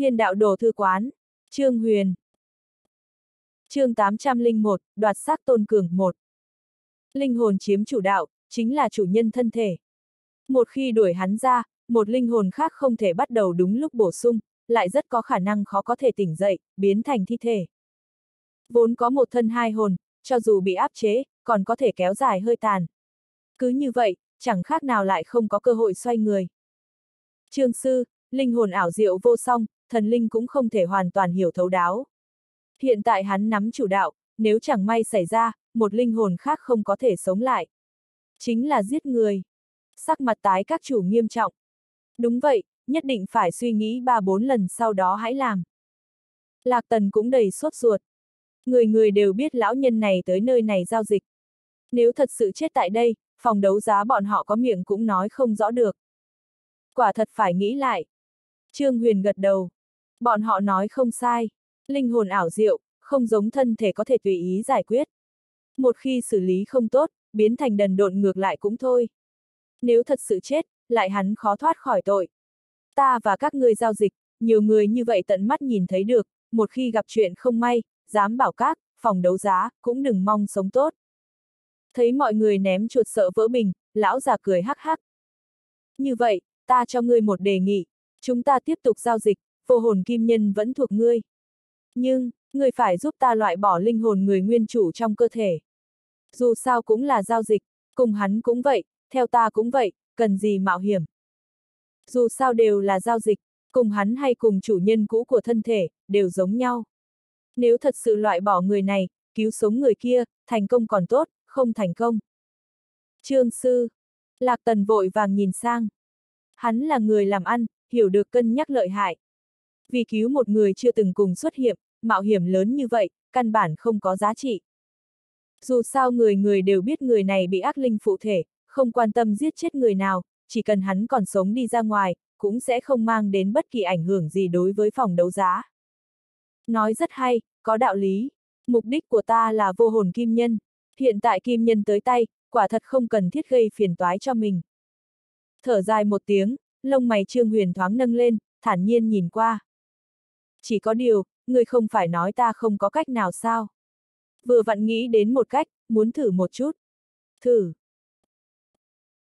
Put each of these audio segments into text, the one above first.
Thiên đạo đồ thư quán, Trương Huyền. chương 801, đoạt xác tôn cường 1. Linh hồn chiếm chủ đạo, chính là chủ nhân thân thể. Một khi đuổi hắn ra, một linh hồn khác không thể bắt đầu đúng lúc bổ sung, lại rất có khả năng khó có thể tỉnh dậy, biến thành thi thể. Vốn có một thân hai hồn, cho dù bị áp chế, còn có thể kéo dài hơi tàn. Cứ như vậy, chẳng khác nào lại không có cơ hội xoay người. Trương sư, linh hồn ảo diệu vô song, thần linh cũng không thể hoàn toàn hiểu thấu đáo. Hiện tại hắn nắm chủ đạo, nếu chẳng may xảy ra, một linh hồn khác không có thể sống lại. Chính là giết người. Sắc mặt tái các chủ nghiêm trọng. Đúng vậy, nhất định phải suy nghĩ ba bốn lần sau đó hãy làm. Lạc Tần cũng đầy sốt ruột. Người người đều biết lão nhân này tới nơi này giao dịch. Nếu thật sự chết tại đây, phòng đấu giá bọn họ có miệng cũng nói không rõ được. Quả thật phải nghĩ lại. Trương Huyền gật đầu. Bọn họ nói không sai. Linh hồn ảo diệu, không giống thân thể có thể tùy ý giải quyết. Một khi xử lý không tốt, biến thành đần độn ngược lại cũng thôi. Nếu thật sự chết, lại hắn khó thoát khỏi tội. Ta và các ngươi giao dịch, nhiều người như vậy tận mắt nhìn thấy được, một khi gặp chuyện không may, dám bảo các, phòng đấu giá, cũng đừng mong sống tốt. Thấy mọi người ném chuột sợ vỡ bình, lão già cười hắc hắc. Như vậy, ta cho ngươi một đề nghị, chúng ta tiếp tục giao dịch, vô hồn kim nhân vẫn thuộc ngươi. Nhưng, ngươi phải giúp ta loại bỏ linh hồn người nguyên chủ trong cơ thể. Dù sao cũng là giao dịch, cùng hắn cũng vậy, theo ta cũng vậy, cần gì mạo hiểm. Dù sao đều là giao dịch, cùng hắn hay cùng chủ nhân cũ của thân thể, đều giống nhau. Nếu thật sự loại bỏ người này, cứu sống người kia, thành công còn tốt, không thành công. Trương Sư. Lạc Tần vội vàng nhìn sang. Hắn là người làm ăn, hiểu được cân nhắc lợi hại. Vì cứu một người chưa từng cùng xuất hiện, mạo hiểm lớn như vậy, căn bản không có giá trị. Dù sao người người đều biết người này bị ác linh phụ thể, không quan tâm giết chết người nào, chỉ cần hắn còn sống đi ra ngoài, cũng sẽ không mang đến bất kỳ ảnh hưởng gì đối với phòng đấu giá. Nói rất hay, có đạo lý. Mục đích của ta là vô hồn kim nhân. Hiện tại kim nhân tới tay, quả thật không cần thiết gây phiền toái cho mình. Thở dài một tiếng, lông mày Trương Huyền thoáng nâng lên, thản nhiên nhìn qua. Chỉ có điều, người không phải nói ta không có cách nào sao. Vừa vặn nghĩ đến một cách, muốn thử một chút. Thử.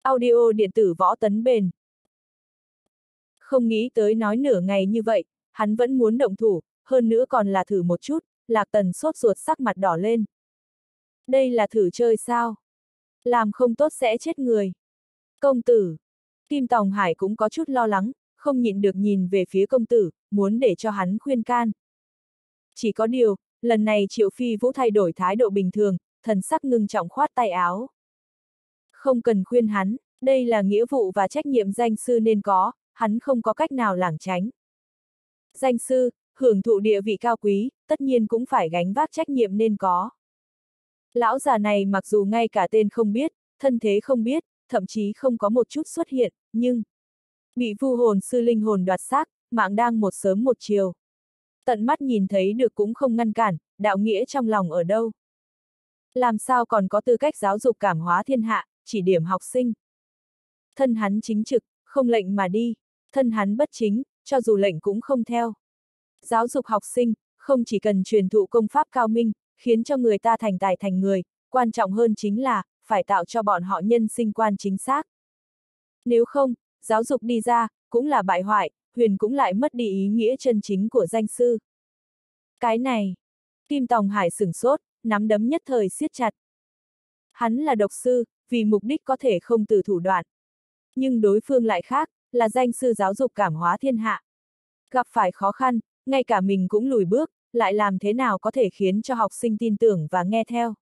Audio điện tử võ tấn bền. Không nghĩ tới nói nửa ngày như vậy, hắn vẫn muốn động thủ, hơn nữa còn là thử một chút, lạc tần sốt ruột sắc mặt đỏ lên. Đây là thử chơi sao? Làm không tốt sẽ chết người. Công tử. Kim Tòng Hải cũng có chút lo lắng, không nhịn được nhìn về phía công tử, muốn để cho hắn khuyên can. Chỉ có điều, lần này Triệu Phi Vũ thay đổi thái độ bình thường, thần sắc ngưng trọng khoát tay áo. Không cần khuyên hắn, đây là nghĩa vụ và trách nhiệm danh sư nên có, hắn không có cách nào lảng tránh. Danh sư, hưởng thụ địa vị cao quý, tất nhiên cũng phải gánh vác trách nhiệm nên có. Lão già này mặc dù ngay cả tên không biết, thân thế không biết, thậm chí không có một chút xuất hiện, nhưng bị vu hồn sư linh hồn đoạt xác, mạng đang một sớm một chiều. Tận mắt nhìn thấy được cũng không ngăn cản, đạo nghĩa trong lòng ở đâu. Làm sao còn có tư cách giáo dục cảm hóa thiên hạ, chỉ điểm học sinh. Thân hắn chính trực, không lệnh mà đi, thân hắn bất chính, cho dù lệnh cũng không theo. Giáo dục học sinh, không chỉ cần truyền thụ công pháp cao minh, khiến cho người ta thành tài thành người, quan trọng hơn chính là, phải tạo cho bọn họ nhân sinh quan chính xác. Nếu không, giáo dục đi ra, cũng là bại hoại, huyền cũng lại mất đi ý nghĩa chân chính của danh sư. Cái này, Kim Tòng Hải sửng sốt, nắm đấm nhất thời siết chặt. Hắn là độc sư, vì mục đích có thể không từ thủ đoạn. Nhưng đối phương lại khác, là danh sư giáo dục cảm hóa thiên hạ. Gặp phải khó khăn, ngay cả mình cũng lùi bước, lại làm thế nào có thể khiến cho học sinh tin tưởng và nghe theo.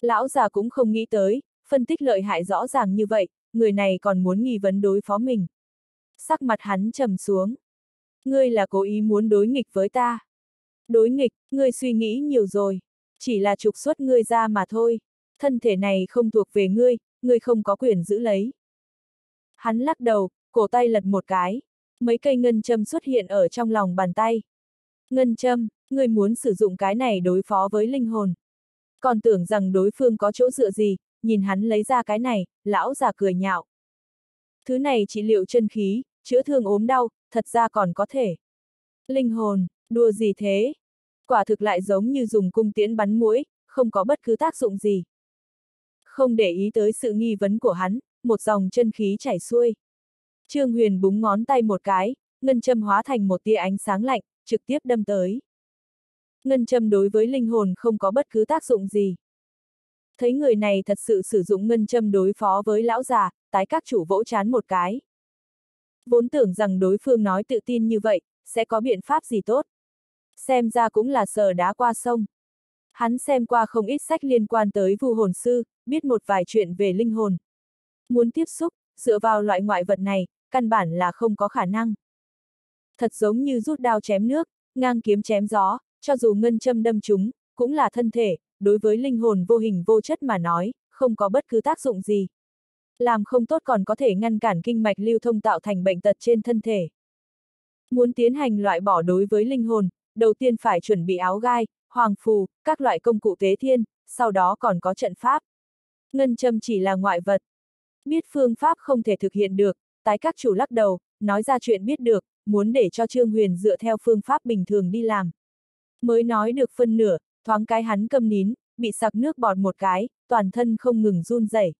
Lão già cũng không nghĩ tới, phân tích lợi hại rõ ràng như vậy, người này còn muốn nghi vấn đối phó mình. Sắc mặt hắn trầm xuống. Ngươi là cố ý muốn đối nghịch với ta. Đối nghịch, ngươi suy nghĩ nhiều rồi. Chỉ là trục xuất ngươi ra mà thôi. Thân thể này không thuộc về ngươi, ngươi không có quyền giữ lấy. Hắn lắc đầu, cổ tay lật một cái. Mấy cây ngân châm xuất hiện ở trong lòng bàn tay. Ngân châm, ngươi muốn sử dụng cái này đối phó với linh hồn. Còn tưởng rằng đối phương có chỗ dựa gì, nhìn hắn lấy ra cái này, lão già cười nhạo. Thứ này trị liệu chân khí, chữa thương ốm đau, thật ra còn có thể. Linh hồn, đùa gì thế? Quả thực lại giống như dùng cung tiễn bắn mũi, không có bất cứ tác dụng gì. Không để ý tới sự nghi vấn của hắn, một dòng chân khí chảy xuôi. Trương Huyền búng ngón tay một cái, ngân châm hóa thành một tia ánh sáng lạnh, trực tiếp đâm tới. Ngân châm đối với linh hồn không có bất cứ tác dụng gì. Thấy người này thật sự sử dụng ngân châm đối phó với lão già, tái các chủ vỗ chán một cái. Vốn tưởng rằng đối phương nói tự tin như vậy, sẽ có biện pháp gì tốt. Xem ra cũng là sờ đá qua sông. Hắn xem qua không ít sách liên quan tới vu hồn sư, biết một vài chuyện về linh hồn. Muốn tiếp xúc, dựa vào loại ngoại vật này, căn bản là không có khả năng. Thật giống như rút đao chém nước, ngang kiếm chém gió, cho dù ngân châm đâm chúng, cũng là thân thể, đối với linh hồn vô hình vô chất mà nói, không có bất cứ tác dụng gì. Làm không tốt còn có thể ngăn cản kinh mạch lưu thông tạo thành bệnh tật trên thân thể. Muốn tiến hành loại bỏ đối với linh hồn, đầu tiên phải chuẩn bị áo gai, hoàng phù, các loại công cụ tế thiên, sau đó còn có trận pháp. Ngân châm chỉ là ngoại vật. Biết phương pháp không thể thực hiện được, tái các chủ lắc đầu, nói ra chuyện biết được, muốn để cho Trương Huyền dựa theo phương pháp bình thường đi làm. Mới nói được phân nửa, thoáng cái hắn câm nín, bị sặc nước bọt một cái, toàn thân không ngừng run rẩy.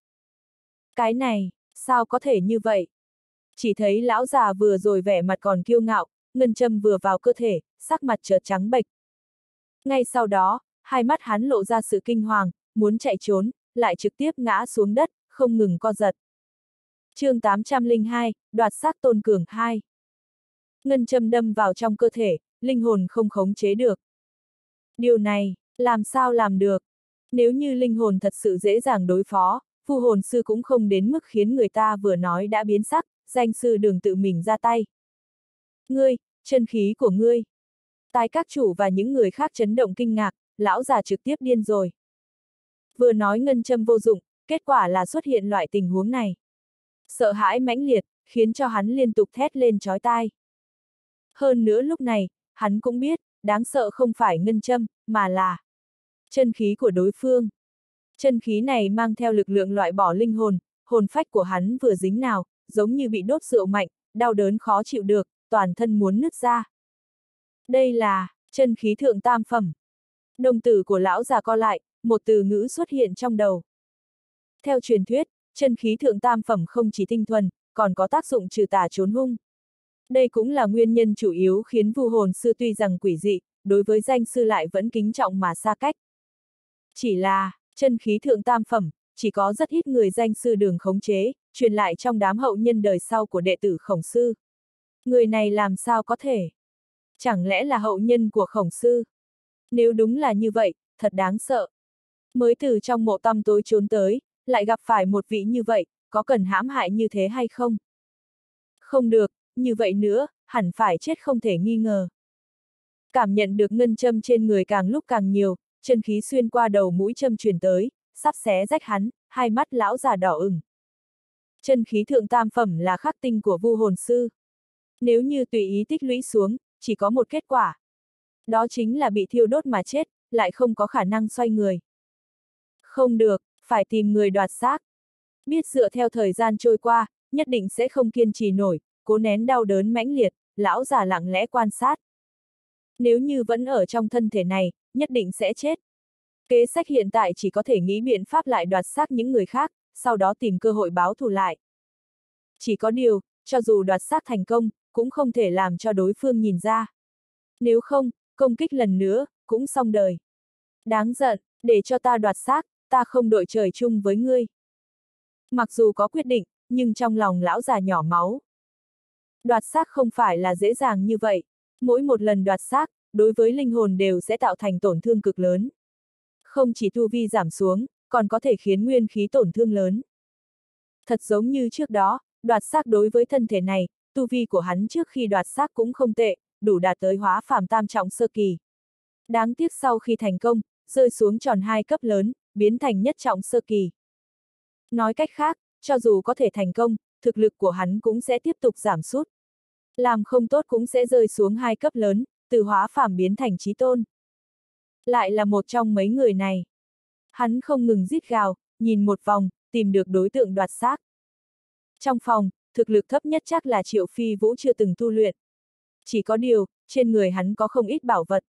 Cái này, sao có thể như vậy? Chỉ thấy lão già vừa rồi vẻ mặt còn kiêu ngạo, ngân châm vừa vào cơ thể, sắc mặt chợt trắng bệch. Ngay sau đó, hai mắt hắn lộ ra sự kinh hoàng, muốn chạy trốn, lại trực tiếp ngã xuống đất, không ngừng co giật. chương 802, đoạt sát tôn cường 2. Ngân châm đâm vào trong cơ thể, linh hồn không khống chế được. Điều này, làm sao làm được? Nếu như linh hồn thật sự dễ dàng đối phó, phù hồn sư cũng không đến mức khiến người ta vừa nói đã biến sắc, danh sư đường tự mình ra tay. Ngươi, chân khí của ngươi. Tài các chủ và những người khác chấn động kinh ngạc, lão già trực tiếp điên rồi. Vừa nói ngân châm vô dụng, kết quả là xuất hiện loại tình huống này. Sợ hãi mãnh liệt, khiến cho hắn liên tục thét lên chói tai. Hơn nữa lúc này, hắn cũng biết, đáng sợ không phải ngân châm, mà là chân khí của đối phương. Chân khí này mang theo lực lượng loại bỏ linh hồn, hồn phách của hắn vừa dính nào, giống như bị đốt rượu mạnh, đau đớn khó chịu được, toàn thân muốn nứt ra. Đây là, chân khí thượng tam phẩm. Đồng tử của lão già co lại, một từ ngữ xuất hiện trong đầu. Theo truyền thuyết, chân khí thượng tam phẩm không chỉ tinh thuần, còn có tác dụng trừ tà trốn hung. Đây cũng là nguyên nhân chủ yếu khiến vu hồn sư tuy rằng quỷ dị, đối với danh sư lại vẫn kính trọng mà xa cách. Chỉ là, chân khí thượng tam phẩm, chỉ có rất ít người danh sư đường khống chế, truyền lại trong đám hậu nhân đời sau của đệ tử khổng sư. Người này làm sao có thể? Chẳng lẽ là hậu nhân của khổng sư? Nếu đúng là như vậy, thật đáng sợ. Mới từ trong mộ tâm tối trốn tới, lại gặp phải một vị như vậy, có cần hãm hại như thế hay không? Không được, như vậy nữa, hẳn phải chết không thể nghi ngờ. Cảm nhận được ngân châm trên người càng lúc càng nhiều, chân khí xuyên qua đầu mũi châm truyền tới, sắp xé rách hắn, hai mắt lão già đỏ ửng. Chân khí thượng tam phẩm là khắc tinh của vu hồn sư. Nếu như tùy ý tích lũy xuống, chỉ có một kết quả. Đó chính là bị thiêu đốt mà chết, lại không có khả năng xoay người. Không được, phải tìm người đoạt xác. Biết dựa theo thời gian trôi qua, nhất định sẽ không kiên trì nổi, cố nén đau đớn mãnh liệt, lão già lặng lẽ quan sát. Nếu như vẫn ở trong thân thể này, nhất định sẽ chết. Kế sách hiện tại chỉ có thể nghĩ biện pháp lại đoạt xác những người khác, sau đó tìm cơ hội báo thù lại. Chỉ có điều, cho dù đoạt xác thành công, cũng không thể làm cho đối phương nhìn ra. Nếu không, công kích lần nữa, cũng xong đời. Đáng giận, để cho ta đoạt xác, ta không đội trời chung với ngươi. Mặc dù có quyết định, nhưng trong lòng lão già nhỏ máu. Đoạt xác không phải là dễ dàng như vậy. Mỗi một lần đoạt xác, đối với linh hồn đều sẽ tạo thành tổn thương cực lớn. Không chỉ tu vi giảm xuống, còn có thể khiến nguyên khí tổn thương lớn. Thật giống như trước đó, đoạt xác đối với thân thể này, tu vi của hắn trước khi đoạt xác cũng không tệ, đủ đạt tới hóa phàm tam trọng sơ kỳ. Đáng tiếc sau khi thành công, rơi xuống tròn hai cấp lớn, biến thành nhất trọng sơ kỳ. Nói cách khác, cho dù có thể thành công, thực lực của hắn cũng sẽ tiếp tục giảm sút. Làm không tốt cũng sẽ rơi xuống hai cấp lớn, từ hóa phàm biến thành trí tôn. Lại là một trong mấy người này. Hắn không ngừng rít gào, nhìn một vòng, tìm được đối tượng đoạt xác. Trong phòng, thực lực thấp nhất chắc là Triệu Phi Vũ chưa từng tu luyện. Chỉ có điều, trên người hắn có không ít bảo vật.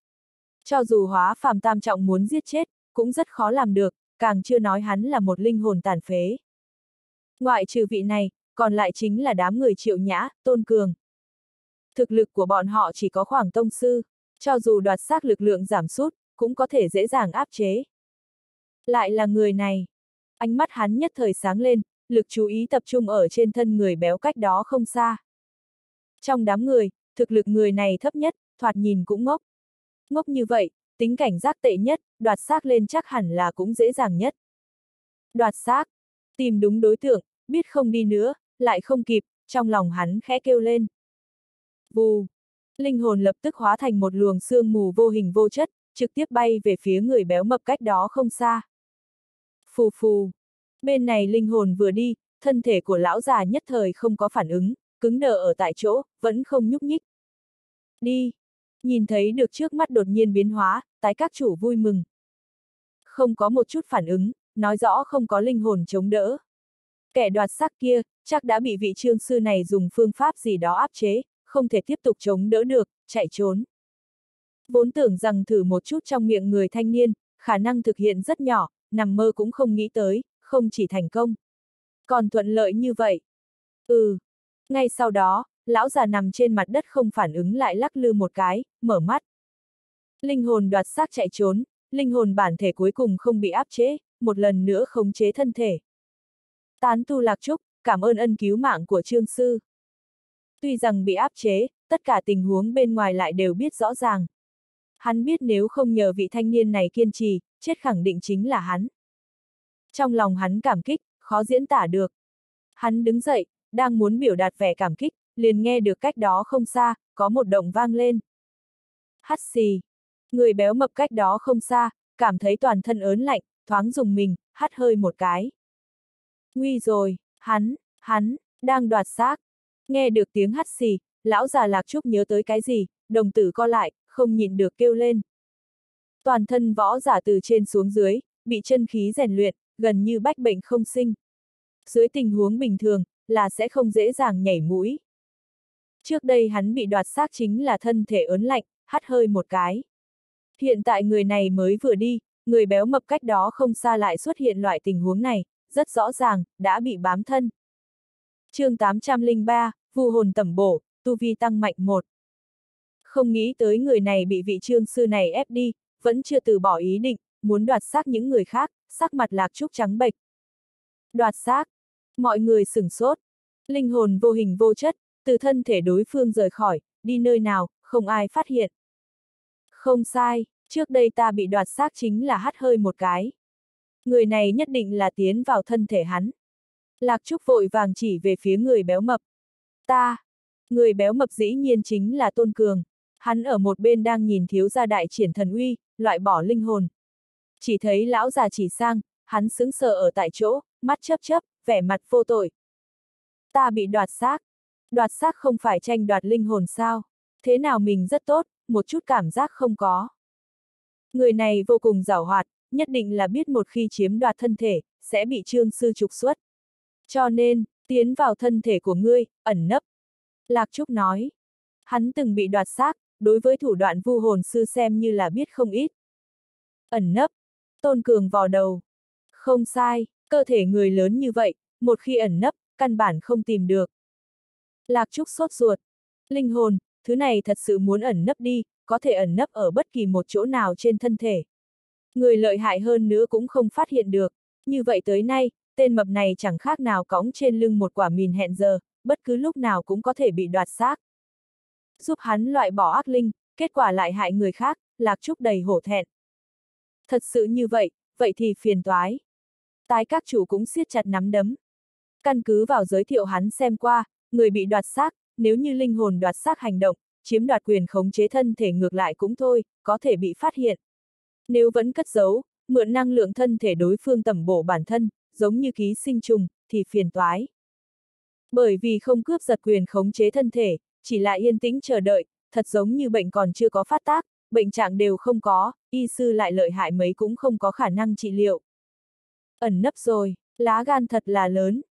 Cho dù hóa phàm tam trọng muốn giết chết, cũng rất khó làm được, càng chưa nói hắn là một linh hồn tàn phế. Ngoại trừ vị này, còn lại chính là đám người triệu nhã, tôn cường. Thực lực của bọn họ chỉ có khoảng tông sư, cho dù đoạt xác lực lượng giảm sút, cũng có thể dễ dàng áp chế. Lại là người này. Ánh mắt hắn nhất thời sáng lên, lực chú ý tập trung ở trên thân người béo cách đó không xa. Trong đám người, thực lực người này thấp nhất, thoạt nhìn cũng ngốc. Ngốc như vậy, tính cảnh giác tệ nhất, đoạt xác lên chắc hẳn là cũng dễ dàng nhất. Đoạt xác, tìm đúng đối tượng, biết không đi nữa, lại không kịp, trong lòng hắn khẽ kêu lên. Vù, linh hồn lập tức hóa thành một luồng sương mù vô hình vô chất, trực tiếp bay về phía người béo mập cách đó không xa. Phù phù, bên này linh hồn vừa đi, thân thể của lão già nhất thời không có phản ứng, cứng đờ ở tại chỗ, vẫn không nhúc nhích. Đi! Nhìn thấy được trước mắt đột nhiên biến hóa, tái các chủ vui mừng. Không có một chút phản ứng, nói rõ không có linh hồn chống đỡ. Kẻ đoạt sắc kia, chắc đã bị vị trương sư này dùng phương pháp gì đó áp chế, không thể tiếp tục chống đỡ được, chạy trốn. Vốn tưởng rằng thử một chút trong miệng người thanh niên, khả năng thực hiện rất nhỏ, nằm mơ cũng không nghĩ tới, không chỉ thành công. Còn thuận lợi như vậy. Ừ. Ngay sau đó, lão già nằm trên mặt đất không phản ứng lại lắc lư một cái, mở mắt. Linh hồn đoạt xác chạy trốn, linh hồn bản thể cuối cùng không bị áp chế, một lần nữa khống chế thân thể. Tán tu lạc trúc, cảm ơn ân cứu mạng của trương sư. Tuy rằng bị áp chế, tất cả tình huống bên ngoài lại đều biết rõ ràng. Hắn biết nếu không nhờ vị thanh niên này kiên trì, chết khẳng định chính là hắn. Trong lòng hắn cảm kích, khó diễn tả được. Hắn đứng dậy, đang muốn biểu đạt vẻ cảm kích, liền nghe được cách đó không xa, có một động vang lên. Hắt xì. Người béo mập cách đó không xa, cảm thấy toàn thân ớn lạnh, thoáng dùng mình, hắt hơi một cái. Nguy rồi, hắn, hắn, đang đoạt xác. Nghe được tiếng hắt xì, lão già lạc trúc nhớ tới cái gì, đồng tử co lại, không nhịn được kêu lên. Toàn thân võ giả từ trên xuống dưới, bị chân khí rèn luyện, gần như bách bệnh không sinh. Dưới tình huống bình thường, là sẽ không dễ dàng nhảy mũi. Trước đây hắn bị đoạt xác chính là thân thể ớn lạnh, hắt hơi một cái. Hiện tại người này mới vừa đi, người béo mập cách đó không xa lại xuất hiện loại tình huống này, rất rõ ràng, đã bị bám thân. chương 803, vu hồn tẩm bổ, tu vi tăng mạnh một. Không nghĩ tới người này bị vị trương sư này ép đi, vẫn chưa từ bỏ ý định, muốn đoạt xác những người khác, sắc mặt lạc trúc trắng bệch. Đoạt xác. Mọi người sửng sốt. Linh hồn vô hình vô chất, từ thân thể đối phương rời khỏi, đi nơi nào, không ai phát hiện. Không sai, trước đây ta bị đoạt xác chính là hắt hơi một cái. Người này nhất định là tiến vào thân thể hắn. Lạc Trúc vội vàng chỉ về phía người béo mập. Ta! Người béo mập dĩ nhiên chính là Tôn Cường. Hắn ở một bên đang nhìn thiếu gia đại triển thần uy, loại bỏ linh hồn. Chỉ thấy lão già chỉ sang, hắn sững sờ ở tại chỗ, mắt chớp chớp, vẻ mặt vô tội. Ta bị đoạt xác. Đoạt xác không phải tranh đoạt linh hồn sao? Thế nào mình rất tốt, một chút cảm giác không có. Người này vô cùng giảo hoạt, nhất định là biết một khi chiếm đoạt thân thể, sẽ bị trương sư trục xuất. Cho nên, tiến vào thân thể của ngươi, ẩn nấp. Lạc Trúc nói. Hắn từng bị đoạt xác, đối với thủ đoạn vu hồn sư xem như là biết không ít. Ẩn nấp. Tôn Cường vò đầu. Không sai, cơ thể người lớn như vậy, một khi ẩn nấp, căn bản không tìm được. Lạc Trúc sốt ruột. Linh hồn, thứ này thật sự muốn ẩn nấp đi, có thể ẩn nấp ở bất kỳ một chỗ nào trên thân thể. Người lợi hại hơn nữa cũng không phát hiện được. Như vậy tới nay, tên mập này chẳng khác nào cõng trên lưng một quả mìn hẹn giờ, bất cứ lúc nào cũng có thể bị đoạt xác. Giúp hắn loại bỏ ác linh, kết quả lại hại người khác, Lạc Trúc đầy hổ thẹn. Thật sự như vậy, vậy thì phiền toái. Tái các chủ cũng siết chặt nắm đấm. Căn cứ vào giới thiệu hắn xem qua, người bị đoạt xác, nếu như linh hồn đoạt xác hành động, chiếm đoạt quyền khống chế thân thể ngược lại cũng thôi, có thể bị phát hiện. Nếu vẫn cất giấu, mượn năng lượng thân thể đối phương tẩm bổ bản thân, giống như ký sinh trùng, thì phiền toái. Bởi vì không cướp giật quyền khống chế thân thể, chỉ là yên tĩnh chờ đợi, thật giống như bệnh còn chưa có phát tác, bệnh trạng đều không có, y sư lại lợi hại mấy cũng không có khả năng trị liệu. Ẩn nấp rồi, lá gan thật là lớn.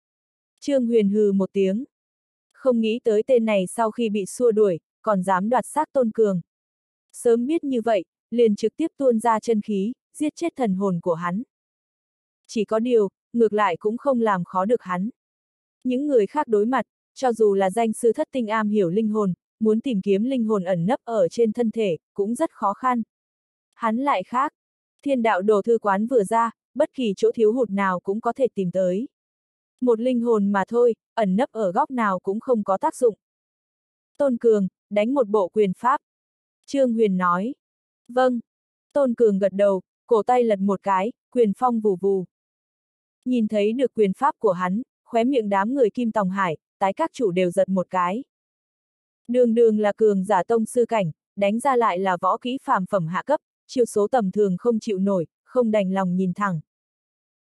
Trương Huyền hừ một tiếng. Không nghĩ tới tên này sau khi bị xua đuổi, còn dám đoạt xác tôn cường. Sớm biết như vậy, liền trực tiếp tuôn ra chân khí, giết chết thần hồn của hắn. Chỉ có điều, ngược lại cũng không làm khó được hắn. Những người khác đối mặt, cho dù là danh sư thất tinh am hiểu linh hồn, muốn tìm kiếm linh hồn ẩn nấp ở trên thân thể, cũng rất khó khăn. Hắn lại khác. Thiên đạo đồ thư quán vừa ra, bất kỳ chỗ thiếu hụt nào cũng có thể tìm tới. Một linh hồn mà thôi, ẩn nấp ở góc nào cũng không có tác dụng. Tôn Cường, đánh một bộ quyền pháp. Trương Huyền nói. Vâng. Tôn Cường gật đầu, cổ tay lật một cái, quyền phong vù vù. Nhìn thấy được quyền pháp của hắn, khóe miệng đám người Kim Tòng Hải, tái các chủ đều giật một cái. Đường đường là cường giả tông sư cảnh, đánh ra lại là võ kỹ phàm phẩm hạ cấp, chiêu số tầm thường không chịu nổi, không đành lòng nhìn thẳng.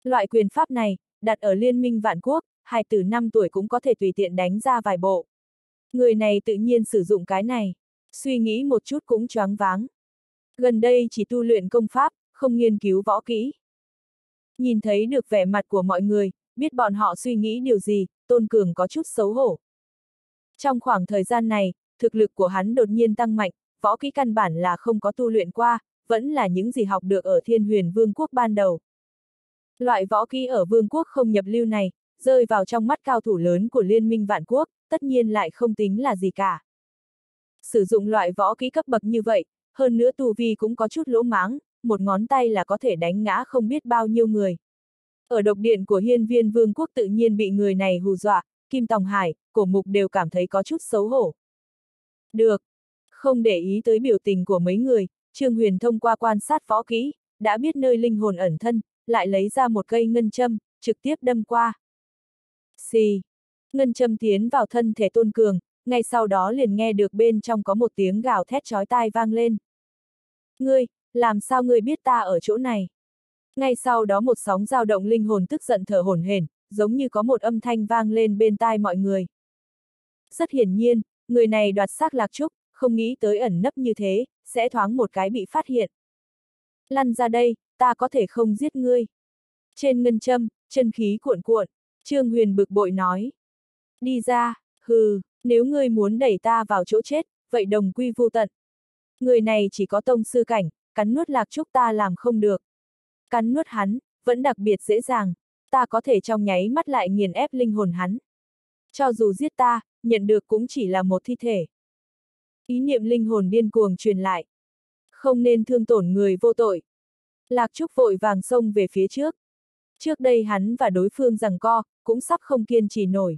Loại quyền pháp này, đặt ở liên minh vạn quốc, hai từ năm tuổi cũng có thể tùy tiện đánh ra vài bộ. Người này tự nhiên sử dụng cái này, suy nghĩ một chút cũng choáng váng. Gần đây chỉ tu luyện công pháp, không nghiên cứu võ kỹ. Nhìn thấy được vẻ mặt của mọi người, biết bọn họ suy nghĩ điều gì, Tôn Cường có chút xấu hổ. Trong khoảng thời gian này, thực lực của hắn đột nhiên tăng mạnh, võ kỹ căn bản là không có tu luyện qua, vẫn là những gì học được ở thiên huyền vương quốc ban đầu. Loại võ kỹ ở vương quốc không nhập lưu này, rơi vào trong mắt cao thủ lớn của liên minh vạn quốc, tất nhiên lại không tính là gì cả. Sử dụng loại võ kỹ cấp bậc như vậy, hơn nữa tu vi cũng có chút lỗ máng, một ngón tay là có thể đánh ngã không biết bao nhiêu người. Ở độc điện của hiên viên vương quốc tự nhiên bị người này hù dọa, Kim Tòng Hải, cổ mục đều cảm thấy có chút xấu hổ. Được. Không để ý tới biểu tình của mấy người, Trương Huyền thông qua quan sát võ kỹ, đã biết nơi linh hồn ẩn thân, lại lấy ra một cây ngân châm, trực tiếp đâm qua. Xì. Ngân châm tiến vào thân thể tôn cường, ngay sau đó liền nghe được bên trong có một tiếng gào thét chói tai vang lên. Ngươi, làm sao ngươi biết ta ở chỗ này? Ngay sau đó một sóng dao động linh hồn tức giận thở hổn hển, giống như có một âm thanh vang lên bên tai mọi người. Rất hiển nhiên, người này đoạt xác lạc trúc, không nghĩ tới ẩn nấp như thế, sẽ thoáng một cái bị phát hiện. Lăn ra đây, ta có thể không giết ngươi. Trên ngân châm, chân khí cuộn cuộn, Trương Huyền bực bội nói. Đi ra, hừ, nếu ngươi muốn đẩy ta vào chỗ chết, vậy đồng quy vô tận. Người này chỉ có tông sư cảnh, cắn nuốt lạc trúc ta làm không được. Cắn nuốt hắn, vẫn đặc biệt dễ dàng, ta có thể trong nháy mắt lại nghiền ép linh hồn hắn. Cho dù giết ta, nhận được cũng chỉ là một thi thể. Ý niệm linh hồn điên cuồng truyền lại. Không nên thương tổn người vô tội. Lạc Trúc vội vàng xông về phía trước. Trước đây hắn và đối phương rằng co, cũng sắp không kiên trì nổi.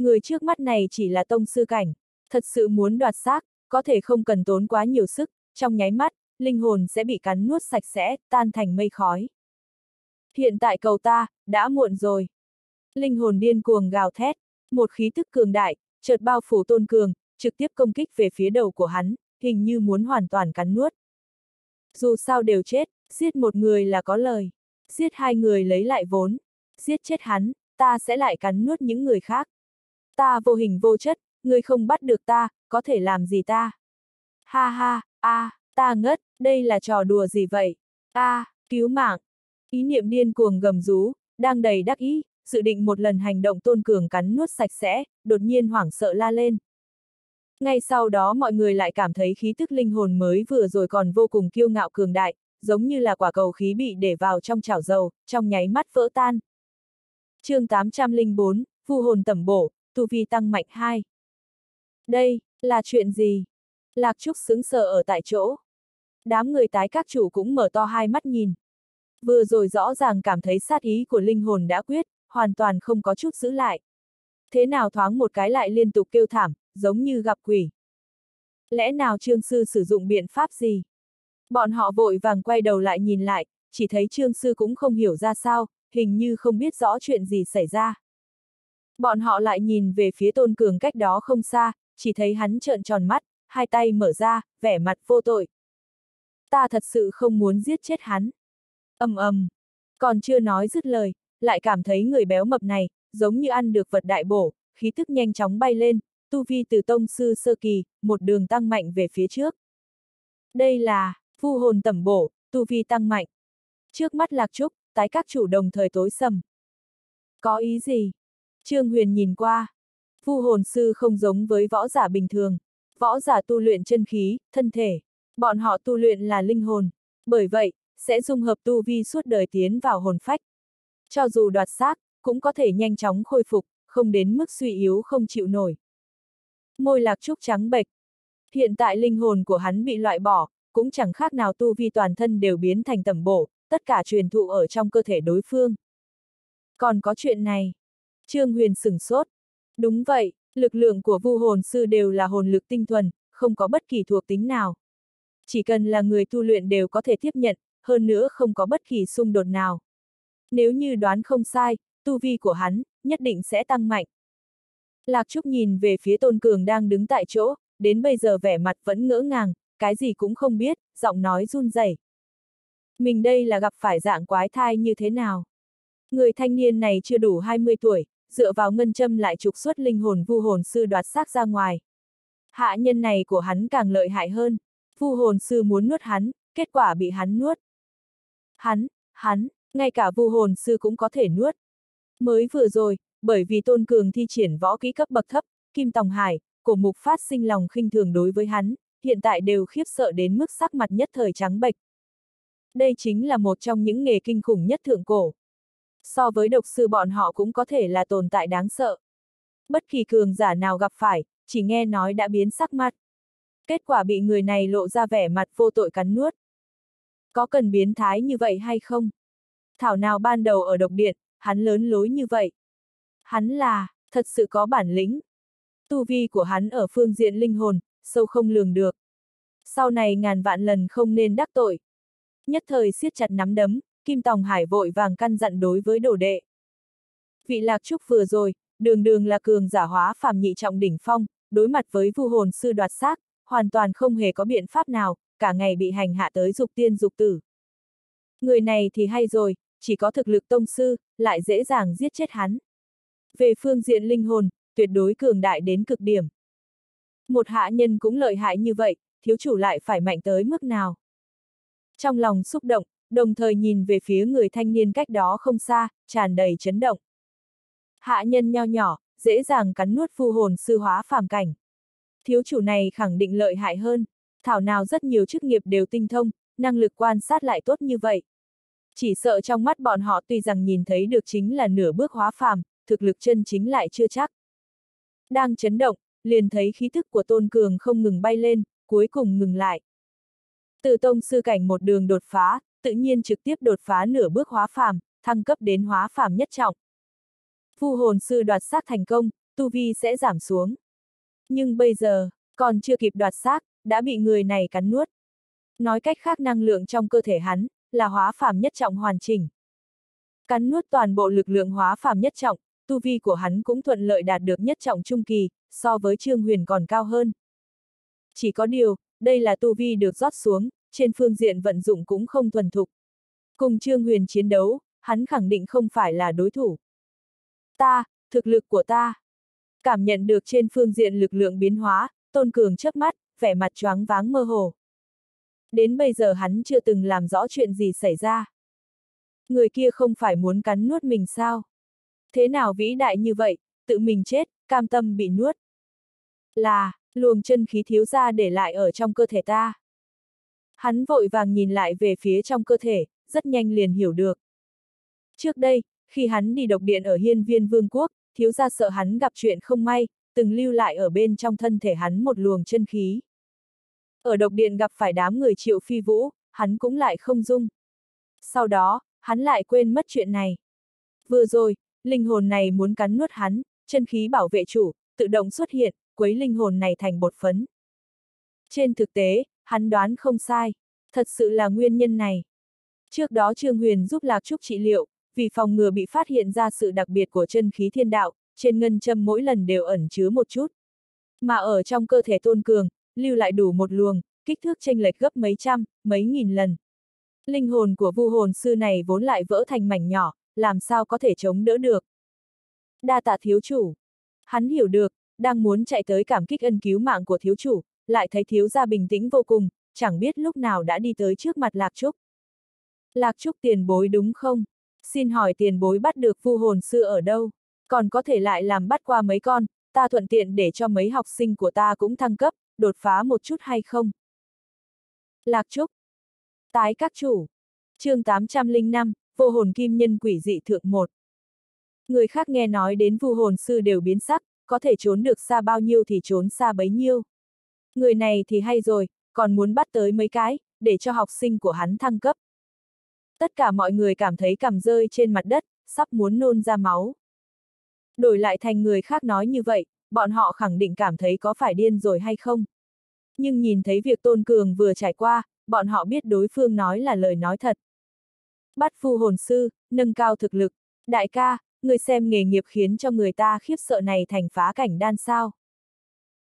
Người trước mắt này chỉ là tông sư cảnh, thật sự muốn đoạt xác, có thể không cần tốn quá nhiều sức, trong nháy mắt, linh hồn sẽ bị cắn nuốt sạch sẽ, tan thành mây khói. Hiện tại cầu ta, đã muộn rồi. Linh hồn điên cuồng gào thét, một khí tức cường đại, chợt bao phủ tôn cường, trực tiếp công kích về phía đầu của hắn, hình như muốn hoàn toàn cắn nuốt. Dù sao đều chết, giết một người là có lời, giết hai người lấy lại vốn, giết chết hắn, ta sẽ lại cắn nuốt những người khác. Ta vô hình vô chất, ngươi không bắt được ta, có thể làm gì ta? Ha ha, a, ta ngất, đây là trò đùa gì vậy? A, cứu mạng. Ý niệm điên cuồng gầm rú, đang đầy đắc ý, dự định một lần hành động tôn cường cắn nuốt sạch sẽ, đột nhiên hoảng sợ la lên. Ngay sau đó mọi người lại cảm thấy khí tức linh hồn mới vừa rồi còn vô cùng kiêu ngạo cường đại, giống như là quả cầu khí bị để vào trong chảo dầu, trong nháy mắt vỡ tan. chương 804, Vu hồn tẩm bổ, tu vi tăng mạnh 2. Đây, là chuyện gì? Lạc Trúc sững sờ ở tại chỗ. Đám người tái các chủ cũng mở to hai mắt nhìn. Vừa rồi rõ ràng cảm thấy sát ý của linh hồn đã quyết, hoàn toàn không có chút giữ lại. Thế nào thoáng một cái lại liên tục kêu thảm, giống như gặp quỷ. Lẽ nào trương sư sử dụng biện pháp gì? Bọn họ vội vàng quay đầu lại nhìn lại, chỉ thấy trương sư cũng không hiểu ra sao, hình như không biết rõ chuyện gì xảy ra. Bọn họ lại nhìn về phía tôn cường cách đó không xa, chỉ thấy hắn trợn tròn mắt, hai tay mở ra, vẻ mặt vô tội. Ta thật sự không muốn giết chết hắn. ầm ầm, còn chưa nói dứt lời, lại cảm thấy người béo mập này, giống như ăn được vật đại bổ, khí tức nhanh chóng bay lên, tu vi từ tông sư sơ kỳ, một đường tăng mạnh về phía trước. Đây là, phu hồn tẩm bổ, tu vi tăng mạnh. Trước mắt lạc trúc, tái các chủ đồng thời tối sầm. Có ý gì? Trương Huyền nhìn qua. Phu hồn sư không giống với võ giả bình thường. Võ giả tu luyện chân khí, thân thể. Bọn họ tu luyện là linh hồn. Bởi vậy, sẽ dung hợp tu vi suốt đời tiến vào hồn phách. Cho dù đoạt xác, cũng có thể nhanh chóng khôi phục, không đến mức suy yếu không chịu nổi. Môi lạc trúc trắng bệch. Hiện tại linh hồn của hắn bị loại bỏ, cũng chẳng khác nào tu vi toàn thân đều biến thành tầm bổ, tất cả truyền thụ ở trong cơ thể đối phương. Còn có chuyện này. Trương Huyền sửng sốt. Đúng vậy, lực lượng của vu hồn sư đều là hồn lực tinh thuần, không có bất kỳ thuộc tính nào. Chỉ cần là người tu luyện đều có thể tiếp nhận, hơn nữa không có bất kỳ xung đột nào. Nếu như đoán không sai, tu vi của hắn, nhất định sẽ tăng mạnh. Lạc Trúc nhìn về phía Tôn Cường đang đứng tại chỗ, đến bây giờ vẻ mặt vẫn ngỡ ngàng, cái gì cũng không biết, giọng nói run rẩy. Mình đây là gặp phải dạng quái thai như thế nào? Người thanh niên này chưa đủ 20 tuổi, dựa vào ngân châm lại trục xuất linh hồn vu hồn sư đoạt xác ra ngoài. Hạ nhân này của hắn càng lợi hại hơn, vu hồn sư muốn nuốt hắn, kết quả bị hắn nuốt. Hắn, hắn, ngay cả vu hồn sư cũng có thể nuốt. Mới vừa rồi, bởi vì tôn cường thi triển võ kỹ cấp bậc thấp, Kim Tòng Hải, cổ mục phát sinh lòng khinh thường đối với hắn, hiện tại đều khiếp sợ đến mức sắc mặt nhất thời trắng bệch. Đây chính là một trong những nghề kinh khủng nhất thượng cổ. So với độc sư bọn họ cũng có thể là tồn tại đáng sợ. Bất kỳ cường giả nào gặp phải, chỉ nghe nói đã biến sắc mặt. Kết quả bị người này lộ ra vẻ mặt vô tội cắn nuốt. Có cần biến thái như vậy hay không? Thảo nào ban đầu ở độc điện, hắn lớn lối như vậy. Hắn là, thật sự có bản lĩnh. Tu vi của hắn ở phương diện linh hồn, sâu không lường được. Sau này ngàn vạn lần không nên đắc tội. Nhất thời siết chặt nắm đấm, Kim Tòng Hải vội vàng căn dặn đối với đồ đệ. Vị lạc trúc vừa rồi, đường đường là cường giả hóa phàm nhị trọng đỉnh phong, đối mặt với vu hồn sư đoạt xác, hoàn toàn không hề có biện pháp nào, cả ngày bị hành hạ tới dục tiên dục tử. Người này thì hay rồi, chỉ có thực lực tông sư, lại dễ dàng giết chết hắn. Về phương diện linh hồn, tuyệt đối cường đại đến cực điểm. Một hạ nhân cũng lợi hại như vậy, thiếu chủ lại phải mạnh tới mức nào. Trong lòng xúc động, đồng thời nhìn về phía người thanh niên cách đó không xa, tràn đầy chấn động. Hạ nhân nho nhỏ, dễ dàng cắn nuốt phu hồn sư hóa phàm cảnh. Thiếu chủ này khẳng định lợi hại hơn, thảo nào rất nhiều chức nghiệp đều tinh thông, năng lực quan sát lại tốt như vậy. Chỉ sợ trong mắt bọn họ tuy rằng nhìn thấy được chính là nửa bước hóa phàm, thực lực chân chính lại chưa chắc. Đang chấn động, liền thấy khí thức của Tôn Cường không ngừng bay lên, cuối cùng ngừng lại. Từ tông sư cảnh một đường đột phá, tự nhiên trực tiếp đột phá nửa bước hóa phàm, thăng cấp đến hóa phàm nhất trọng. Phu hồn sư đoạt xác thành công, tu vi sẽ giảm xuống. Nhưng bây giờ, còn chưa kịp đoạt xác, đã bị người này cắn nuốt. Nói cách khác năng lượng trong cơ thể hắn, là hóa phàm nhất trọng hoàn chỉnh. Cắn nuốt toàn bộ lực lượng hóa phàm nhất trọng, tu vi của hắn cũng thuận lợi đạt được nhất trọng trung kỳ, so với Trương Huyền còn cao hơn. Chỉ có điều, đây là tu vi được rót xuống, trên phương diện vận dụng cũng không thuần thục. Cùng Trương Huyền chiến đấu, hắn khẳng định không phải là đối thủ. Ta, thực lực của ta. Cảm nhận được trên phương diện lực lượng biến hóa, Tôn Cường chớp mắt, vẻ mặt choáng váng mơ hồ. Đến bây giờ hắn chưa từng làm rõ chuyện gì xảy ra. Người kia không phải muốn cắn nuốt mình sao? Thế nào vĩ đại như vậy, tự mình chết, cam tâm bị nuốt. Là, luồng chân khí thiếu ra để lại ở trong cơ thể ta. Hắn vội vàng nhìn lại về phía trong cơ thể, rất nhanh liền hiểu được. Trước đây, khi hắn đi độc điện ở hiên viên vương quốc, thiếu gia sợ hắn gặp chuyện không may, từng lưu lại ở bên trong thân thể hắn một luồng chân khí. Ở độc điện gặp phải đám người triệu phi vũ, hắn cũng lại không dung. Sau đó, hắn lại quên mất chuyện này. Vừa rồi, linh hồn này muốn cắn nuốt hắn, chân khí bảo vệ chủ, tự động xuất hiện, quấy linh hồn này thành bột phấn. Trên thực tế, hắn đoán không sai, thật sự là nguyên nhân này. Trước đó Trương Huyền giúp Lạc Trúc trị liệu, vì phòng ngừa bị phát hiện ra sự đặc biệt của chân khí thiên đạo, trên ngân châm mỗi lần đều ẩn chứa một chút. Mà ở trong cơ thể tôn cường, lưu lại đủ một luồng, kích thước chênh lệch gấp mấy trăm, mấy nghìn lần. Linh hồn của vu hồn sư này vốn lại vỡ thành mảnh nhỏ, làm sao có thể chống đỡ được. Đa tạ thiếu chủ. Hắn hiểu được, đang muốn chạy tới cảm kích ân cứu mạng của thiếu chủ, lại thấy thiếu gia bình tĩnh vô cùng, chẳng biết lúc nào đã đi tới trước mặt Lạc Trúc. Lạc Trúc tiền bối đúng không? Xin hỏi tiền bối bắt được vu hồn sư ở đâu? Còn có thể lại làm bắt qua mấy con, ta thuận tiện để cho mấy học sinh của ta cũng thăng cấp, đột phá một chút hay không? Lạc Trúc. Tái các chủ. chương 805, vô hồn kim nhân quỷ dị thượng một. Người khác nghe nói đến vu hồn sư đều biến sắc, có thể trốn được xa bao nhiêu thì trốn xa bấy nhiêu. Người này thì hay rồi, còn muốn bắt tới mấy cái, để cho học sinh của hắn thăng cấp. Tất cả mọi người cảm thấy cằm rơi trên mặt đất, sắp muốn nôn ra máu. Đổi lại thành người khác nói như vậy, bọn họ khẳng định cảm thấy có phải điên rồi hay không. Nhưng nhìn thấy việc Tôn Cường vừa trải qua, bọn họ biết đối phương nói là lời nói thật. Bắt phu hồn sư, nâng cao thực lực. Đại ca, người xem nghề nghiệp khiến cho người ta khiếp sợ này thành phá cảnh đan sao.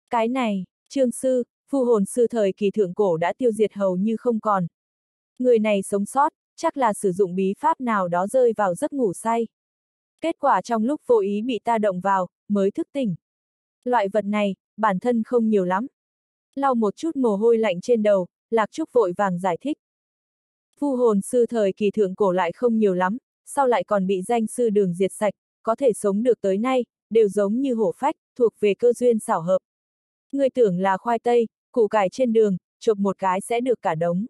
Cái này, trương sư, phu hồn sư thời kỳ thượng cổ đã tiêu diệt hầu như không còn. Người này sống sót, chắc là sử dụng bí pháp nào đó rơi vào giấc ngủ say. Kết quả trong lúc vô ý bị ta động vào, mới thức tỉnh. Loại vật này, bản thân không nhiều lắm. Lau một chút mồ hôi lạnh trên đầu, Lạc Trúc vội vàng giải thích. Phu hồn sư thời kỳ thượng cổ lại không nhiều lắm, sau lại còn bị danh sư đường diệt sạch, có thể sống được tới nay, đều giống như hổ phách, thuộc về cơ duyên xảo hợp. Người tưởng là khoai tây, củ cải trên đường, chụp một cái sẽ được cả đống.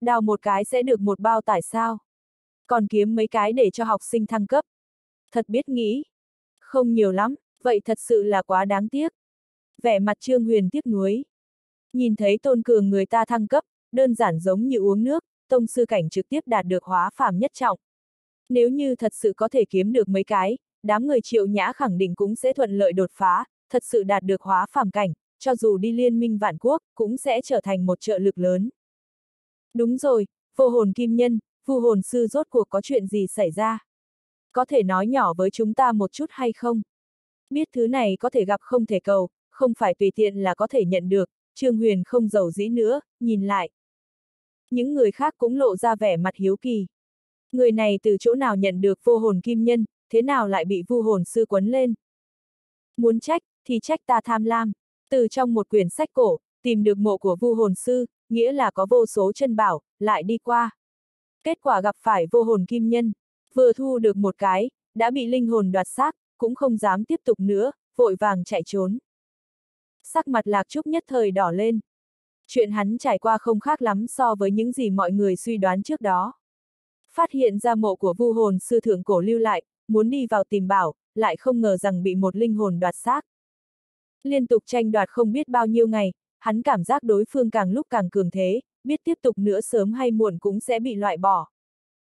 Đào một cái sẽ được một bao tải sao. Còn kiếm mấy cái để cho học sinh thăng cấp. Thật biết nghĩ. Không nhiều lắm, vậy thật sự là quá đáng tiếc. Vẻ mặt Trương Huyền tiếc nuối. Nhìn thấy tôn cường người ta thăng cấp, đơn giản giống như uống nước, tông sư cảnh trực tiếp đạt được hóa phàm nhất trọng. Nếu như thật sự có thể kiếm được mấy cái, đám người triệu nhã khẳng định cũng sẽ thuận lợi đột phá, thật sự đạt được hóa phàm cảnh, cho dù đi liên minh vạn quốc, cũng sẽ trở thành một trợ lực lớn. Đúng rồi, vô hồn kim nhân, vu hồn sư rốt cuộc có chuyện gì xảy ra? Có thể nói nhỏ với chúng ta một chút hay không? Biết thứ này có thể gặp không thể cầu, không phải tùy tiện là có thể nhận được, Trương Huyền không giàu dĩ nữa, nhìn lại. Những người khác cũng lộ ra vẻ mặt hiếu kỳ. Người này từ chỗ nào nhận được vô hồn kim nhân, thế nào lại bị vu hồn sư quấn lên? Muốn trách, thì trách ta tham lam. Từ trong một quyển sách cổ, tìm được mộ của vu hồn sư, nghĩa là có vô số chân bảo, lại đi qua. Kết quả gặp phải vô hồn kim nhân, vừa thu được một cái, đã bị linh hồn đoạt xác, cũng không dám tiếp tục nữa, vội vàng chạy trốn. Sắc mặt lạc trúc nhất thời đỏ lên. Chuyện hắn trải qua không khác lắm so với những gì mọi người suy đoán trước đó. Phát hiện ra mộ của vu hồn sư thượng cổ lưu lại, muốn đi vào tìm bảo, lại không ngờ rằng bị một linh hồn đoạt xác. Liên tục tranh đoạt không biết bao nhiêu ngày, hắn cảm giác đối phương càng lúc càng cường thế, biết tiếp tục nữa sớm hay muộn cũng sẽ bị loại bỏ.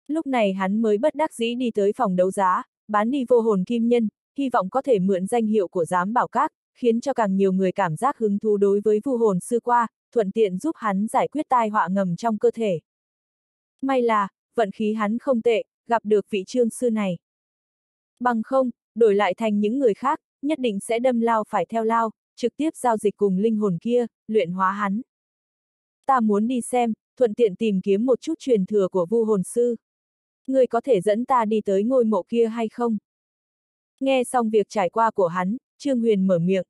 Lúc này hắn mới bất đắc dĩ đi tới phòng đấu giá, bán đi vô hồn kim nhân, hy vọng có thể mượn danh hiệu của giám bảo các, khiến cho càng nhiều người cảm giác hứng thú đối với vu hồn sư qua, thuận tiện giúp hắn giải quyết tai họa ngầm trong cơ thể. May là, vận khí hắn không tệ, gặp được vị trương sư này. Bằng không, đổi lại thành những người khác, nhất định sẽ đâm lao phải theo lao, trực tiếp giao dịch cùng linh hồn kia, luyện hóa hắn. Ta muốn đi xem, thuận tiện tìm kiếm một chút truyền thừa của vu hồn sư. Người có thể dẫn ta đi tới ngôi mộ kia hay không? Nghe xong việc trải qua của hắn, Trương Huyền mở miệng.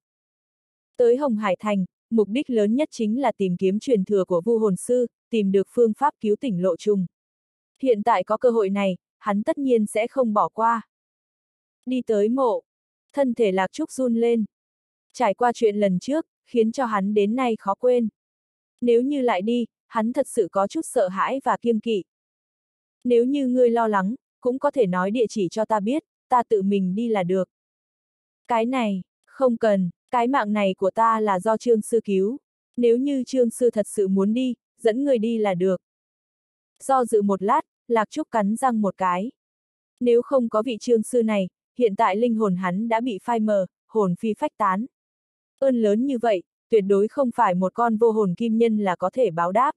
Tới Hồng Hải Thành, mục đích lớn nhất chính là tìm kiếm truyền thừa của vu hồn sư, tìm được phương pháp cứu tỉnh lộ trùng. Hiện tại có cơ hội này, hắn tất nhiên sẽ không bỏ qua. Đi tới mộ, thân thể lạc trúc run lên. Trải qua chuyện lần trước, khiến cho hắn đến nay khó quên. Nếu như lại đi, hắn thật sự có chút sợ hãi và kiêng kỵ. Nếu như ngươi lo lắng, cũng có thể nói địa chỉ cho ta biết, ta tự mình đi là được. Cái này, không cần, cái mạng này của ta là do trương sư cứu. Nếu như trương sư thật sự muốn đi, dẫn người đi là được. Do dự một lát, Lạc Trúc cắn răng một cái. Nếu không có vị trương sư này, hiện tại linh hồn hắn đã bị phai mờ, hồn phi phách tán. Ơn lớn như vậy, tuyệt đối không phải một con vô hồn kim nhân là có thể báo đáp.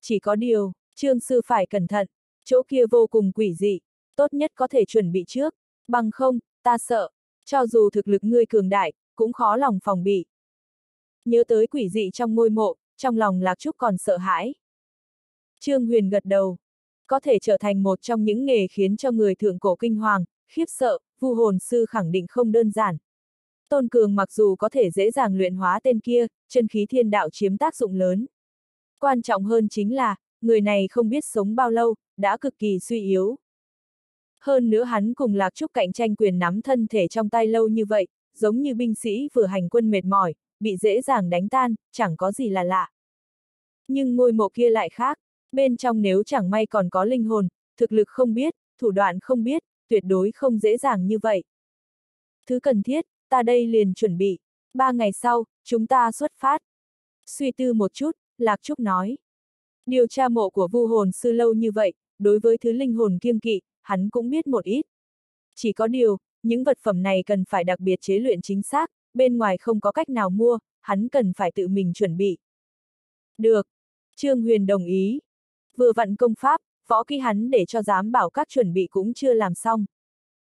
Chỉ có điều, trương sư phải cẩn thận, chỗ kia vô cùng quỷ dị, tốt nhất có thể chuẩn bị trước, bằng không, ta sợ, cho dù thực lực ngươi cường đại, cũng khó lòng phòng bị. Nhớ tới quỷ dị trong ngôi mộ, trong lòng Lạc Trúc còn sợ hãi. Trương Huyền gật đầu. Có thể trở thành một trong những nghề khiến cho người thượng cổ kinh hoàng, khiếp sợ, vu hồn sư khẳng định không đơn giản. Tôn Cường mặc dù có thể dễ dàng luyện hóa tên kia, chân khí thiên đạo chiếm tác dụng lớn. Quan trọng hơn chính là, người này không biết sống bao lâu, đã cực kỳ suy yếu. Hơn nữa hắn cùng Lạc Trúc cạnh tranh quyền nắm thân thể trong tay lâu như vậy, giống như binh sĩ vừa hành quân mệt mỏi, bị dễ dàng đánh tan, chẳng có gì là lạ. Nhưng ngôi mộ kia lại khác, bên trong nếu chẳng may còn có linh hồn, thực lực không biết, thủ đoạn không biết, tuyệt đối không dễ dàng như vậy. Thứ cần thiết, ta đây liền chuẩn bị. Ba ngày sau, chúng ta xuất phát. Suy tư một chút, Lạc Trúc nói. Điều tra mộ của vu hồn sư lâu như vậy, đối với thứ linh hồn kiêng kỵ, hắn cũng biết một ít. Chỉ có điều, những vật phẩm này cần phải đặc biệt chế luyện chính xác, bên ngoài không có cách nào mua, hắn cần phải tự mình chuẩn bị. Được. Trương Huyền đồng ý. Vừa vặn công pháp, võ kỹ hắn để cho giám bảo các chuẩn bị cũng chưa làm xong.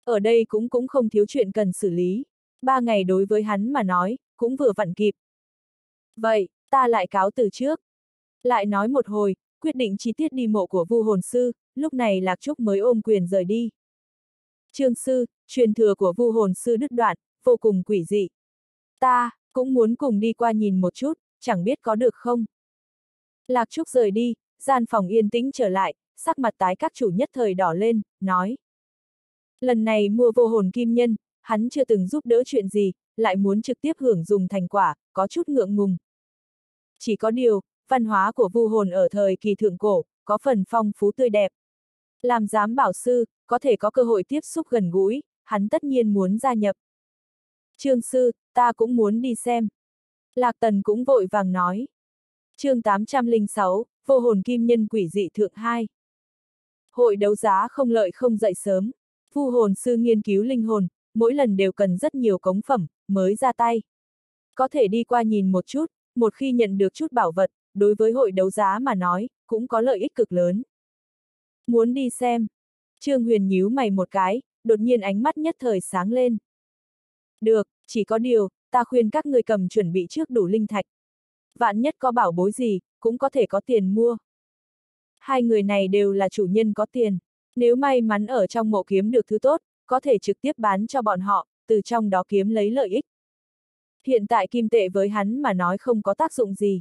Ở đây cũng cũng không thiếu chuyện cần xử lý. Ba ngày đối với hắn mà nói, cũng vừa vặn kịp. Vậy, ta lại cáo từ trước. Lại nói một hồi, quyết định chi tiết đi mộ của vu hồn sư, lúc này Lạc Trúc mới ôm quyền rời đi. Trương sư, truyền thừa của vu hồn sư đứt đoạn, vô cùng quỷ dị. Ta, cũng muốn cùng đi qua nhìn một chút, chẳng biết có được không. Lạc Trúc rời đi, gian phòng yên tĩnh trở lại, sắc mặt tái các chủ nhất thời đỏ lên, nói. Lần này mua vô hồn kim nhân, hắn chưa từng giúp đỡ chuyện gì, lại muốn trực tiếp hưởng dùng thành quả, có chút ngượng ngùng. Chỉ có điều, văn hóa của vu hồn ở thời kỳ thượng cổ, có phần phong phú tươi đẹp. Làm giám bảo sư, có thể có cơ hội tiếp xúc gần gũi, hắn tất nhiên muốn gia nhập. Trương sư, ta cũng muốn đi xem. Lạc Tần cũng vội vàng nói. chương 806, vô hồn kim nhân quỷ dị thượng 2. Hội đấu giá không lợi không dậy sớm. Vu hồn sư nghiên cứu linh hồn, mỗi lần đều cần rất nhiều cống phẩm, mới ra tay. Có thể đi qua nhìn một chút, một khi nhận được chút bảo vật, đối với hội đấu giá mà nói, cũng có lợi ích cực lớn. Muốn đi xem. Trương Huyền nhíu mày một cái, đột nhiên ánh mắt nhất thời sáng lên. Được, chỉ có điều, ta khuyên các người cầm chuẩn bị trước đủ linh thạch. Vạn nhất có bảo bối gì, cũng có thể có tiền mua. Hai người này đều là chủ nhân có tiền. Nếu may mắn ở trong mộ kiếm được thứ tốt, có thể trực tiếp bán cho bọn họ, từ trong đó kiếm lấy lợi ích. Hiện tại kim tệ với hắn mà nói không có tác dụng gì.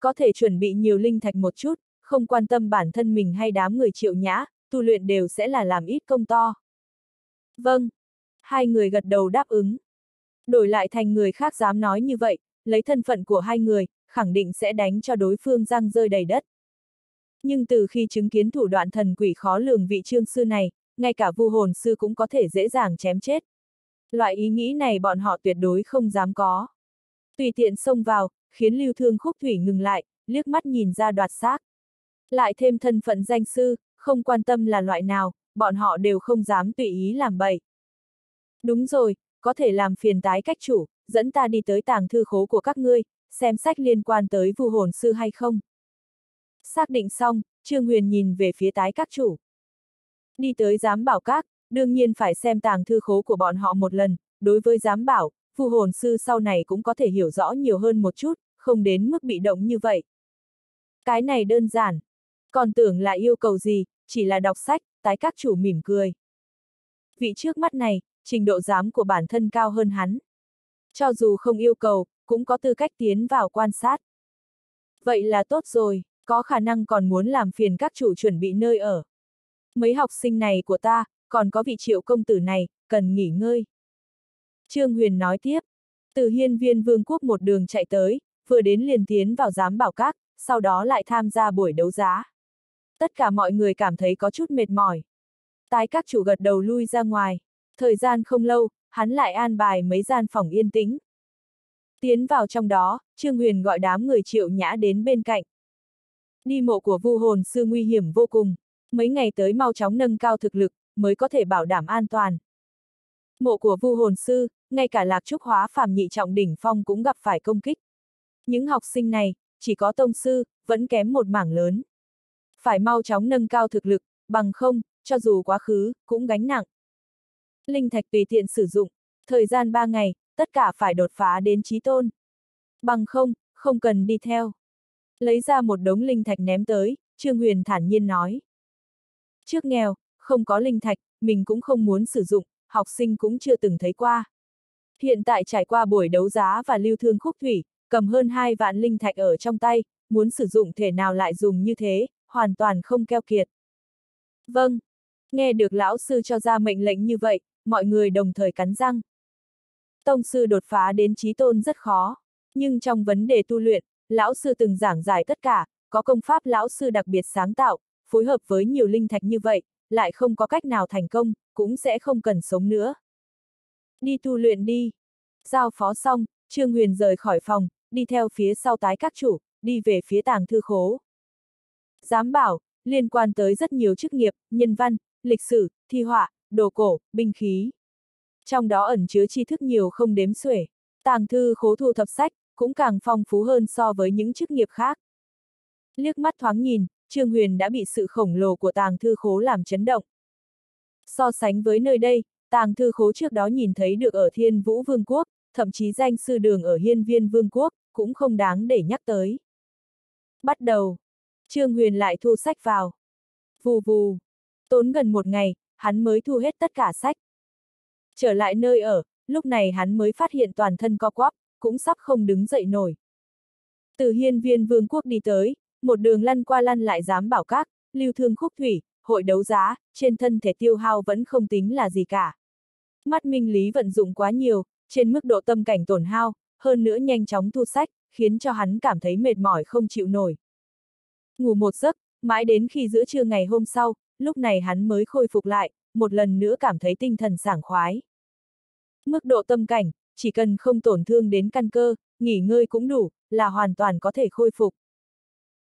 Có thể chuẩn bị nhiều linh thạch một chút, không quan tâm bản thân mình hay đám người triệu nhã, tu luyện đều sẽ là làm ít công to. Vâng. Hai người gật đầu đáp ứng. Đổi lại thành người khác dám nói như vậy, lấy thân phận của hai người, khẳng định sẽ đánh cho đối phương răng rơi đầy đất. Nhưng từ khi chứng kiến thủ đoạn thần quỷ khó lường vị trương sư này, ngay cả vu hồn sư cũng có thể dễ dàng chém chết. Loại ý nghĩ này bọn họ tuyệt đối không dám có. Tùy tiện xông vào, khiến lưu thương khúc thủy ngừng lại, liếc mắt nhìn ra đoạt xác. Lại thêm thân phận danh sư, không quan tâm là loại nào, bọn họ đều không dám tùy ý làm bậy. Đúng rồi, có thể làm phiền tái cách chủ, dẫn ta đi tới tàng thư khố của các ngươi, xem sách liên quan tới vu hồn sư hay không. Xác định xong, Trương Huyền nhìn về phía tái các chủ. Đi tới giám bảo các, đương nhiên phải xem tàng thư khố của bọn họ một lần, đối với giám bảo, phù hồn sư sau này cũng có thể hiểu rõ nhiều hơn một chút, không đến mức bị động như vậy. Cái này đơn giản. Còn tưởng là yêu cầu gì, chỉ là đọc sách, tái các chủ mỉm cười. Vị trước mắt này, trình độ giám của bản thân cao hơn hắn. Cho dù không yêu cầu, cũng có tư cách tiến vào quan sát. Vậy là tốt rồi, có khả năng còn muốn làm phiền các chủ chuẩn bị nơi ở. Mấy học sinh này của ta, còn có vị triệu công tử này, cần nghỉ ngơi. Trương Huyền nói tiếp, từ hiên viên vương quốc một đường chạy tới, vừa đến liền tiến vào giám bảo các, sau đó lại tham gia buổi đấu giá. Tất cả mọi người cảm thấy có chút mệt mỏi. Tái các chủ gật đầu lui ra ngoài. Thời gian không lâu, hắn lại an bài mấy gian phòng yên tĩnh. Tiến vào trong đó, Trương Huyền gọi đám người triệu nhã đến bên cạnh. Đi mộ của vu hồn sư nguy hiểm vô cùng. Mấy ngày tới mau chóng nâng cao thực lực, mới có thể bảo đảm an toàn. Mộ của vu hồn sư, ngay cả lạc trúc hóa phàm nhị trọng đỉnh phong cũng gặp phải công kích. Những học sinh này, chỉ có tông sư, vẫn kém một mảng lớn. Phải mau chóng nâng cao thực lực, bằng không, cho dù quá khứ, cũng gánh nặng. Linh thạch tùy tiện sử dụng, thời gian 3 ngày, tất cả phải đột phá đến trí tôn. Bằng không, không cần đi theo. Lấy ra một đống linh thạch ném tới, Trương Huyền thản nhiên nói. Trước nghèo, không có linh thạch, mình cũng không muốn sử dụng, học sinh cũng chưa từng thấy qua. Hiện tại trải qua buổi đấu giá và lưu thương khúc thủy, cầm hơn hai vạn linh thạch ở trong tay, muốn sử dụng thể nào lại dùng như thế, hoàn toàn không keo kiệt. Vâng. Nghe được lão sư cho ra mệnh lệnh như vậy, mọi người đồng thời cắn răng. Tông sư đột phá đến trí tôn rất khó. Nhưng trong vấn đề tu luyện, lão sư từng giảng giải tất cả, có công pháp lão sư đặc biệt sáng tạo, phối hợp với nhiều linh thạch như vậy, lại không có cách nào thành công, cũng sẽ không cần sống nữa. Đi tu luyện đi. Giao phó xong, Trương Huyền rời khỏi phòng, đi theo phía sau tái các chủ, đi về phía tàng thư khố. Giám bảo, liên quan tới rất nhiều chức nghiệp, nhân văn, lịch sử, thi họa, đồ cổ, binh khí. Trong đó ẩn chứa tri thức nhiều không đếm xuể. Tàng thư khố thu thập sách, cũng càng phong phú hơn so với những chức nghiệp khác. Liếc mắt thoáng nhìn, Trương Huyền đã bị sự khổng lồ của tàng thư khố làm chấn động. So sánh với nơi đây, tàng thư khố trước đó nhìn thấy được ở Thiên Vũ Vương quốc, thậm chí danh sư đường ở Hiên Viên Vương quốc, cũng không đáng để nhắc tới. Bắt đầu, Trương Huyền lại thu sách vào. Vù vù, tốn gần một ngày, hắn mới thu hết tất cả sách. Trở lại nơi ở, lúc này hắn mới phát hiện toàn thân co quắp, cũng sắp không đứng dậy nổi. Từ hiên viên vương quốc đi tới, một đường lăn qua lăn lại dám bảo các, lưu thương khúc thủy, hội đấu giá, trên thân thể tiêu hao vẫn không tính là gì cả. Mắt minh lý vận dụng quá nhiều, trên mức độ tâm cảnh tổn hao, hơn nữa nhanh chóng thu sách, khiến cho hắn cảm thấy mệt mỏi không chịu nổi. Ngủ một giấc, mãi đến khi giữa trưa ngày hôm sau, lúc này hắn mới khôi phục lại, một lần nữa cảm thấy tinh thần sảng khoái. Mức độ tâm cảnh, chỉ cần không tổn thương đến căn cơ, nghỉ ngơi cũng đủ, là hoàn toàn có thể khôi phục.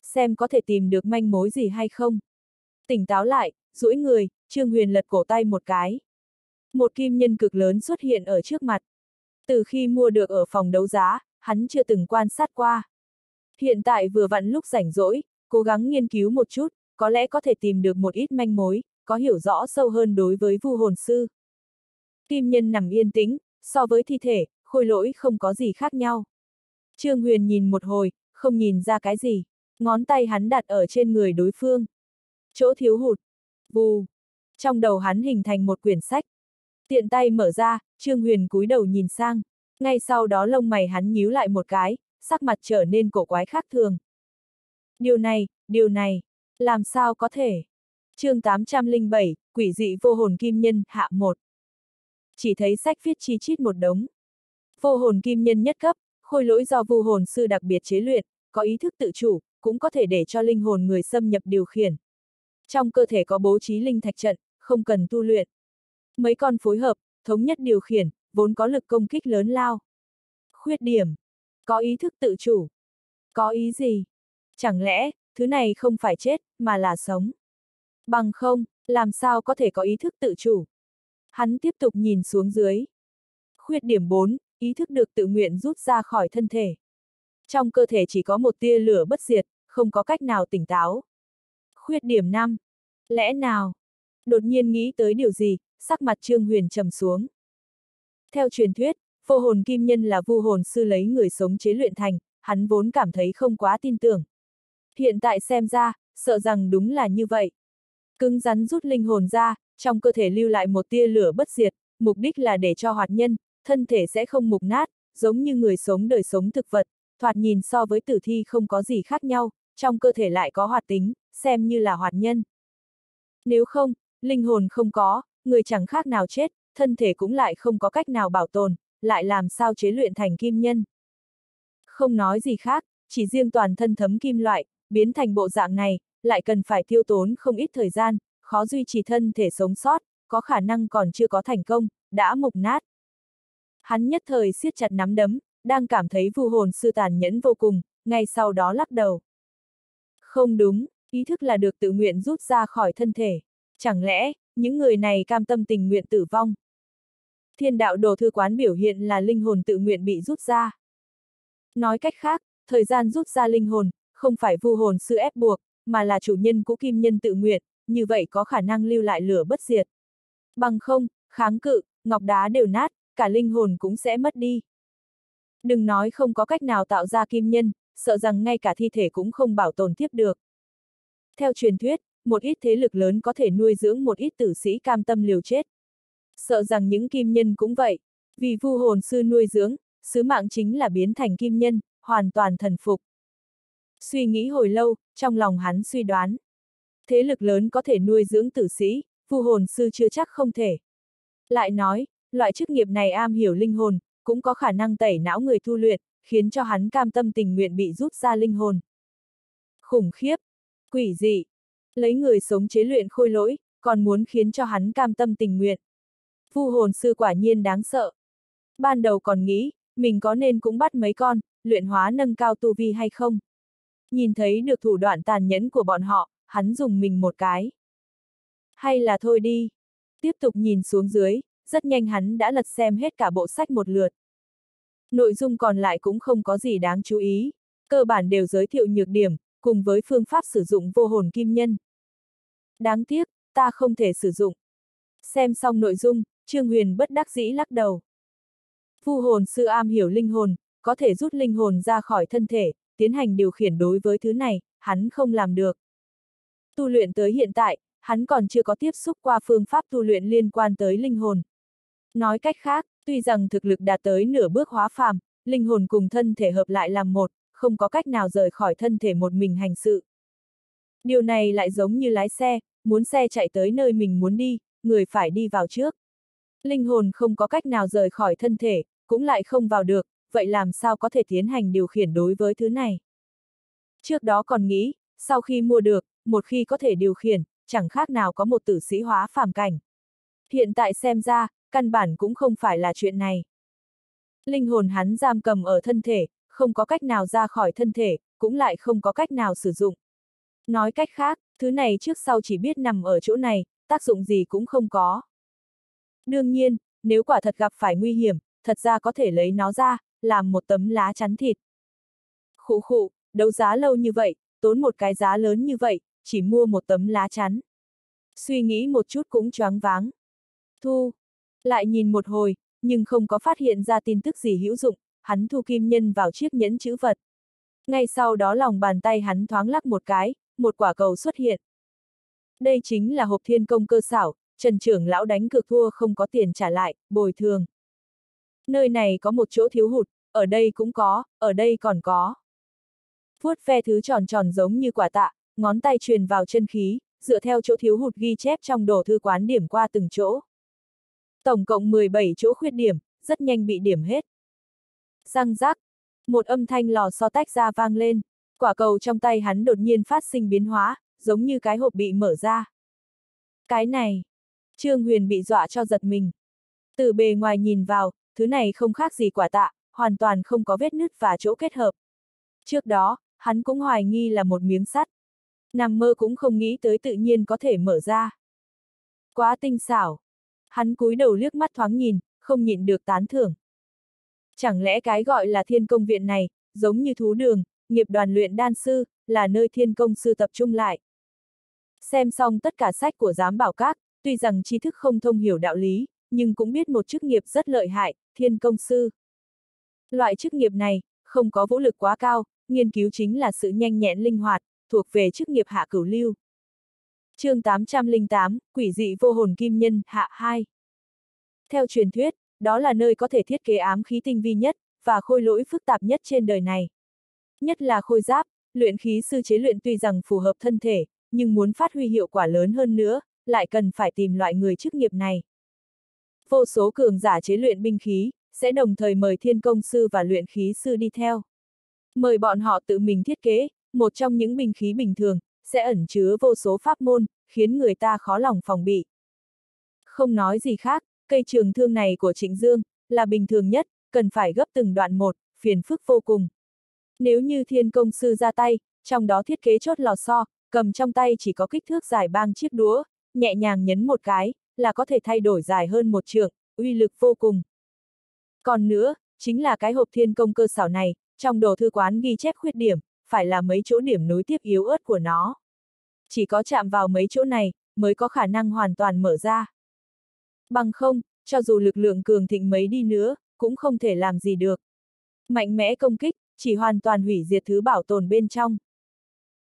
Xem có thể tìm được manh mối gì hay không. Tỉnh táo lại, duỗi người, Trương Huyền lật cổ tay một cái. Một kim nhân cực lớn xuất hiện ở trước mặt. Từ khi mua được ở phòng đấu giá, hắn chưa từng quan sát qua. Hiện tại vừa vặn lúc rảnh rỗi, cố gắng nghiên cứu một chút, có lẽ có thể tìm được một ít manh mối, có hiểu rõ sâu hơn đối với vu hồn sư. Kim nhân nằm yên tĩnh, so với thi thể, khôi lỗi không có gì khác nhau. Trương Huyền nhìn một hồi, không nhìn ra cái gì, ngón tay hắn đặt ở trên người đối phương. Chỗ thiếu hụt. Vù. Trong đầu hắn hình thành một quyển sách. Tiện tay mở ra, Trương Huyền cúi đầu nhìn sang. Ngay sau đó lông mày hắn nhíu lại một cái, sắc mặt trở nên cổ quái khác thường. Điều này, điều này, làm sao có thể? chương 807, quỷ dị vô hồn kim nhân, hạ 1. Chỉ thấy sách viết chi chít một đống. Vô hồn kim nhân nhất cấp, khôi lỗi do vô hồn sư đặc biệt chế luyện, có ý thức tự chủ, cũng có thể để cho linh hồn người xâm nhập điều khiển. Trong cơ thể có bố trí linh thạch trận, không cần tu luyện. Mấy con phối hợp, thống nhất điều khiển, vốn có lực công kích lớn lao. Khuyết điểm. Có ý thức tự chủ. Có ý gì? Chẳng lẽ, thứ này không phải chết, mà là sống? Bằng không, làm sao có thể có ý thức tự chủ? Hắn tiếp tục nhìn xuống dưới. Khuyết điểm 4, ý thức được tự nguyện rút ra khỏi thân thể. Trong cơ thể chỉ có một tia lửa bất diệt, không có cách nào tỉnh táo. Khuyết điểm 5. Lẽ nào? Đột nhiên nghĩ tới điều gì, sắc mặt Trương Huyền trầm xuống. Theo truyền thuyết, vô hồn kim nhân là vu hồn sư lấy người sống chế luyện thành, hắn vốn cảm thấy không quá tin tưởng. Hiện tại xem ra, sợ rằng đúng là như vậy. Cứng rắn rút linh hồn ra, trong cơ thể lưu lại một tia lửa bất diệt, mục đích là để cho hoạt nhân, thân thể sẽ không mục nát, giống như người sống đời sống thực vật, thoạt nhìn so với tử thi không có gì khác nhau, trong cơ thể lại có hoạt tính, xem như là hoạt nhân. Nếu không, linh hồn không có, người chẳng khác nào chết, thân thể cũng lại không có cách nào bảo tồn, lại làm sao chế luyện thành kim nhân. Không nói gì khác, chỉ riêng toàn thân thấm kim loại, biến thành bộ dạng này, lại cần phải tiêu tốn không ít thời gian, khó duy trì thân thể sống sót, có khả năng còn chưa có thành công, đã mục nát. Hắn nhất thời siết chặt nắm đấm, đang cảm thấy vu hồn sư tàn nhẫn vô cùng, ngay sau đó lắc đầu. Không đúng, ý thức là được tự nguyện rút ra khỏi thân thể. Chẳng lẽ, những người này cam tâm tình nguyện tử vong? Thiên đạo đồ thư quán biểu hiện là linh hồn tự nguyện bị rút ra. Nói cách khác, thời gian rút ra linh hồn, không phải vu hồn sư ép buộc, mà là chủ nhân của kim nhân tự nguyện, như vậy có khả năng lưu lại lửa bất diệt. Bằng không, kháng cự, ngọc đá đều nát, cả linh hồn cũng sẽ mất đi. Đừng nói không có cách nào tạo ra kim nhân, sợ rằng ngay cả thi thể cũng không bảo tồn tiếp được. Theo truyền thuyết, một ít thế lực lớn có thể nuôi dưỡng một ít tử sĩ cam tâm liều chết. Sợ rằng những kim nhân cũng vậy, vì vu hồn sư nuôi dưỡng, sứ mạng chính là biến thành kim nhân, hoàn toàn thần phục. Suy nghĩ hồi lâu, trong lòng hắn suy đoán. Thế lực lớn có thể nuôi dưỡng tử sĩ, phu hồn sư chưa chắc không thể. Lại nói, loại chức nghiệp này am hiểu linh hồn, cũng có khả năng tẩy não người thu luyện, khiến cho hắn cam tâm tình nguyện bị rút ra linh hồn. Khủng khiếp, quỷ dị, lấy người sống chế luyện khôi lỗi, còn muốn khiến cho hắn cam tâm tình nguyện. phu hồn sư quả nhiên đáng sợ. Ban đầu còn nghĩ, mình có nên cũng bắt mấy con, luyện hóa nâng cao tu vi hay không? Nhìn thấy được thủ đoạn tàn nhẫn của bọn họ, hắn dùng mình một cái. Hay là thôi đi. Tiếp tục nhìn xuống dưới, rất nhanh hắn đã lật xem hết cả bộ sách một lượt. Nội dung còn lại cũng không có gì đáng chú ý, cơ bản đều giới thiệu nhược điểm, cùng với phương pháp sử dụng vô hồn kim nhân. Đáng tiếc, ta không thể sử dụng. Xem xong nội dung, Trương Huyền bất đắc dĩ lắc đầu. Vu hồn sư am hiểu linh hồn, có thể rút linh hồn ra khỏi thân thể, tiến hành điều khiển đối với thứ này, hắn không làm được. Tu luyện tới hiện tại, hắn còn chưa có tiếp xúc qua phương pháp tu luyện liên quan tới linh hồn. Nói cách khác, tuy rằng thực lực đạt tới nửa bước hóa phàm, linh hồn cùng thân thể hợp lại làm một, không có cách nào rời khỏi thân thể một mình hành sự. Điều này lại giống như lái xe, muốn xe chạy tới nơi mình muốn đi, người phải đi vào trước. Linh hồn không có cách nào rời khỏi thân thể, cũng lại không vào được, vậy làm sao có thể tiến hành điều khiển đối với thứ này? Trước đó còn nghĩ, sau khi mua được, một khi có thể điều khiển, chẳng khác nào có một tử sĩ hóa phàm cảnh. Hiện tại xem ra, căn bản cũng không phải là chuyện này. Linh hồn hắn giam cầm ở thân thể, không có cách nào ra khỏi thân thể, cũng lại không có cách nào sử dụng. Nói cách khác, thứ này trước sau chỉ biết nằm ở chỗ này, tác dụng gì cũng không có. Đương nhiên, nếu quả thật gặp phải nguy hiểm, thật ra có thể lấy nó ra, làm một tấm lá chắn thịt. Khụ khụ, đấu giá lâu như vậy, tốn một cái giá lớn như vậy, chỉ mua một tấm lá chắn. Suy nghĩ một chút cũng choáng váng. Thu. Lại nhìn một hồi, nhưng không có phát hiện ra tin tức gì hữu dụng, hắn thu kim nhân vào chiếc nhẫn chữ vật. Ngay sau đó lòng bàn tay hắn thoáng lắc một cái, một quả cầu xuất hiện. Đây chính là hộp thiên công cơ xảo, Trần trưởng lão đánh cược thua không có tiền trả lại, bồi thường. Nơi này có một chỗ thiếu hụt, ở đây cũng có, ở đây còn có. Vuốt ve thứ tròn tròn giống như quả tạ, ngón tay truyền vào chân khí, dựa theo chỗ thiếu hụt ghi chép trong đồ thư quán điểm qua từng chỗ. Tổng cộng 17 chỗ khuyết điểm, rất nhanh bị điểm hết. Răng rác, một âm thanh lò xo tách ra vang lên, quả cầu trong tay hắn đột nhiên phát sinh biến hóa, giống như cái hộp bị mở ra. Cái này, Trương Huyền bị dọa cho giật mình. Từ bề ngoài nhìn vào, thứ này không khác gì quả tạ, hoàn toàn không có vết nứt và chỗ kết hợp. Trước đó, hắn cũng hoài nghi là một miếng sắt. Nằm mơ cũng không nghĩ tới tự nhiên có thể mở ra. Quá tinh xảo. Hắn cúi đầu liếc mắt thoáng nhìn, không nhịn được tán thưởng. Chẳng lẽ cái gọi là thiên công viện này, giống như thú đường, nghiệp đoàn luyện đan sư, là nơi thiên công sư tập trung lại. Xem xong tất cả sách của giám bảo các, tuy rằng tri thức không thông hiểu đạo lý, nhưng cũng biết một chức nghiệp rất lợi hại, thiên công sư. Loại chức nghiệp này, không có vũ lực quá cao, nghiên cứu chính là sự nhanh nhẹn linh hoạt, thuộc về chức nghiệp hạ cửu lưu. chương 808, Quỷ dị vô hồn kim nhân, hạ 2. Theo truyền thuyết, đó là nơi có thể thiết kế ám khí tinh vi nhất, và khôi lỗi phức tạp nhất trên đời này. Nhất là khôi giáp, luyện khí sư chế luyện tuy rằng phù hợp thân thể, nhưng muốn phát huy hiệu quả lớn hơn nữa, lại cần phải tìm loại người chức nghiệp này. Vô số cường giả chế luyện binh khí, sẽ đồng thời mời thiên công sư và luyện khí sư đi theo. Mời bọn họ tự mình thiết kế, một trong những bình khí bình thường, sẽ ẩn chứa vô số pháp môn, khiến người ta khó lòng phòng bị. Không nói gì khác, cây trường thương này của Trịnh Dương, là bình thường nhất, cần phải gấp từng đoạn một, phiền phức vô cùng. Nếu như thiên công sư ra tay, trong đó thiết kế chốt lò xo, cầm trong tay chỉ có kích thước dài bang chiếc đũa, nhẹ nhàng nhấn một cái, là có thể thay đổi dài hơn một trượng, uy lực vô cùng. Còn nữa, chính là cái hộp thiên công cơ xảo này, trong đồ thư quán ghi chép khuyết điểm, phải là mấy chỗ điểm nối tiếp yếu ớt của nó. Chỉ có chạm vào mấy chỗ này, mới có khả năng hoàn toàn mở ra. Bằng không, cho dù lực lượng cường thịnh mấy đi nữa, cũng không thể làm gì được. Mạnh mẽ công kích, chỉ hoàn toàn hủy diệt thứ bảo tồn bên trong.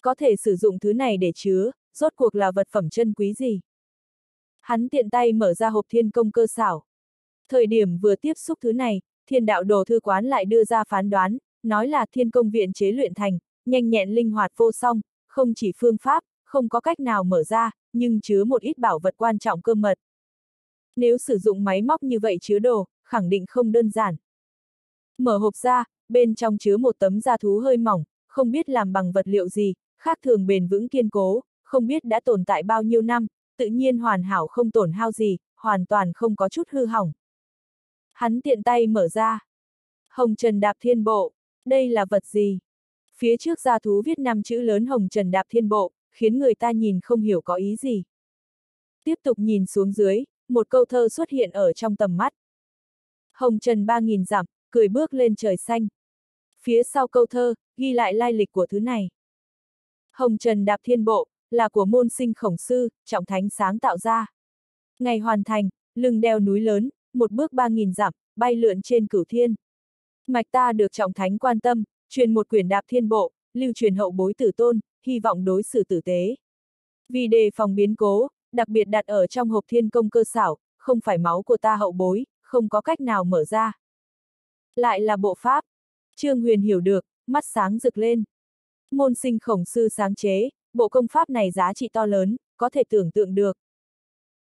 Có thể sử dụng thứ này để chứa, rốt cuộc là vật phẩm chân quý gì. Hắn tiện tay mở ra hộp thiên công cơ xảo. Thời điểm vừa tiếp xúc thứ này, thiên đạo đồ thư quán lại đưa ra phán đoán, nói là thiên công viện chế luyện thành, nhanh nhẹn linh hoạt vô song, không chỉ phương pháp, không có cách nào mở ra, nhưng chứa một ít bảo vật quan trọng cơ mật. Nếu sử dụng máy móc như vậy chứa đồ, khẳng định không đơn giản. Mở hộp ra, bên trong chứa một tấm da thú hơi mỏng, không biết làm bằng vật liệu gì, khác thường bền vững kiên cố, không biết đã tồn tại bao nhiêu năm, tự nhiên hoàn hảo không tổn hao gì, hoàn toàn không có chút hư hỏng. Hắn tiện tay mở ra. Hồng Trần Đạp Thiên Bộ, đây là vật gì? Phía trước gia thú viết năm chữ lớn Hồng Trần Đạp Thiên Bộ, khiến người ta nhìn không hiểu có ý gì. Tiếp tục nhìn xuống dưới, một câu thơ xuất hiện ở trong tầm mắt. Hồng Trần ba nghìn dặm, cười bước lên trời xanh. Phía sau câu thơ, ghi lại lai lịch của thứ này. Hồng Trần Đạp Thiên Bộ, là của môn sinh khổng sư, trọng thánh sáng tạo ra. Ngày hoàn thành, lưng đeo núi lớn, một bước ba nghìn dặm, bay lượn trên cửu thiên. Mạch ta được trọng thánh quan tâm, truyền một quyển đạp thiên bộ, lưu truyền hậu bối tử tôn, hy vọng đối xử tử tế. Vì đề phòng biến cố, đặc biệt đặt ở trong hộp thiên công cơ xảo, không phải máu của ta hậu bối, không có cách nào mở ra. Lại là bộ pháp. Trương Huyền hiểu được, mắt sáng rực lên. Môn sinh khổng sư sáng chế, bộ công pháp này giá trị to lớn, có thể tưởng tượng được.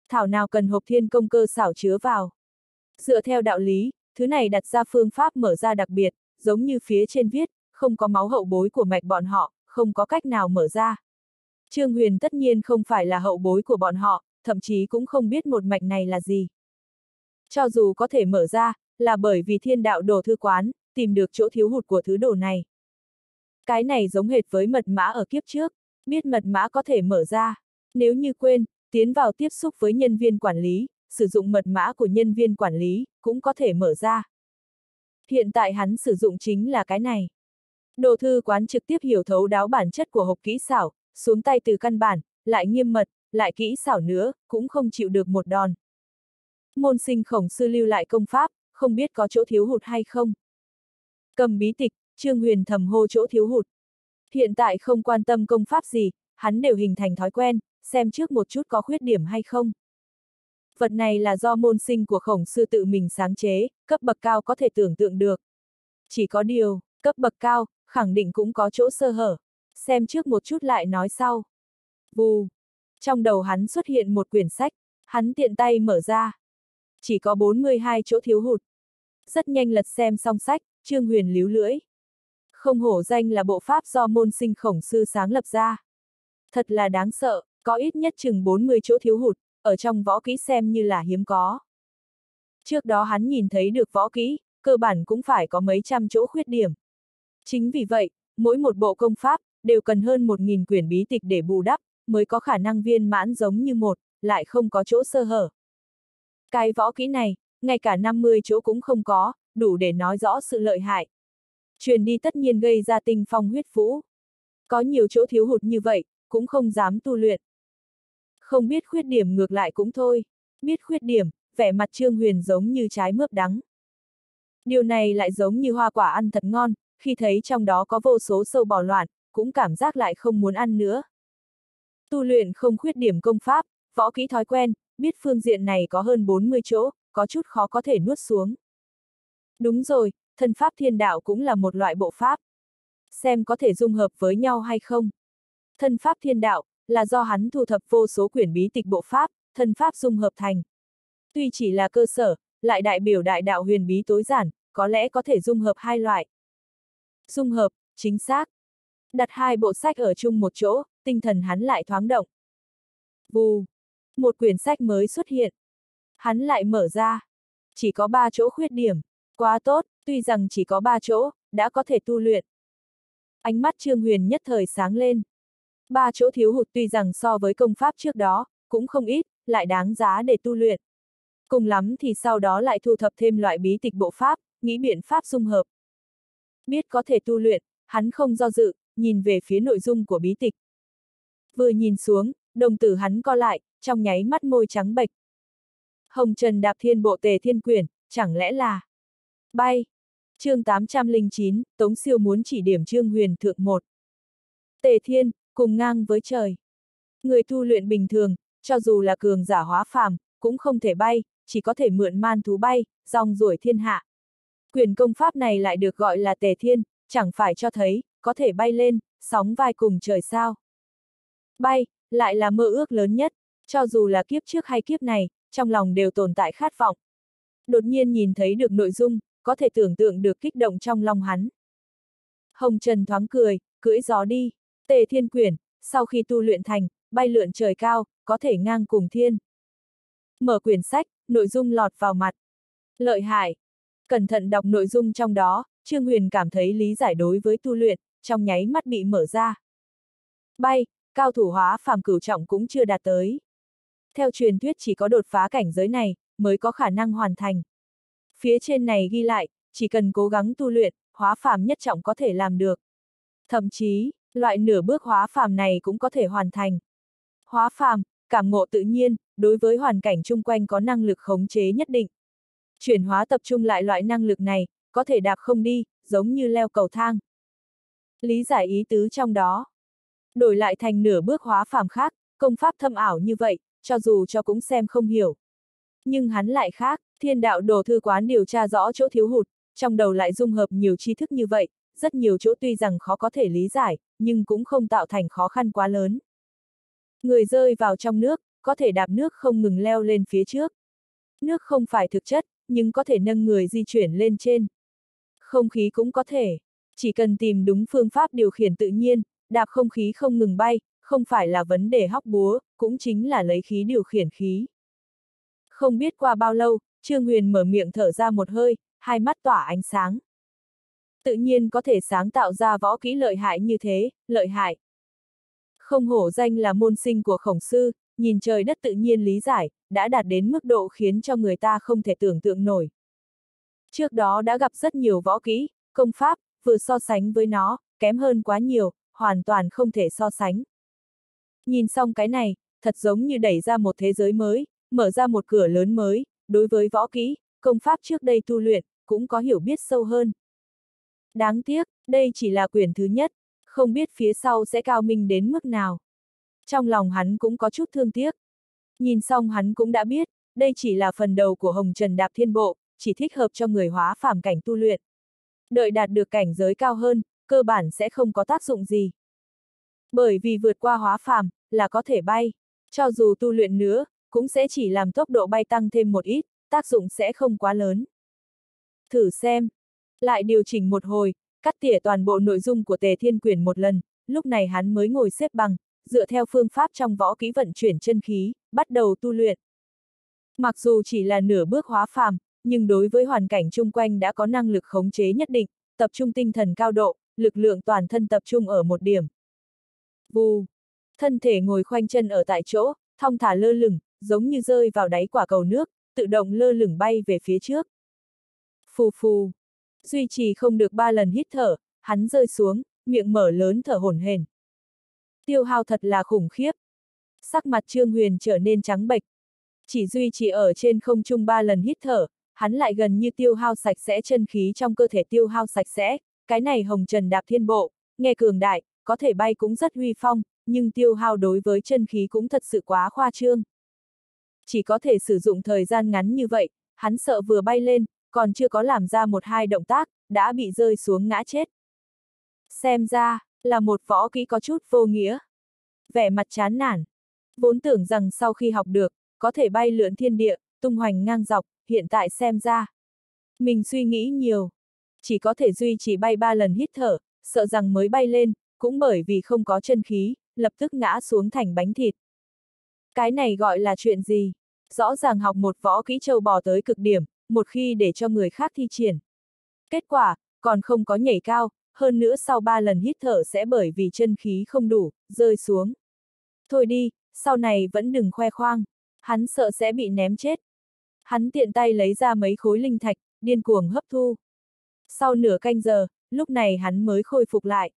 Thảo nào cần hộp thiên công cơ xảo chứa vào. Dựa theo đạo lý, thứ này đặt ra phương pháp mở ra đặc biệt, giống như phía trên viết, không có máu hậu bối của mạch bọn họ, không có cách nào mở ra. Trương Huyền tất nhiên không phải là hậu bối của bọn họ, thậm chí cũng không biết một mạch này là gì. Cho dù có thể mở ra, là bởi vì thiên đạo đồ thư quán, tìm được chỗ thiếu hụt của thứ đồ này. Cái này giống hệt với mật mã ở kiếp trước, biết mật mã có thể mở ra. Nếu như quên, tiến vào tiếp xúc với nhân viên quản lý, sử dụng mật mã của nhân viên quản lý, cũng có thể mở ra. Hiện tại hắn sử dụng chính là cái này. Đồ thư quán trực tiếp hiểu thấu đáo bản chất của hộp kỹ xảo, xuống tay từ căn bản, lại nghiêm mật, lại kỹ xảo nữa, cũng không chịu được một đòn. Môn sinh khổng sư lưu lại công pháp, không biết có chỗ thiếu hụt hay không. Cầm bí tịch, Trương Huyền thầm hô chỗ thiếu hụt. Hiện tại không quan tâm công pháp gì, hắn đều hình thành thói quen, xem trước một chút có khuyết điểm hay không. Vật này là do môn sinh của khổng sư tự mình sáng chế, cấp bậc cao có thể tưởng tượng được. Chỉ có điều, cấp bậc cao, khẳng định cũng có chỗ sơ hở. Xem trước một chút lại nói sau. Vù. Trong đầu hắn xuất hiện một quyển sách, hắn tiện tay mở ra. Chỉ có 42 chỗ thiếu hụt. Rất nhanh lật xem xong sách, Trương Huyền líu lưỡi. Không hổ danh là bộ pháp do môn sinh khổng sư sáng lập ra. Thật là đáng sợ, có ít nhất chừng 40 chỗ thiếu hụt, ở trong võ kỹ xem như là hiếm có. Trước đó hắn nhìn thấy được võ kỹ, cơ bản cũng phải có mấy trăm chỗ khuyết điểm. Chính vì vậy, mỗi một bộ công pháp, đều cần hơn một nghìn quyển bí tịch để bù đắp, mới có khả năng viên mãn giống như một, lại không có chỗ sơ hở. Cái võ kỹ này, ngay cả 50 chỗ cũng không có, đủ để nói rõ sự lợi hại. Truyền đi tất nhiên gây ra tinh phong huyết vũ. Có nhiều chỗ thiếu hụt như vậy, cũng không dám tu luyện. Không biết khuyết điểm ngược lại cũng thôi. Biết khuyết điểm, vẻ mặt Trương Huyền giống như trái mướp đắng. Điều này lại giống như hoa quả ăn thật ngon, khi thấy trong đó có vô số sâu bò loạn, cũng cảm giác lại không muốn ăn nữa. Tu luyện không khuyết điểm công pháp, võ kỹ thói quen, biết phương diện này có hơn 40 chỗ, có chút khó có thể nuốt xuống. Đúng rồi, thân pháp thiên đạo cũng là một loại bộ pháp. Xem có thể dung hợp với nhau hay không. Thân pháp thiên đạo, là do hắn thu thập vô số quyển bí tịch bộ pháp, thân pháp dung hợp thành. Tuy chỉ là cơ sở, lại đại biểu đại đạo huyền bí tối giản, có lẽ có thể dung hợp hai loại. Dung hợp, chính xác. Đặt hai bộ sách ở chung một chỗ, tinh thần hắn lại thoáng động. Bù, Một quyển sách mới xuất hiện. Hắn lại mở ra. Chỉ có ba chỗ khuyết điểm. Quá tốt, tuy rằng chỉ có ba chỗ, đã có thể tu luyện. Ánh mắt Trương Huyền nhất thời sáng lên. Ba chỗ thiếu hụt tuy rằng so với công pháp trước đó, cũng không ít, lại đáng giá để tu luyện. Cùng lắm thì sau đó lại thu thập thêm loại bí tịch bộ pháp, nghĩ biện pháp dung hợp. Biết có thể tu luyện, hắn không do dự, nhìn về phía nội dung của bí tịch. Vừa nhìn xuống, đồng tử hắn co lại, trong nháy mắt môi trắng bệch. Hồng Trần đạp thiên bộ tề thiên quyển, chẳng lẽ là... Bay! chương 809, Tống Siêu muốn chỉ điểm Trương Huyền thượng một. Tề thiên, cùng ngang với trời. Người tu luyện bình thường, cho dù là cường giả hóa phàm, cũng không thể bay, chỉ có thể mượn man thú bay, rong ruổi thiên hạ. Quyền công pháp này lại được gọi là tề thiên, chẳng phải cho thấy, có thể bay lên, sóng vai cùng trời sao. Bay, lại là mơ ước lớn nhất, cho dù là kiếp trước hay kiếp này, trong lòng đều tồn tại khát vọng. Đột nhiên nhìn thấy được nội dung, có thể tưởng tượng được kích động trong lòng hắn. Hồng Trần thoáng cười, cưỡi gió đi, tề thiên quyển, sau khi tu luyện thành, bay lượn trời cao, có thể ngang cùng thiên. Mở quyển sách, nội dung lọt vào mặt. Lợi hại. Cẩn thận đọc nội dung trong đó, Trương Huyền cảm thấy lý giải đối với tu luyện, trong nháy mắt bị mở ra. Bay, cao thủ hóa phàm cửu trọng cũng chưa đạt tới. Theo truyền thuyết chỉ có đột phá cảnh giới này, mới có khả năng hoàn thành. Phía trên này ghi lại, chỉ cần cố gắng tu luyện, hóa phàm nhất trọng có thể làm được. Thậm chí, loại nửa bước hóa phàm này cũng có thể hoàn thành. Hóa phàm, cảm ngộ tự nhiên, đối với hoàn cảnh chung quanh có năng lực khống chế nhất định. Chuyển hóa tập trung lại loại năng lực này, có thể đạp không đi, giống như leo cầu thang. Lý giải ý tứ trong đó. Đổi lại thành nửa bước hóa phàm khác, công pháp thâm ảo như vậy, cho dù cho cũng xem không hiểu. Nhưng hắn lại khác, thiên đạo đồ thư quán điều tra rõ chỗ thiếu hụt, trong đầu lại dung hợp nhiều tri thức như vậy, rất nhiều chỗ tuy rằng khó có thể lý giải, nhưng cũng không tạo thành khó khăn quá lớn. Người rơi vào trong nước, có thể đạp nước không ngừng leo lên phía trước. Nước không phải thực chất, nhưng có thể nâng người di chuyển lên trên. Không khí cũng có thể, chỉ cần tìm đúng phương pháp điều khiển tự nhiên, đạp không khí không ngừng bay, không phải là vấn đề hóc búa, cũng chính là lấy khí điều khiển khí. Không biết qua bao lâu, Trương Huyền mở miệng thở ra một hơi, hai mắt tỏa ánh sáng. Tự nhiên có thể sáng tạo ra võ kỹ lợi hại như thế, lợi hại. Không hổ danh là môn sinh của khổng sư, nhìn trời đất tự nhiên lý giải, đã đạt đến mức độ khiến cho người ta không thể tưởng tượng nổi. Trước đó đã gặp rất nhiều võ kỹ, công pháp, vừa so sánh với nó, kém hơn quá nhiều, hoàn toàn không thể so sánh. Nhìn xong cái này, thật giống như đẩy ra một thế giới mới, mở ra một cửa lớn mới, đối với võ kỹ, công pháp trước đây tu luyện, cũng có hiểu biết sâu hơn. Đáng tiếc, đây chỉ là quyển thứ nhất, không biết phía sau sẽ cao minh đến mức nào. Trong lòng hắn cũng có chút thương tiếc. Nhìn xong hắn cũng đã biết, đây chỉ là phần đầu của Hồng Trần Đạp Thiên Bộ, chỉ thích hợp cho người hóa phàm cảnh tu luyện. Đợi đạt được cảnh giới cao hơn, cơ bản sẽ không có tác dụng gì. Bởi vì vượt qua hóa phàm, là có thể bay. Cho dù tu luyện nữa, cũng sẽ chỉ làm tốc độ bay tăng thêm một ít, tác dụng sẽ không quá lớn. Thử xem. Lại điều chỉnh một hồi, cắt tỉa toàn bộ nội dung của tề thiên quyển một lần, lúc này hắn mới ngồi xếp bằng, dựa theo phương pháp trong võ kỹ vận chuyển chân khí, bắt đầu tu luyện. Mặc dù chỉ là nửa bước hóa phàm, nhưng đối với hoàn cảnh chung quanh đã có năng lực khống chế nhất định, tập trung tinh thần cao độ, lực lượng toàn thân tập trung ở một điểm. Vù! Thân thể ngồi khoanh chân ở tại chỗ, thong thả lơ lửng, giống như rơi vào đáy quả cầu nước, tự động lơ lửng bay về phía trước. Phù phù! Duy trì không được ba lần hít thở, hắn rơi xuống, miệng mở lớn thở hổn hển. Tiêu hao thật là khủng khiếp. Sắc mặt Trương Huyền trở nên trắng bệch. Chỉ duy trì ở trên không trung ba lần hít thở, hắn lại gần như tiêu hao sạch sẽ chân khí trong cơ thể tiêu hao sạch sẽ, cái này hồng trần đạp thiên bộ, nghe cường đại, có thể bay cũng rất huy phong, nhưng tiêu hao đối với chân khí cũng thật sự quá khoa trương. Chỉ có thể sử dụng thời gian ngắn như vậy, hắn sợ vừa bay lên, còn chưa có làm ra một hai động tác, đã bị rơi xuống ngã chết. Xem ra, là một võ kỹ có chút vô nghĩa. Vẻ mặt chán nản. Vốn tưởng rằng sau khi học được, có thể bay lượn thiên địa, tung hoành ngang dọc, hiện tại xem ra. Mình suy nghĩ nhiều. Chỉ có thể duy trì bay ba lần hít thở, sợ rằng mới bay lên, cũng bởi vì không có chân khí, lập tức ngã xuống thành bánh thịt. Cái này gọi là chuyện gì? Rõ ràng học một võ kỹ châu bò tới cực điểm, một khi để cho người khác thi triển. Kết quả, còn không có nhảy cao, hơn nữa sau ba lần hít thở sẽ bởi vì chân khí không đủ, rơi xuống. Thôi đi, sau này vẫn đừng khoe khoang, hắn sợ sẽ bị ném chết. Hắn tiện tay lấy ra mấy khối linh thạch, điên cuồng hấp thu. Sau nửa canh giờ, lúc này hắn mới khôi phục lại.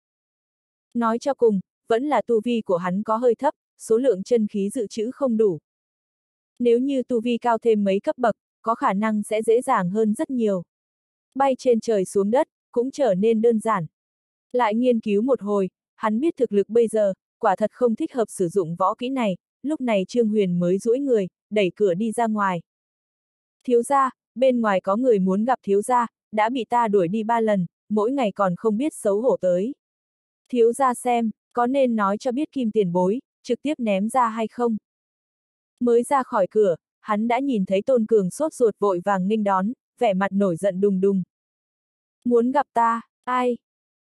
Nói cho cùng, vẫn là tu vi của hắn có hơi thấp, số lượng chân khí dự trữ không đủ. Nếu như tu vi cao thêm mấy cấp bậc, có khả năng sẽ dễ dàng hơn rất nhiều. Bay trên trời xuống đất, cũng trở nên đơn giản. Lại nghiên cứu một hồi, hắn biết thực lực bây giờ, quả thật không thích hợp sử dụng võ kỹ này, lúc này Trương Huyền mới duỗi người, đẩy cửa đi ra ngoài. Thiếu gia, bên ngoài có người muốn gặp thiếu gia, đã bị ta đuổi đi ba lần, mỗi ngày còn không biết xấu hổ tới. Thiếu gia xem, có nên nói cho biết kim tiền bối, trực tiếp ném ra hay không? Mới ra khỏi cửa, hắn đã nhìn thấy Tôn Cường sốt ruột vội vàng nghênh đón, vẻ mặt nổi giận đùng đùng, Muốn gặp ta, ai?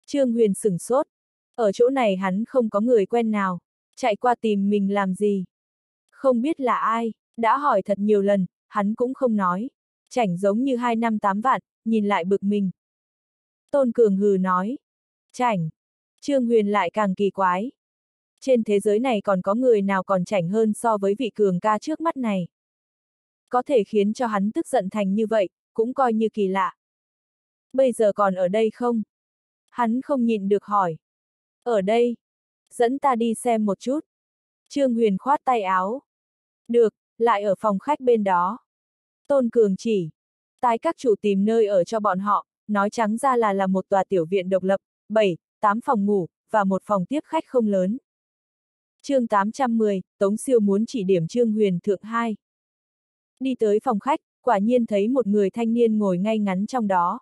Trương Huyền sửng sốt. Ở chỗ này hắn không có người quen nào. Chạy qua tìm mình làm gì? Không biết là ai, đã hỏi thật nhiều lần, hắn cũng không nói. Chảnh giống như hai năm tám vạn, nhìn lại bực mình. Tôn Cường hừ nói. Chảnh. Trương Huyền lại càng kỳ quái. Trên thế giới này còn có người nào còn chảnh hơn so với vị cường ca trước mắt này. Có thể khiến cho hắn tức giận thành như vậy, cũng coi như kỳ lạ. Bây giờ còn ở đây không? Hắn không nhịn được hỏi. Ở đây. Dẫn ta đi xem một chút. Trương Huyền khoát tay áo. Được, lại ở phòng khách bên đó. Tôn Cường chỉ. Tái các chủ tìm nơi ở cho bọn họ, nói trắng ra là là một tòa tiểu viện độc lập, 7, 8 phòng ngủ, và một phòng tiếp khách không lớn. chương 810, Tống Siêu muốn chỉ điểm Trương Huyền thượng 2. Đi tới phòng khách, quả nhiên thấy một người thanh niên ngồi ngay ngắn trong đó.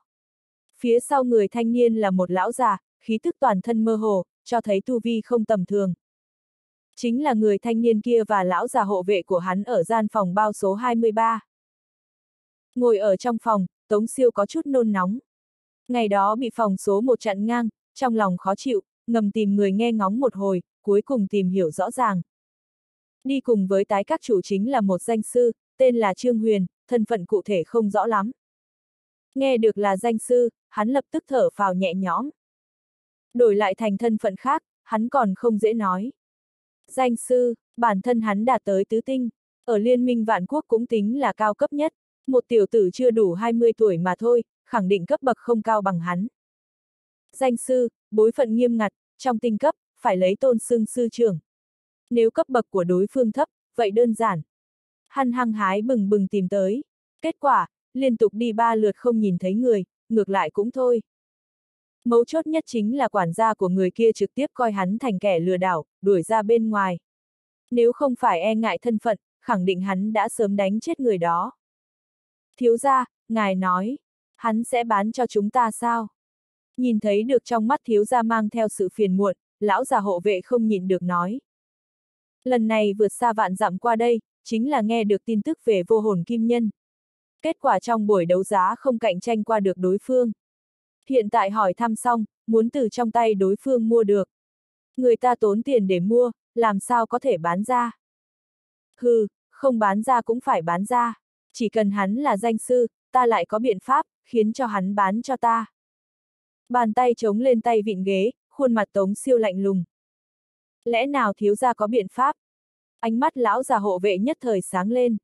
Phía sau người thanh niên là một lão già, khí tức toàn thân mơ hồ, cho thấy tu vi không tầm thường. Chính là người thanh niên kia và lão già hộ vệ của hắn ở gian phòng bao số 23. Ngồi ở trong phòng, Tống Siêu có chút nôn nóng. Ngày đó bị phòng số một chặn ngang, trong lòng khó chịu, ngầm tìm người nghe ngóng một hồi, cuối cùng tìm hiểu rõ ràng. Đi cùng với tái các chủ chính là một danh sư, tên là Trương Huyền, thân phận cụ thể không rõ lắm. Nghe được là danh sư, hắn lập tức thở phào nhẹ nhõm. Đổi lại thành thân phận khác, hắn còn không dễ nói. Danh sư, bản thân hắn đạt tới tứ tinh, ở liên minh vạn quốc cũng tính là cao cấp nhất, một tiểu tử chưa đủ 20 tuổi mà thôi, khẳng định cấp bậc không cao bằng hắn. Danh sư, bối phận nghiêm ngặt, trong tinh cấp, phải lấy tôn xưng sư trưởng. Nếu cấp bậc của đối phương thấp, vậy đơn giản. Hắn hăng hái bừng bừng tìm tới. Kết quả, liên tục đi ba lượt không nhìn thấy người, ngược lại cũng thôi. Mấu chốt nhất chính là quản gia của người kia trực tiếp coi hắn thành kẻ lừa đảo, đuổi ra bên ngoài. Nếu không phải e ngại thân phận, khẳng định hắn đã sớm đánh chết người đó. Thiếu gia, ngài nói, hắn sẽ bán cho chúng ta sao? Nhìn thấy được trong mắt thiếu gia mang theo sự phiền muộn, lão già hộ vệ không nhịn được nói. Lần này vượt xa vạn dặm qua đây, chính là nghe được tin tức về vô hồn kim nhân. Kết quả trong buổi đấu giá không cạnh tranh qua được đối phương. Hiện tại hỏi thăm xong, muốn từ trong tay đối phương mua được. Người ta tốn tiền để mua, làm sao có thể bán ra? Hừ, không bán ra cũng phải bán ra. Chỉ cần hắn là danh sư, ta lại có biện pháp, khiến cho hắn bán cho ta. Bàn tay chống lên tay vịn ghế, khuôn mặt tống siêu lạnh lùng. Lẽ nào thiếu gia có biện pháp? Ánh mắt lão già hộ vệ nhất thời sáng lên.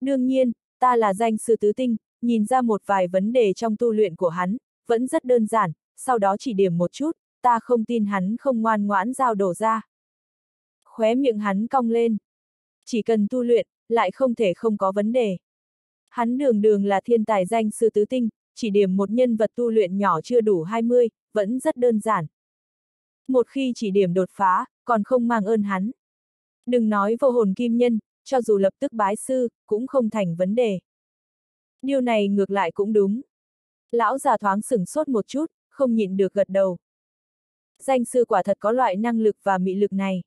Đương nhiên, ta là danh sư tứ tinh, nhìn ra một vài vấn đề trong tu luyện của hắn, vẫn rất đơn giản, sau đó chỉ điểm một chút, ta không tin hắn không ngoan ngoãn giao đổ ra. Khóe miệng hắn cong lên. Chỉ cần tu luyện, lại không thể không có vấn đề. Hắn đường đường là thiên tài danh sư tứ tinh, chỉ điểm một nhân vật tu luyện nhỏ chưa đủ 20, vẫn rất đơn giản. Một khi chỉ điểm đột phá, còn không mang ơn hắn. Đừng nói vô hồn kim nhân, cho dù lập tức bái sư, cũng không thành vấn đề. Điều này ngược lại cũng đúng. Lão già thoáng sửng sốt một chút, không nhịn được gật đầu. Danh sư quả thật có loại năng lực và mị lực này.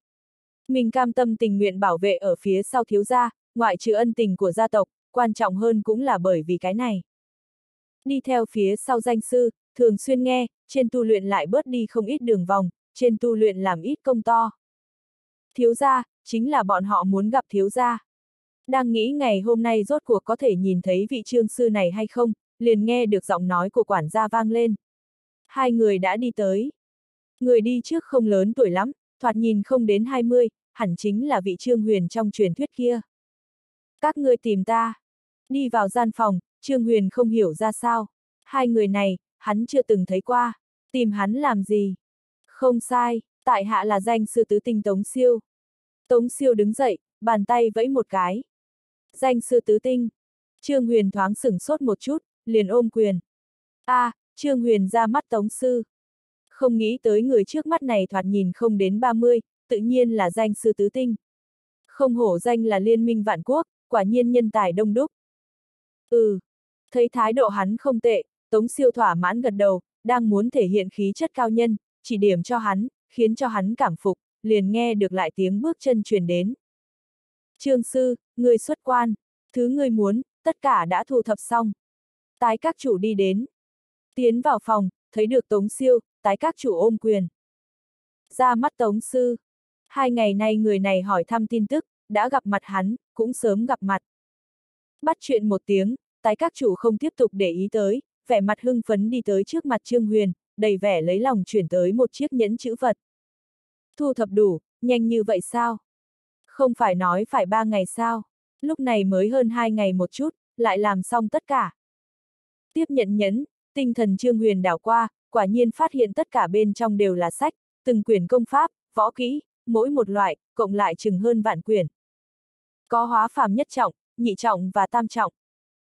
Mình cam tâm tình nguyện bảo vệ ở phía sau thiếu gia, ngoại trừ ân tình của gia tộc, quan trọng hơn cũng là bởi vì cái này. Đi theo phía sau danh sư, thường xuyên nghe, trên tu luyện lại bớt đi không ít đường vòng, trên tu luyện làm ít công to. Thiếu gia, chính là bọn họ muốn gặp thiếu gia. Đang nghĩ ngày hôm nay rốt cuộc có thể nhìn thấy vị trương sư này hay không, liền nghe được giọng nói của quản gia vang lên. Hai người đã đi tới. Người đi trước không lớn tuổi lắm, thoạt nhìn không đến 20, hẳn chính là vị trương huyền trong truyền thuyết kia. Các ngươi tìm ta. Đi vào gian phòng, trương huyền không hiểu ra sao. Hai người này, hắn chưa từng thấy qua. Tìm hắn làm gì? Không sai, tại hạ là danh sư tứ tinh Tống Siêu. Tống Siêu đứng dậy, bàn tay vẫy một cái. Danh sư tứ tinh. Trương Huyền thoáng sửng sốt một chút, liền ôm quyền. a à, Trương Huyền ra mắt Tống Sư. Không nghĩ tới người trước mắt này thoạt nhìn không đến 30, tự nhiên là danh sư tứ tinh. Không hổ danh là liên minh vạn quốc, quả nhiên nhân tài đông đúc. Ừ. Thấy thái độ hắn không tệ, Tống Siêu thỏa mãn gật đầu, đang muốn thể hiện khí chất cao nhân, chỉ điểm cho hắn, khiến cho hắn cảm phục, liền nghe được lại tiếng bước chân truyền đến. Trương sư, người xuất quan, thứ người muốn, tất cả đã thu thập xong. Tái các chủ đi đến. Tiến vào phòng, thấy được Tống Siêu, tái các chủ ôm quyền. Ra mắt Tống Sư. Hai ngày nay người này hỏi thăm tin tức, đã gặp mặt hắn, cũng sớm gặp mặt. Bắt chuyện một tiếng, tái các chủ không tiếp tục để ý tới, vẻ mặt hưng phấn đi tới trước mặt Trương Huyền, đầy vẻ lấy lòng chuyển tới một chiếc nhẫn chữ vật. Thu thập đủ, nhanh như vậy sao? Không phải nói phải ba ngày sao? Lúc này mới hơn hai ngày một chút, lại làm xong tất cả. Tiếp nhận nhấn, tinh thần Trương Huyền đảo qua, quả nhiên phát hiện tất cả bên trong đều là sách, từng quyển công pháp, võ kỹ, mỗi một loại, cộng lại chừng hơn vạn quyển. Có hóa phàm nhất trọng, nhị trọng và tam trọng.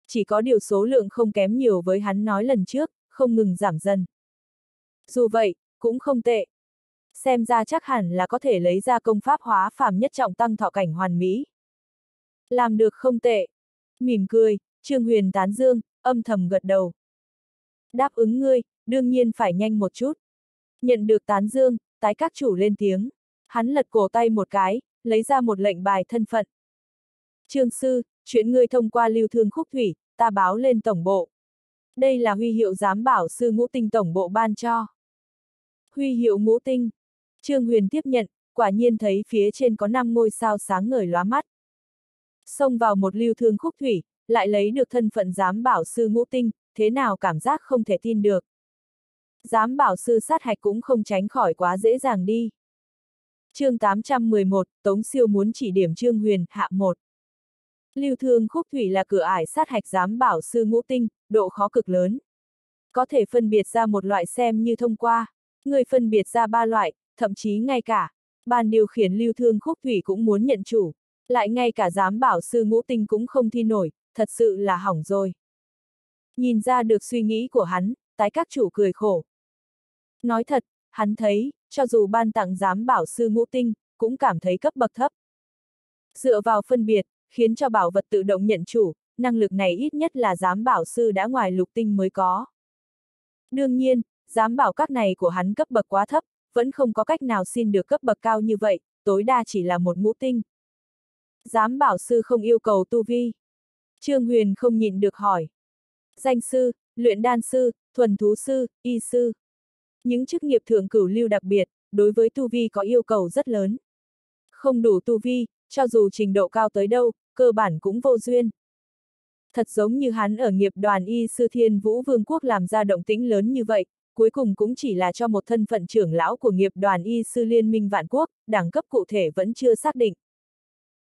Chỉ có điều số lượng không kém nhiều với hắn nói lần trước, không ngừng giảm dần. Dù vậy, cũng không tệ. Xem ra chắc hẳn là có thể lấy ra công pháp hóa phàm nhất trọng tăng thọ cảnh hoàn mỹ. Làm được không tệ. Mỉm cười, Trương Huyền tán dương, âm thầm gật đầu. Đáp ứng ngươi, đương nhiên phải nhanh một chút. Nhận được tán dương, tái các chủ lên tiếng. Hắn lật cổ tay một cái, lấy ra một lệnh bài thân phận. Trương sư, chuyện ngươi thông qua lưu thương khúc thủy, ta báo lên tổng bộ. Đây là huy hiệu giám bảo sư ngũ tinh tổng bộ ban cho. Huy hiệu ngũ tinh. Trương Huyền tiếp nhận, quả nhiên thấy phía trên có 5 ngôi sao sáng ngời lóa mắt. Xông vào một lưu thương khúc thủy, lại lấy được thân phận giám bảo sư ngũ tinh, thế nào cảm giác không thể tin được. Giám bảo sư sát hạch cũng không tránh khỏi quá dễ dàng đi. chương 811, Tống Siêu muốn chỉ điểm Trương Huyền, hạ 1. Lưu thương khúc thủy là cửa ải sát hạch giám bảo sư ngũ tinh, độ khó cực lớn. Có thể phân biệt ra một loại xem như thông qua, người phân biệt ra ba loại, thậm chí ngay cả, ban điều khiển lưu thương khúc thủy cũng muốn nhận chủ, lại ngay cả giám bảo sư ngũ tinh cũng không thi nổi, thật sự là hỏng rồi. Nhìn ra được suy nghĩ của hắn, tái các chủ cười khổ. Nói thật, hắn thấy, cho dù ban tặng giám bảo sư ngũ tinh, cũng cảm thấy cấp bậc thấp. Dựa vào phân biệt, khiến cho bảo vật tự động nhận chủ, năng lực này ít nhất là giám bảo sư đã ngoài lục tinh mới có. Đương nhiên, giám bảo các này của hắn cấp bậc quá thấp, vẫn không có cách nào xin được cấp bậc cao như vậy, tối đa chỉ là một ngũ tinh. Giám bảo sư không yêu cầu tu vi. Trương Huyền không nhịn được hỏi. Danh sư, luyện đan sư, thuần thú sư, y sư. Những chức nghiệp thượng cửu lưu đặc biệt, đối với tu vi có yêu cầu rất lớn. Không đủ tu vi, cho dù trình độ cao tới đâu, cơ bản cũng vô duyên. Thật giống như hắn ở nghiệp đoàn y sư thiên vũ vương quốc làm ra động tĩnh lớn như vậy, cuối cùng cũng chỉ là cho một thân phận trưởng lão của nghiệp đoàn y sư liên minh vạn quốc, đẳng cấp cụ thể vẫn chưa xác định.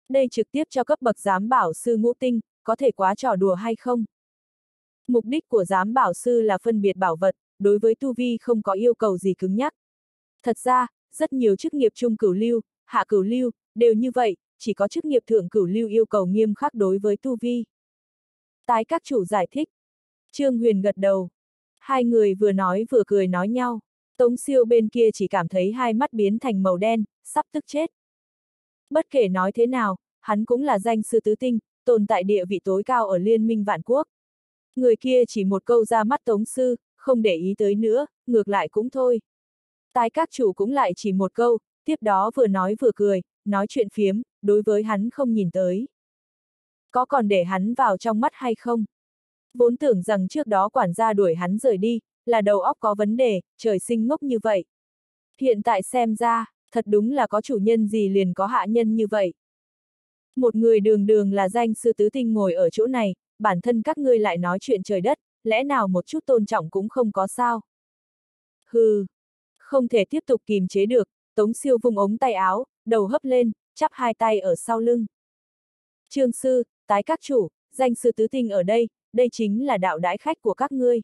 Đây trực tiếp cho cấp bậc giám bảo sư ngũ tinh, có thể quá trò đùa hay không? Mục đích của giám bảo sư là phân biệt bảo vật, đối với tu vi không có yêu cầu gì cứng nhắc. Thật ra, rất nhiều chức nghiệp trung cửu lưu, hạ cửu lưu, đều như vậy, chỉ có chức nghiệp thượng cửu lưu yêu cầu nghiêm khắc đối với tu vi. Tái các chủ giải thích. Trương Huyền gật đầu. Hai người vừa nói vừa cười nói nhau. Tống siêu bên kia chỉ cảm thấy hai mắt biến thành màu đen, sắp tức chết. Bất kể nói thế nào, hắn cũng là danh sư tứ tinh, tồn tại địa vị tối cao ở liên minh vạn quốc. Người kia chỉ một câu ra mắt tống sư, không để ý tới nữa, ngược lại cũng thôi. Tái các chủ cũng lại chỉ một câu, tiếp đó vừa nói vừa cười, nói chuyện phiếm, đối với hắn không nhìn tới. Có còn để hắn vào trong mắt hay không? Vốn tưởng rằng trước đó quản gia đuổi hắn rời đi, là đầu óc có vấn đề, trời sinh ngốc như vậy. Hiện tại xem ra, thật đúng là có chủ nhân gì liền có hạ nhân như vậy. Một người đường đường là danh sư tứ tinh ngồi ở chỗ này, bản thân các ngươi lại nói chuyện trời đất, lẽ nào một chút tôn trọng cũng không có sao. Hừ, không thể tiếp tục kìm chế được, Tống siêu vung ống tay áo, đầu hấp lên, chắp hai tay ở sau lưng. Trương sư, tái các chủ, danh sư tứ tinh ở đây, đây chính là đạo đãi khách của các ngươi.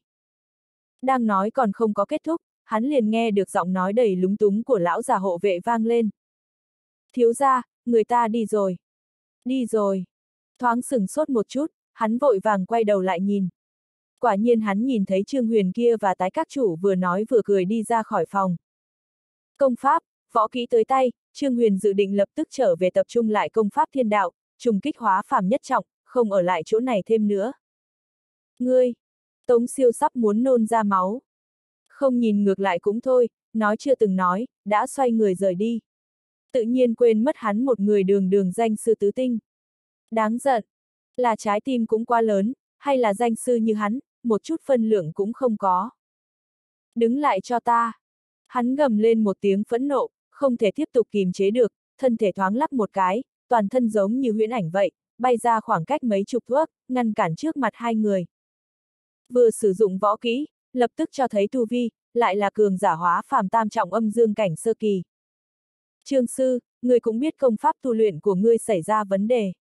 Đang nói còn không có kết thúc, hắn liền nghe được giọng nói đầy lúng túng của lão già hộ vệ vang lên. Thiếu ra, người ta đi rồi. Đi rồi. Thoáng sừng sốt một chút, hắn vội vàng quay đầu lại nhìn. Quả nhiên hắn nhìn thấy Trương Huyền kia và tái các chủ vừa nói vừa cười đi ra khỏi phòng. Công pháp, võ kỹ tới tay, Trương Huyền dự định lập tức trở về tập trung lại công pháp thiên đạo, trùng kích hóa phàm nhất trọng, không ở lại chỗ này thêm nữa. Ngươi! Tống siêu sắp muốn nôn ra máu. Không nhìn ngược lại cũng thôi, nói chưa từng nói, đã xoay người rời đi. Tự nhiên quên mất hắn một người đường đường danh sư tứ tinh. Đáng giận! Là trái tim cũng quá lớn, hay là danh sư như hắn, một chút phân lượng cũng không có. Đứng lại cho ta. Hắn gầm lên một tiếng phẫn nộ, không thể tiếp tục kìm chế được, thân thể thoáng lắc một cái, toàn thân giống như huyễn ảnh vậy, bay ra khoảng cách mấy chục thước, ngăn cản trước mặt hai người. Vừa sử dụng võ kỹ, lập tức cho thấy tu vi, lại là cường giả hóa phàm tam trọng âm dương cảnh sơ kỳ. Trương sư, người cũng biết công pháp tu luyện của ngươi xảy ra vấn đề.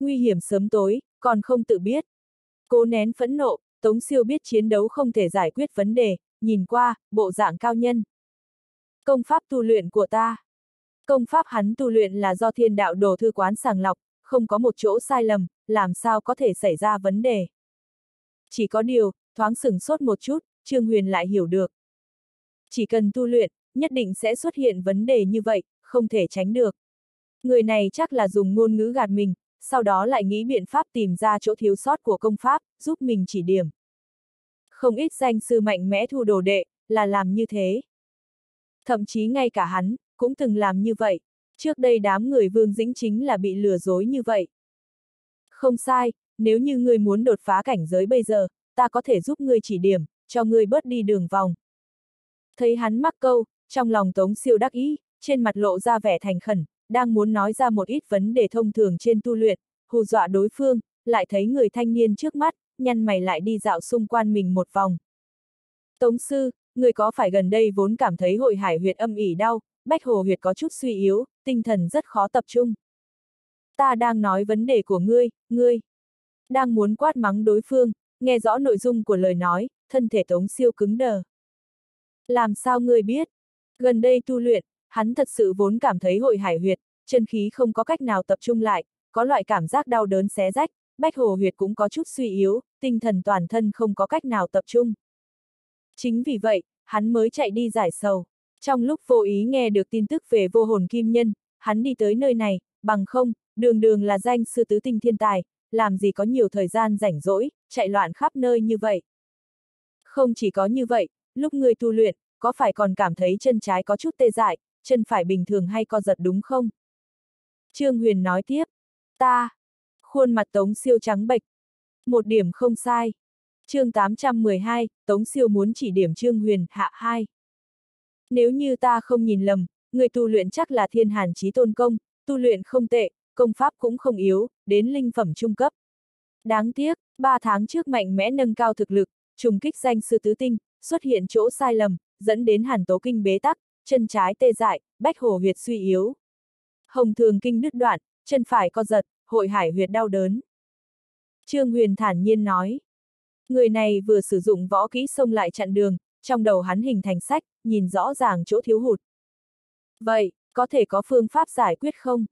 Nguy hiểm sớm tối, còn không tự biết. Cố nén phẫn nộ, Tống siêu biết chiến đấu không thể giải quyết vấn đề, nhìn qua, bộ dạng cao nhân. Công pháp tu luyện của ta. Công pháp hắn tu luyện là do thiên đạo đồ thư quán sàng lọc, không có một chỗ sai lầm, làm sao có thể xảy ra vấn đề. Chỉ có điều, thoáng sừng sốt một chút, Trương Huyền lại hiểu được. Chỉ cần tu luyện, nhất định sẽ xuất hiện vấn đề như vậy, không thể tránh được. Người này chắc là dùng ngôn ngữ gạt mình, sau đó lại nghĩ biện pháp tìm ra chỗ thiếu sót của công pháp, giúp mình chỉ điểm. Không ít danh sư mạnh mẽ thu đồ đệ, là làm như thế. Thậm chí ngay cả hắn, cũng từng làm như vậy. Trước đây đám người Vương Dĩnh chính là bị lừa dối như vậy. Không sai, nếu như ngươi muốn đột phá cảnh giới bây giờ, ta có thể giúp ngươi chỉ điểm, cho ngươi bớt đi đường vòng. Thấy hắn mắc câu, trong lòng Tống siêu đắc ý, trên mặt lộ ra vẻ thành khẩn, đang muốn nói ra một ít vấn đề thông thường trên tu luyện, hù dọa đối phương, lại thấy người thanh niên trước mắt, nhăn mày lại đi dạo xung quanh mình một vòng. Tống sư, người có phải gần đây vốn cảm thấy hội hải huyệt âm ỉ đau, bách hồ huyệt có chút suy yếu, tinh thần rất khó tập trung. Ta đang nói vấn đề của ngươi, ngươi. Đang muốn quát mắng đối phương, nghe rõ nội dung của lời nói, thân thể tống siêu cứng đờ. Làm sao ngươi biết? Gần đây tu luyện, hắn thật sự vốn cảm thấy hội hải huyệt, chân khí không có cách nào tập trung lại, có loại cảm giác đau đớn xé rách, bách hồ huyệt cũng có chút suy yếu, tinh thần toàn thân không có cách nào tập trung. Chính vì vậy, hắn mới chạy đi giải sầu. Trong lúc vô ý nghe được tin tức về vô hồn kim nhân, hắn đi tới nơi này, bằng không, đường đường là danh sư tứ tinh thiên tài, làm gì có nhiều thời gian rảnh rỗi, chạy loạn khắp nơi như vậy. Không chỉ có như vậy, lúc người tu luyện, có phải còn cảm thấy chân trái có chút tê dại, chân phải bình thường hay co giật đúng không? Trương Huyền nói tiếp, ta, khuôn mặt Tống Siêu trắng bệch. Một điểm không sai. chương 812, Tống Siêu muốn chỉ điểm Trương Huyền, hạ 2. Nếu như ta không nhìn lầm, người tu luyện chắc là thiên hàn chí tôn công, tu luyện không tệ, công pháp cũng không yếu, đến linh phẩm trung cấp. Đáng tiếc, ba tháng trước mạnh mẽ nâng cao thực lực, trùng kích danh sư tứ tinh, xuất hiện chỗ sai lầm, dẫn đến hàn tố kinh bế tắc, chân trái tê dại, bách hồ huyệt suy yếu. Hồng thường kinh đứt đoạn, chân phải co giật, hội hải huyệt đau đớn. Trương Huyền thản nhiên nói. Người này vừa sử dụng võ kỹ xông lại chặn đường, trong đầu hắn hình thành sách, nhìn rõ ràng chỗ thiếu hụt. Vậy, có thể có phương pháp giải quyết không?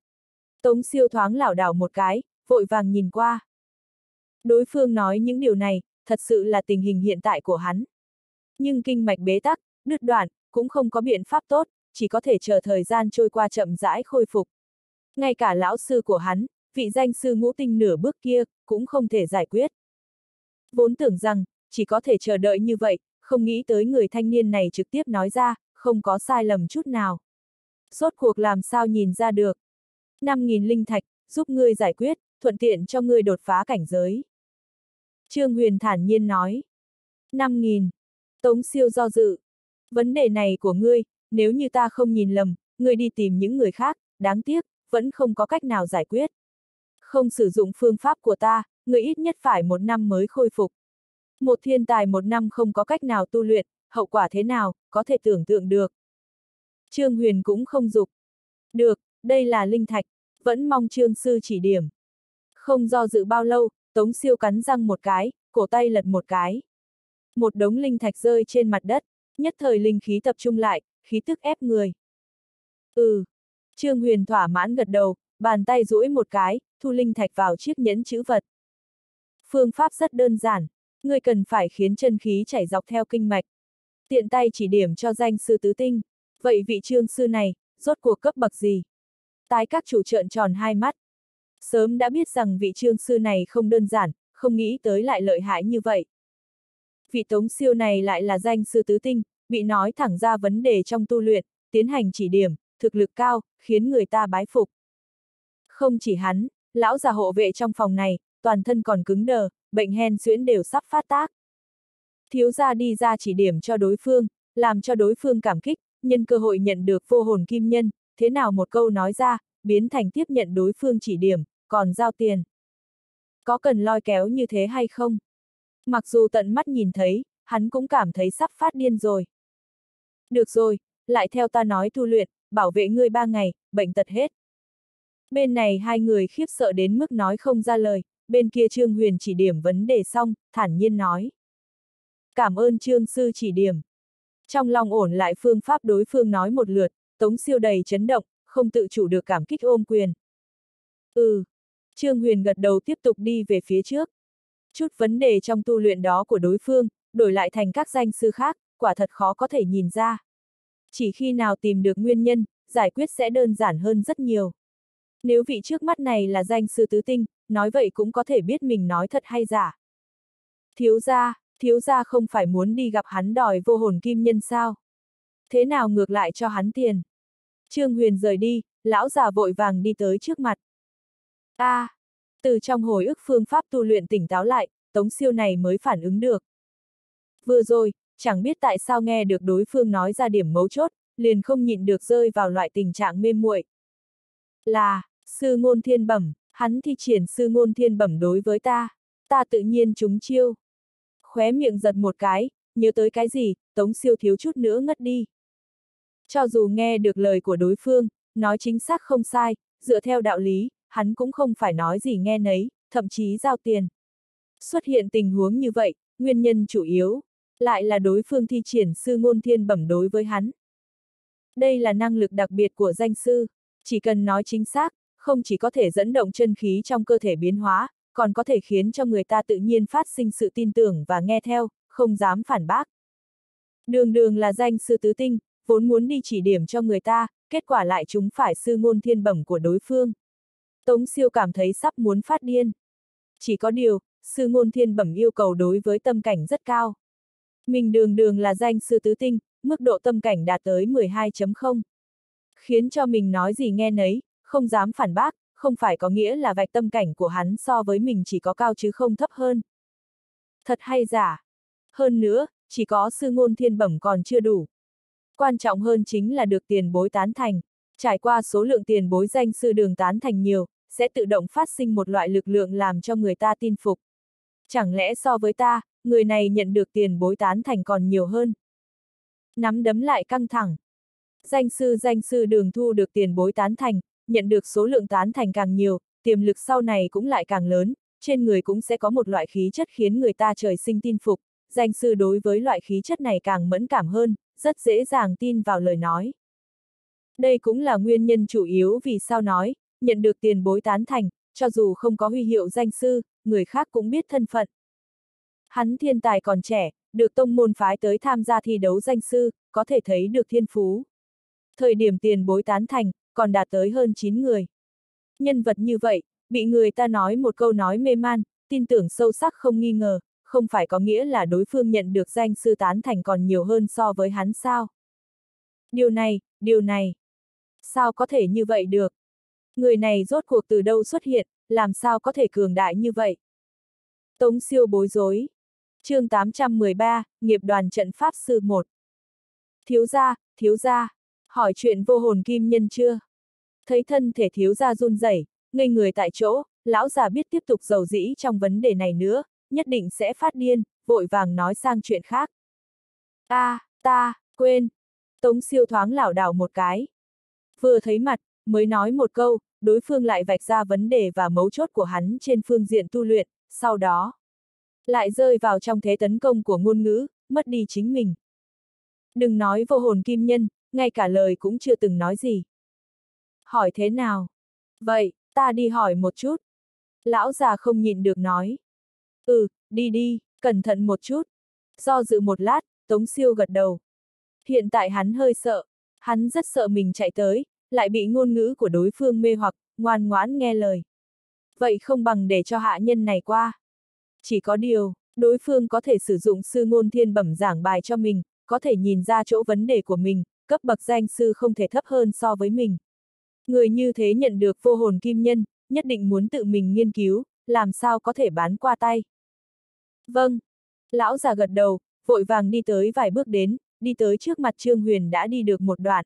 Tống siêu thoáng lảo đảo một cái, vội vàng nhìn qua. Đối phương nói những điều này, thật sự là tình hình hiện tại của hắn. Nhưng kinh mạch bế tắc, đứt đoạn, cũng không có biện pháp tốt, chỉ có thể chờ thời gian trôi qua chậm rãi khôi phục. Ngay cả lão sư của hắn, vị danh sư ngũ tinh nửa bước kia, cũng không thể giải quyết. Vốn tưởng rằng, chỉ có thể chờ đợi như vậy, không nghĩ tới người thanh niên này trực tiếp nói ra, không có sai lầm chút nào. Rốt cuộc làm sao nhìn ra được. 5.000 linh thạch, giúp ngươi giải quyết, thuận tiện cho ngươi đột phá cảnh giới. Trương Huyền thản nhiên nói. 5.000. Tống siêu do dự. Vấn đề này của ngươi, nếu như ta không nhìn lầm, ngươi đi tìm những người khác, đáng tiếc, vẫn không có cách nào giải quyết. Không sử dụng phương pháp của ta, ngươi ít nhất phải một năm mới khôi phục. Một thiên tài một năm không có cách nào tu luyện, hậu quả thế nào, có thể tưởng tượng được. Trương Huyền cũng không dục. Được, đây là linh thạch, vẫn mong Trương Sư chỉ điểm. Không do dự bao lâu, Tống Siêu cắn răng một cái, cổ tay lật một cái. Một đống linh thạch rơi trên mặt đất, nhất thời linh khí tập trung lại, khí tức ép người. Ừ. Trương Huyền thỏa mãn gật đầu, bàn tay duỗi một cái, thu linh thạch vào chiếc nhẫn chữ vật. Phương pháp rất đơn giản, người cần phải khiến chân khí chảy dọc theo kinh mạch. Tiện tay chỉ điểm cho danh sư tứ tinh. Vậy vị trương sư này, rốt cuộc cấp bậc gì? Tái các chủ trợn tròn hai mắt. Sớm đã biết rằng vị trương sư này không đơn giản, không nghĩ tới lại lợi hại như vậy. Vị tống siêu này lại là danh sư tứ tinh, bị nói thẳng ra vấn đề trong tu luyện, tiến hành chỉ điểm, thực lực cao, khiến người ta bái phục. Không chỉ hắn, lão già hộ vệ trong phòng này, toàn thân còn cứng đờ, bệnh hen suyễn đều sắp phát tác. Thiếu gia đi ra chỉ điểm cho đối phương, làm cho đối phương cảm kích, nhân cơ hội nhận được vô hồn kim nhân, thế nào một câu nói ra, biến thành tiếp nhận đối phương chỉ điểm, còn giao tiền. Có cần lôi kéo như thế hay không? Mặc dù tận mắt nhìn thấy, hắn cũng cảm thấy sắp phát điên rồi. Được rồi, lại theo ta nói tu luyện, bảo vệ ngươi ba ngày, bệnh tật hết. Bên này hai người khiếp sợ đến mức nói không ra lời, bên kia Trương Huyền chỉ điểm vấn đề xong, thản nhiên nói. Cảm ơn Trương Sư chỉ điểm. Trong lòng ổn lại phương pháp đối phương nói một lượt, Tống siêu đầy chấn động, không tự chủ được cảm kích ôm quyền. Ừ. Trương Huyền gật đầu tiếp tục đi về phía trước. Chút vấn đề trong tu luyện đó của đối phương, đổi lại thành các danh sư khác, quả thật khó có thể nhìn ra. Chỉ khi nào tìm được nguyên nhân, giải quyết sẽ đơn giản hơn rất nhiều. Nếu vị trước mắt này là danh sư tứ tinh, nói vậy cũng có thể biết mình nói thật hay giả. Thiếu gia, thiếu gia không phải muốn đi gặp hắn đòi vô hồn kim nhân sao? Thế nào ngược lại cho hắn tiền? Trương Huyền rời đi, lão già vội vàng đi tới trước mặt. A, à, từ trong hồi ức phương pháp tu luyện tỉnh táo lại, tống siêu này mới phản ứng được. Vừa rồi, chẳng biết tại sao nghe được đối phương nói ra điểm mấu chốt, liền không nhịn được rơi vào loại tình trạng mê muội. Là, sư ngôn thiên bẩm, hắn thi triển sư ngôn thiên bẩm đối với ta, ta tự nhiên chúng chiêu. Khóe miệng giật một cái, nhớ tới cái gì, tống siêu thiếu chút nữa ngất đi. Cho dù nghe được lời của đối phương, nói chính xác không sai, dựa theo đạo lý, hắn cũng không phải nói gì nghe nấy, thậm chí giao tiền. Xuất hiện tình huống như vậy, nguyên nhân chủ yếu, lại là đối phương thi triển sư ngôn thiên bẩm đối với hắn. Đây là năng lực đặc biệt của danh sư, chỉ cần nói chính xác, không chỉ có thể dẫn động chân khí trong cơ thể biến hóa, còn có thể khiến cho người ta tự nhiên phát sinh sự tin tưởng và nghe theo, không dám phản bác. Đường đường là danh sư tứ tinh, vốn muốn đi chỉ điểm cho người ta, kết quả lại chúng phải sư ngôn thiên bẩm của đối phương. Tống siêu cảm thấy sắp muốn phát điên. Chỉ có điều, sư ngôn thiên bẩm yêu cầu đối với tâm cảnh rất cao. Mình đường đường là danh sư tứ tinh, mức độ tâm cảnh đạt tới 12.0. Khiến cho mình nói gì nghe nấy, không dám phản bác, không phải có nghĩa là vạch tâm cảnh của hắn so với mình chỉ có cao chứ không thấp hơn. Thật hay giả? Hơn nữa, chỉ có sư ngôn thiên bẩm còn chưa đủ. Quan trọng hơn chính là được tiền bối tán thành. Trải qua số lượng tiền bối danh sư đường tán thành nhiều, sẽ tự động phát sinh một loại lực lượng làm cho người ta tin phục. Chẳng lẽ so với ta, người này nhận được tiền bối tán thành còn nhiều hơn? Nắm đấm lại căng thẳng. Danh sư danh sư đường thu được tiền bối tán thành, nhận được số lượng tán thành càng nhiều, tiềm lực sau này cũng lại càng lớn, trên người cũng sẽ có một loại khí chất khiến người ta trời sinh tin phục, danh sư đối với loại khí chất này càng mẫn cảm hơn, rất dễ dàng tin vào lời nói. Đây cũng là nguyên nhân chủ yếu vì sao nói, nhận được tiền bối tán thành, cho dù không có huy hiệu danh sư, người khác cũng biết thân phận. Hắn thiên tài còn trẻ, được tông môn phái tới tham gia thi đấu danh sư, có thể thấy được thiên phú. Thời điểm tiền bối tán thành, còn đạt tới hơn 9 người. Nhân vật như vậy, bị người ta nói một câu nói mê man, tin tưởng sâu sắc không nghi ngờ, không phải có nghĩa là đối phương nhận được danh sư tán thành còn nhiều hơn so với hắn sao. Điều này, điều này. Sao có thể như vậy được? Người này rốt cuộc từ đâu xuất hiện, làm sao có thể cường đại như vậy? Tống siêu bối rối. chương 813, nghiệp đoàn trận Pháp Sư 1. Thiếu gia, thiếu gia, hỏi chuyện vô hồn kim nhân chưa? Thấy thân thể thiếu gia run rẩy, ngây người tại chỗ, lão già biết tiếp tục giàu dĩ trong vấn đề này nữa, nhất định sẽ phát điên, vội vàng nói sang chuyện khác. a à, ta, quên. Tống siêu thoáng lảo đảo một cái. Vừa thấy mặt, mới nói một câu, đối phương lại vạch ra vấn đề và mấu chốt của hắn trên phương diện tu luyện, sau đó lại rơi vào trong thế tấn công của ngôn ngữ, mất đi chính mình. Đừng nói vô hồn kim nhân, ngay cả lời cũng chưa từng nói gì. Hỏi thế nào? Vậy, ta đi hỏi một chút. Lão già không nhịn được nói. Ừ, đi đi, cẩn thận một chút. Do dự một lát, Tống Siêu gật đầu. Hiện tại hắn hơi sợ, hắn rất sợ mình chạy tới, lại bị ngôn ngữ của đối phương mê hoặc, ngoan ngoãn nghe lời. Vậy không bằng để cho hạ nhân này qua. Chỉ có điều, đối phương có thể sử dụng sư ngôn thiên bẩm giảng bài cho mình, có thể nhìn ra chỗ vấn đề của mình, cấp bậc danh sư không thể thấp hơn so với mình. Người như thế nhận được vô hồn kim nhân, nhất định muốn tự mình nghiên cứu, làm sao có thể bán qua tay. Vâng. Lão già gật đầu, vội vàng đi tới vài bước đến, đi tới trước mặt Trương Huyền đã đi được một đoạn.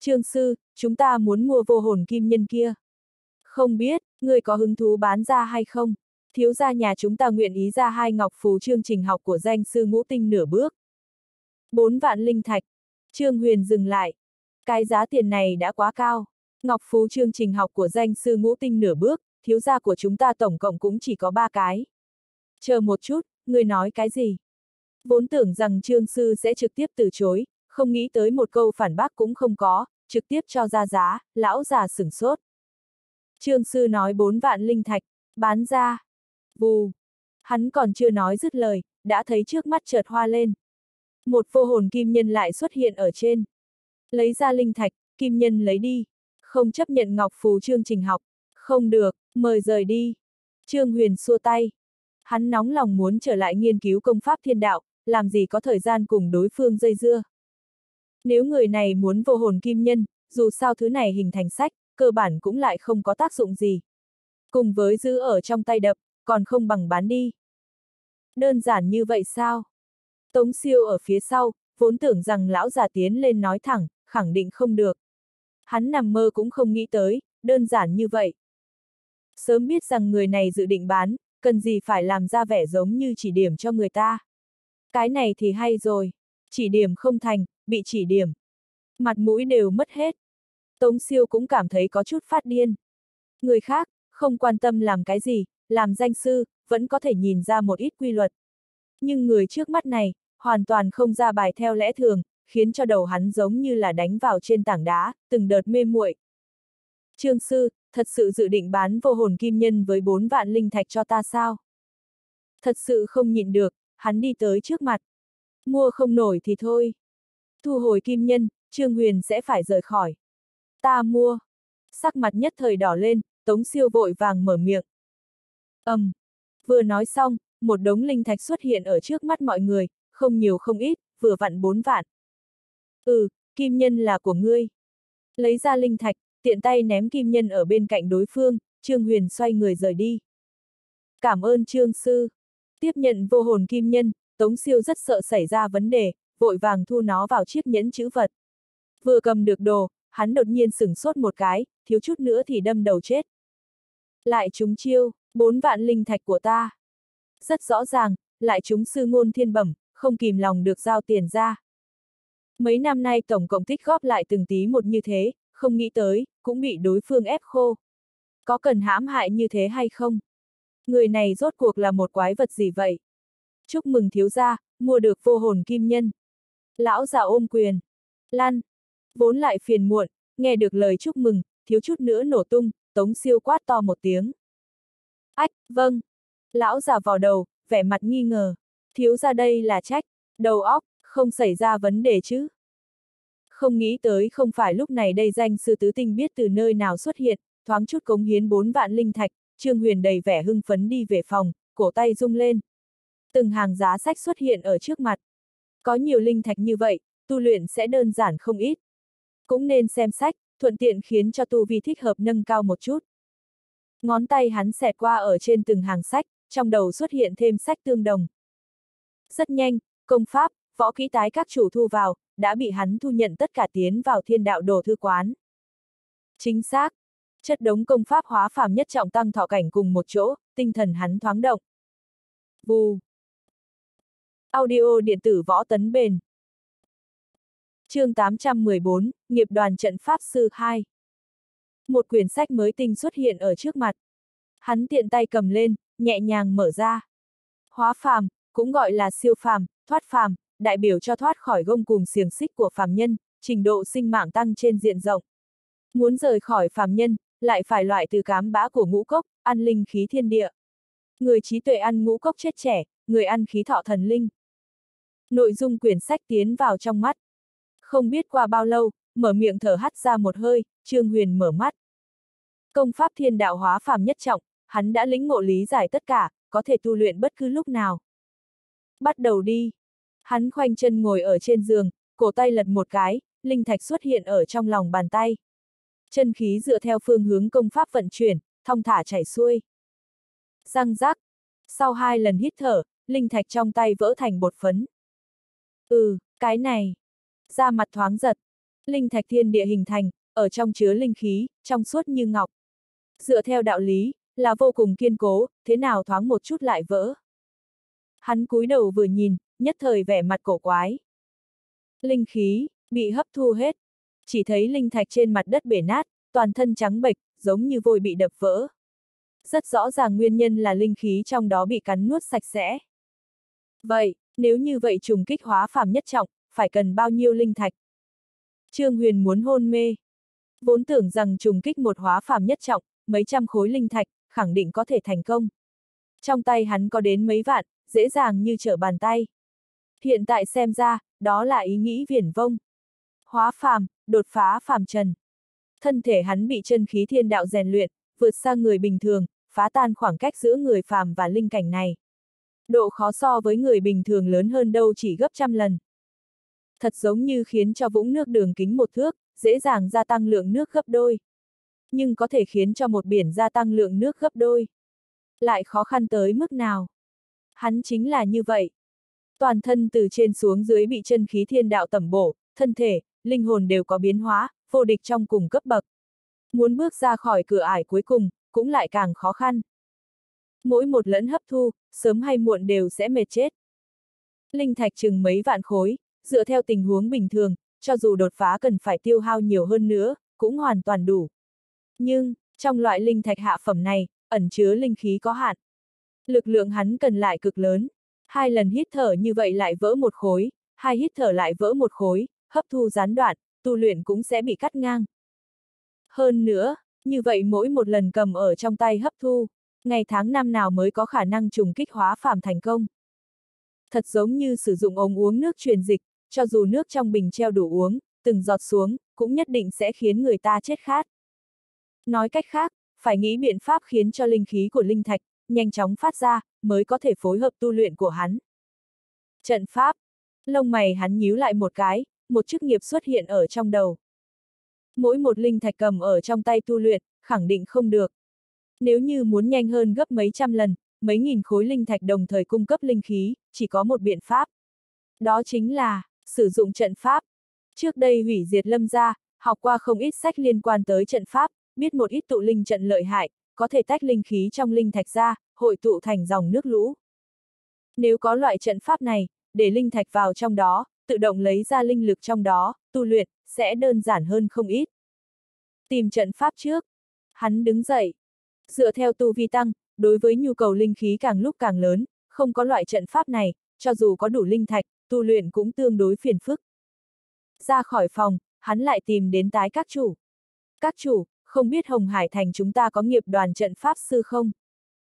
Trương Sư, chúng ta muốn mua vô hồn kim nhân kia. Không biết, người có hứng thú bán ra hay không? Thiếu gia nhà chúng ta nguyện ý ra hai ngọc phù chương trình học của danh sư ngũ tinh nửa bước. Bốn vạn linh thạch. Trương Huyền dừng lại. Cái giá tiền này đã quá cao. Ngọc phú chương trình học của danh sư ngũ tinh nửa bước, thiếu gia của chúng ta tổng cộng cũng chỉ có ba cái. Chờ một chút, người nói cái gì? Vốn tưởng rằng trương sư sẽ trực tiếp từ chối, không nghĩ tới một câu phản bác cũng không có, trực tiếp cho ra giá, lão già sửng sốt. Trương sư nói bốn vạn linh thạch, bán ra. Vù. Hắn còn chưa nói dứt lời, đã thấy trước mắt chợt hoa lên. Một vô hồn kim nhân lại xuất hiện ở trên. Lấy ra linh thạch, kim nhân lấy đi. Không chấp nhận ngọc phù trương trình học. Không được, mời rời đi. Trương Huyền xua tay. Hắn nóng lòng muốn trở lại nghiên cứu công pháp thiên đạo, làm gì có thời gian cùng đối phương dây dưa. Nếu người này muốn vô hồn kim nhân, dù sao thứ này hình thành sách, cơ bản cũng lại không có tác dụng gì. Cùng với giữ ở trong tay đập, còn không bằng bán đi. Đơn giản như vậy sao? Tống siêu ở phía sau, vốn tưởng rằng lão già tiến lên nói thẳng, khẳng định không được. Hắn nằm mơ cũng không nghĩ tới, đơn giản như vậy. Sớm biết rằng người này dự định bán, cần gì phải làm ra vẻ giống như chỉ điểm cho người ta. Cái này thì hay rồi, chỉ điểm không thành, bị chỉ điểm. Mặt mũi đều mất hết. Tống siêu cũng cảm thấy có chút phát điên. Người khác, không quan tâm làm cái gì, làm danh sư, vẫn có thể nhìn ra một ít quy luật. Nhưng người trước mắt này, hoàn toàn không ra bài theo lẽ thường, khiến cho đầu hắn giống như là đánh vào trên tảng đá, từng đợt mê muội. Trương sư, thật sự dự định bán vô hồn kim nhân với bốn vạn linh thạch cho ta sao? Thật sự không nhịn được, hắn đi tới trước mặt. Mua không nổi thì thôi. Thu hồi kim nhân, Trương Huyền sẽ phải rời khỏi. Ta mua. Sắc mặt nhất thời đỏ lên, Tống siêu vội vàng mở miệng. ầm, um. Vừa nói xong, một đống linh thạch xuất hiện ở trước mắt mọi người, không nhiều không ít, vừa vặn bốn vạn. Ừ, kim nhân là của ngươi. Lấy ra linh thạch, tiện tay ném kim nhân ở bên cạnh đối phương, Trương Huyền xoay người rời đi. Cảm ơn Trương Sư. Tiếp nhận vô hồn kim nhân, Tống Siêu rất sợ xảy ra vấn đề, vội vàng thu nó vào chiếc nhẫn chữ vật. Vừa cầm được đồ, hắn đột nhiên sửng sốt một cái, thiếu chút nữa thì đâm đầu chết. Lại chúng chiêu, bốn vạn linh thạch của ta. Rất rõ ràng, lại chúng sư ngôn thiên bẩm, không kìm lòng được giao tiền ra. Mấy năm nay tổng cộng tích góp lại từng tí một như thế, không nghĩ tới, cũng bị đối phương ép khô. Có cần hãm hại như thế hay không? Người này rốt cuộc là một quái vật gì vậy? Chúc mừng thiếu gia, mua được vô hồn kim nhân. Lão già ôm quyền. Lan. Vốn lại phiền muộn, nghe được lời chúc mừng, thiếu chút nữa nổ tung, tống siêu quát to một tiếng. Ách, vâng. Lão già vào đầu, vẻ mặt nghi ngờ. Thiếu ra đây là trách, đầu óc, không xảy ra vấn đề chứ. Không nghĩ tới không phải lúc này đây danh sư tứ tinh biết từ nơi nào xuất hiện, thoáng chút cống hiến bốn vạn linh thạch, Trương Huyền đầy vẻ hưng phấn đi về phòng, cổ tay rung lên. Từng hàng giá sách xuất hiện ở trước mặt. Có nhiều linh thạch như vậy, tu luyện sẽ đơn giản không ít. Cũng nên xem sách, thuận tiện khiến cho tu vi thích hợp nâng cao một chút. Ngón tay hắn xẹt qua ở trên từng hàng sách, trong đầu xuất hiện thêm sách tương đồng. Rất nhanh, công pháp, võ kỹ tái các chủ thu vào, đã bị hắn thu nhận tất cả tiến vào thiên đạo đồ thư quán. Chính xác. Chất đống công pháp hóa phàm nhất trọng tăng thọ cảnh cùng một chỗ, tinh thần hắn thoáng động. Vù. Audio điện tử võ tấn bền. chương 814, Nghiệp đoàn trận Pháp Sư 2. Một quyển sách mới tinh xuất hiện ở trước mặt. Hắn tiện tay cầm lên, nhẹ nhàng mở ra. Hóa phàm, cũng gọi là siêu phàm, thoát phàm, đại biểu cho thoát khỏi gông cùng xiềng xích của phàm nhân, trình độ sinh mạng tăng trên diện rộng. Muốn rời khỏi phàm nhân, lại phải loại từ cám bã của ngũ cốc, ăn linh khí thiên địa. Người trí tuệ ăn ngũ cốc chết trẻ, người ăn khí thọ thần linh. Nội dung quyển sách tiến vào trong mắt. Không biết qua bao lâu, mở miệng thở hắt ra một hơi, Trương Huyền mở mắt. Công pháp thiên đạo hóa phàm nhất trọng, hắn đã lĩnh ngộ lý giải tất cả, có thể tu luyện bất cứ lúc nào. Bắt đầu đi. Hắn khoanh chân ngồi ở trên giường, cổ tay lật một cái, linh thạch xuất hiện ở trong lòng bàn tay. Chân khí dựa theo phương hướng công pháp vận chuyển, thong thả chảy xuôi. Răng rắc. Sau hai lần hít thở, linh thạch trong tay vỡ thành bột phấn. Ừ, cái này. Da mặt thoáng giật. Linh thạch thiên địa hình thành, ở trong chứa linh khí, trong suốt như ngọc. Dựa theo đạo lý, là vô cùng kiên cố, thế nào thoáng một chút lại vỡ. Hắn cúi đầu vừa nhìn, nhất thời vẻ mặt cổ quái. Linh khí, bị hấp thu hết. Chỉ thấy linh thạch trên mặt đất bể nát, toàn thân trắng bệch, giống như vôi bị đập vỡ. Rất rõ ràng nguyên nhân là linh khí trong đó bị cắn nuốt sạch sẽ. Vậy, nếu như vậy trùng kích hóa phàm nhất trọng, phải cần bao nhiêu linh thạch? Trương Huyền muốn hôn mê. Vốn tưởng rằng trùng kích một hóa phàm nhất trọng, mấy trăm khối linh thạch, khẳng định có thể thành công. Trong tay hắn có đến mấy vạn, dễ dàng như trở bàn tay. Hiện tại xem ra, đó là ý nghĩ viển vông. Hóa phàm, đột phá phàm trần. Thân thể hắn bị chân khí thiên đạo rèn luyện, vượt sang người bình thường, phá tan khoảng cách giữa người phàm và linh cảnh này. Độ khó so với người bình thường lớn hơn đâu chỉ gấp trăm lần. Thật giống như khiến cho vũng nước đường kính một thước, dễ dàng gia tăng lượng nước gấp đôi. Nhưng có thể khiến cho một biển gia tăng lượng nước gấp đôi. Lại khó khăn tới mức nào? Hắn chính là như vậy. Toàn thân từ trên xuống dưới bị chân khí thiên đạo tẩm bổ, thân thể, linh hồn đều có biến hóa, vô địch trong cùng cấp bậc. Muốn bước ra khỏi cửa ải cuối cùng, cũng lại càng khó khăn. Mỗi một lẫn hấp thu, sớm hay muộn đều sẽ mệt chết. Linh thạch chừng mấy vạn khối, dựa theo tình huống bình thường, cho dù đột phá cần phải tiêu hao nhiều hơn nữa, cũng hoàn toàn đủ. Nhưng, trong loại linh thạch hạ phẩm này, ẩn chứa linh khí có hạn. Lực lượng hắn cần lại cực lớn. Hai lần hít thở như vậy lại vỡ một khối, hai hít thở lại vỡ một khối, hấp thu gián đoạn, tu luyện cũng sẽ bị cắt ngang. Hơn nữa, như vậy mỗi một lần cầm ở trong tay hấp thu, ngày tháng năm nào mới có khả năng trùng kích hóa phàm thành công. Thật giống như sử dụng ống uống nước truyền dịch, cho dù nước trong bình treo đủ uống, từng giọt xuống, cũng nhất định sẽ khiến người ta chết khát. Nói cách khác, phải nghĩ biện pháp khiến cho linh khí của linh thạch, nhanh chóng phát ra, mới có thể phối hợp tu luyện của hắn. Trận pháp. Lông mày hắn nhíu lại một cái, một chức nghiệp xuất hiện ở trong đầu. Mỗi một linh thạch cầm ở trong tay tu luyện, khẳng định không được. Nếu như muốn nhanh hơn gấp mấy trăm lần, mấy nghìn khối linh thạch đồng thời cung cấp linh khí, chỉ có một biện pháp. Đó chính là, sử dụng trận pháp. Trước đây hủy diệt lâm gia, học qua không ít sách liên quan tới trận pháp, biết một ít tụ linh trận lợi hại, có thể tách linh khí trong linh thạch ra, hội tụ thành dòng nước lũ. Nếu có loại trận pháp này, để linh thạch vào trong đó, tự động lấy ra linh lực trong đó, tu luyện, sẽ đơn giản hơn không ít. Tìm trận pháp trước. Hắn đứng dậy. Dựa theo tu vi tăng, đối với nhu cầu linh khí càng lúc càng lớn, không có loại trận pháp này, cho dù có đủ linh thạch, tu luyện cũng tương đối phiền phức. Ra khỏi phòng, hắn lại tìm đến tái các chủ. Các chủ, không biết Hồng Hải Thành chúng ta có nghiệp đoàn trận pháp sư không?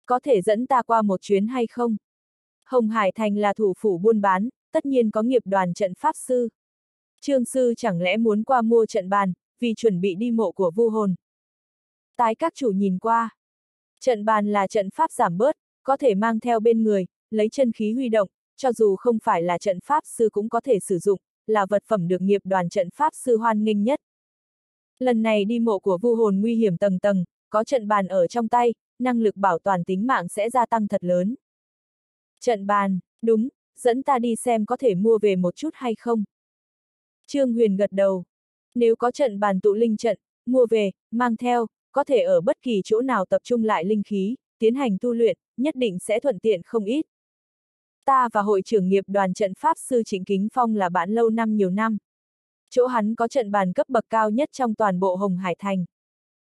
Có thể dẫn ta qua một chuyến hay không? Hồng Hải Thành là thủ phủ buôn bán, tất nhiên có nghiệp đoàn trận pháp sư. Trương sư chẳng lẽ muốn qua mua trận bàn, vì chuẩn bị đi mộ của vu hồn. Tái các chủ nhìn qua. Trận bàn là trận pháp giảm bớt, có thể mang theo bên người, lấy chân khí huy động, cho dù không phải là trận pháp sư cũng có thể sử dụng, là vật phẩm được nghiệp đoàn trận pháp sư hoan nghênh nhất. Lần này đi mộ của vu hồn nguy hiểm tầng tầng, có trận bàn ở trong tay, năng lực bảo toàn tính mạng sẽ gia tăng thật lớn. Trận bàn, đúng, dẫn ta đi xem có thể mua về một chút hay không. Trương Huyền gật đầu. Nếu có trận bàn tụ linh trận, mua về, mang theo, có thể ở bất kỳ chỗ nào tập trung lại linh khí, tiến hành tu luyện, nhất định sẽ thuận tiện không ít. Ta và hội trưởng nghiệp đoàn trận Pháp Sư Trịnh Kính Phong là bạn lâu năm nhiều năm. Chỗ hắn có trận bàn cấp bậc cao nhất trong toàn bộ Hồng Hải Thành.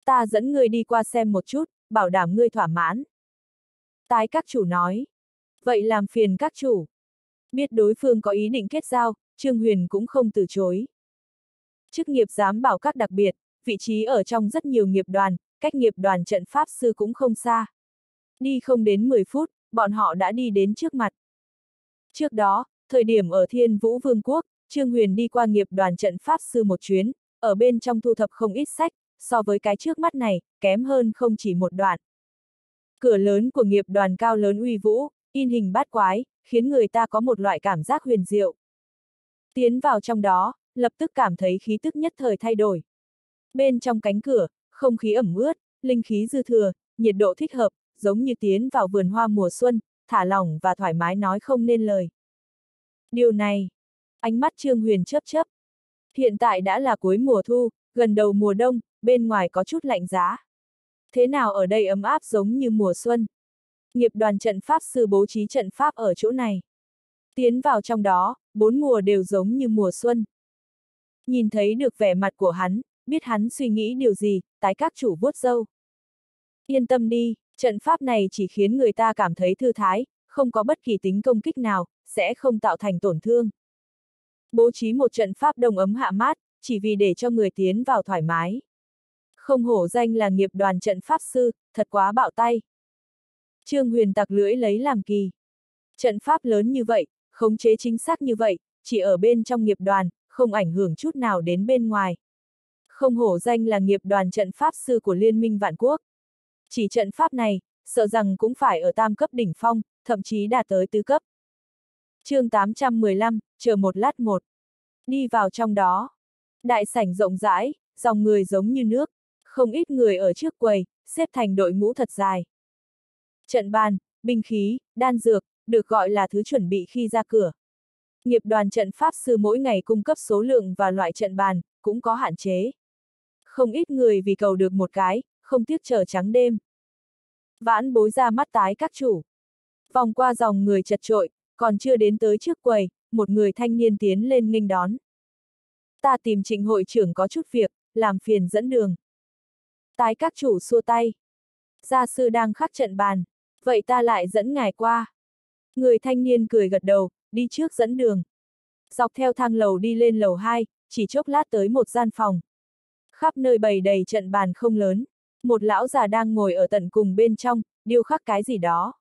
Ta dẫn ngươi đi qua xem một chút, bảo đảm ngươi thỏa mãn. Tái các chủ nói. Vậy làm phiền các chủ. Biết đối phương có ý định kết giao, Trương Huyền cũng không từ chối. Chức nghiệp giám bảo các đặc biệt, vị trí ở trong rất nhiều nghiệp đoàn, cách nghiệp đoàn trận Pháp Sư cũng không xa. Đi không đến 10 phút, bọn họ đã đi đến trước mặt. Trước đó, thời điểm ở Thiên Vũ Vương quốc, Trương Huyền đi qua nghiệp đoàn trận Pháp Sư một chuyến, ở bên trong thu thập không ít sách, so với cái trước mắt này, kém hơn không chỉ một đoạn. Cửa lớn của nghiệp đoàn cao lớn uy vũ, in hình bát quái, khiến người ta có một loại cảm giác huyền diệu. Tiến vào trong đó, lập tức cảm thấy khí tức nhất thời thay đổi. Bên trong cánh cửa, không khí ẩm ướt, linh khí dư thừa, nhiệt độ thích hợp, giống như tiến vào vườn hoa mùa xuân, thả lỏng và thoải mái nói không nên lời. Điều này, ánh mắt Trương Huyền chớp chớp. Hiện tại đã là cuối mùa thu, gần đầu mùa đông, bên ngoài có chút lạnh giá. Thế nào ở đây ấm áp giống như mùa xuân? Nghiệp đoàn trận pháp sư bố trí trận pháp ở chỗ này. Tiến vào trong đó, bốn mùa đều giống như mùa xuân. Nhìn thấy được vẻ mặt của hắn, biết hắn suy nghĩ điều gì, tái các chủ vuốt dâu. Yên tâm đi, trận pháp này chỉ khiến người ta cảm thấy thư thái, không có bất kỳ tính công kích nào, sẽ không tạo thành tổn thương. Bố trí một trận pháp đông ấm hạ mát, chỉ vì để cho người tiến vào thoải mái. Không hổ danh là nghiệp đoàn trận pháp sư, thật quá bạo tay. Trương Huyền tặc lưỡi lấy làm kỳ. Trận pháp lớn như vậy, khống chế chính xác như vậy, chỉ ở bên trong nghiệp đoàn, không ảnh hưởng chút nào đến bên ngoài. Không hổ danh là nghiệp đoàn trận pháp sư của Liên minh Vạn Quốc. Chỉ trận pháp này, sợ rằng cũng phải ở tam cấp đỉnh phong, thậm chí đạt tới tứ cấp chương 815, chờ một lát một. Đi vào trong đó. Đại sảnh rộng rãi, dòng người giống như nước, không ít người ở trước quầy, xếp thành đội ngũ thật dài. Trận bàn, binh khí, đan dược, được gọi là thứ chuẩn bị khi ra cửa. Nghiệp đoàn trận pháp sư mỗi ngày cung cấp số lượng và loại trận bàn, cũng có hạn chế. Không ít người vì cầu được một cái, không tiếc chờ trắng đêm. Vãn bối ra mắt tái các chủ. Vòng qua dòng người chật trội, còn chưa đến tới trước quầy, một người thanh niên tiến lên nghênh đón. Ta tìm trịnh hội trưởng có chút việc, làm phiền dẫn đường. Tái các chủ xua tay. Gia sư đang khắc trận bàn, vậy ta lại dẫn ngài qua. Người thanh niên cười gật đầu, đi trước dẫn đường. Dọc theo thang lầu đi lên lầu 2, chỉ chốc lát tới một gian phòng. Khắp nơi bày đầy trận bàn không lớn. Một lão già đang ngồi ở tận cùng bên trong, điêu khắc cái gì đó.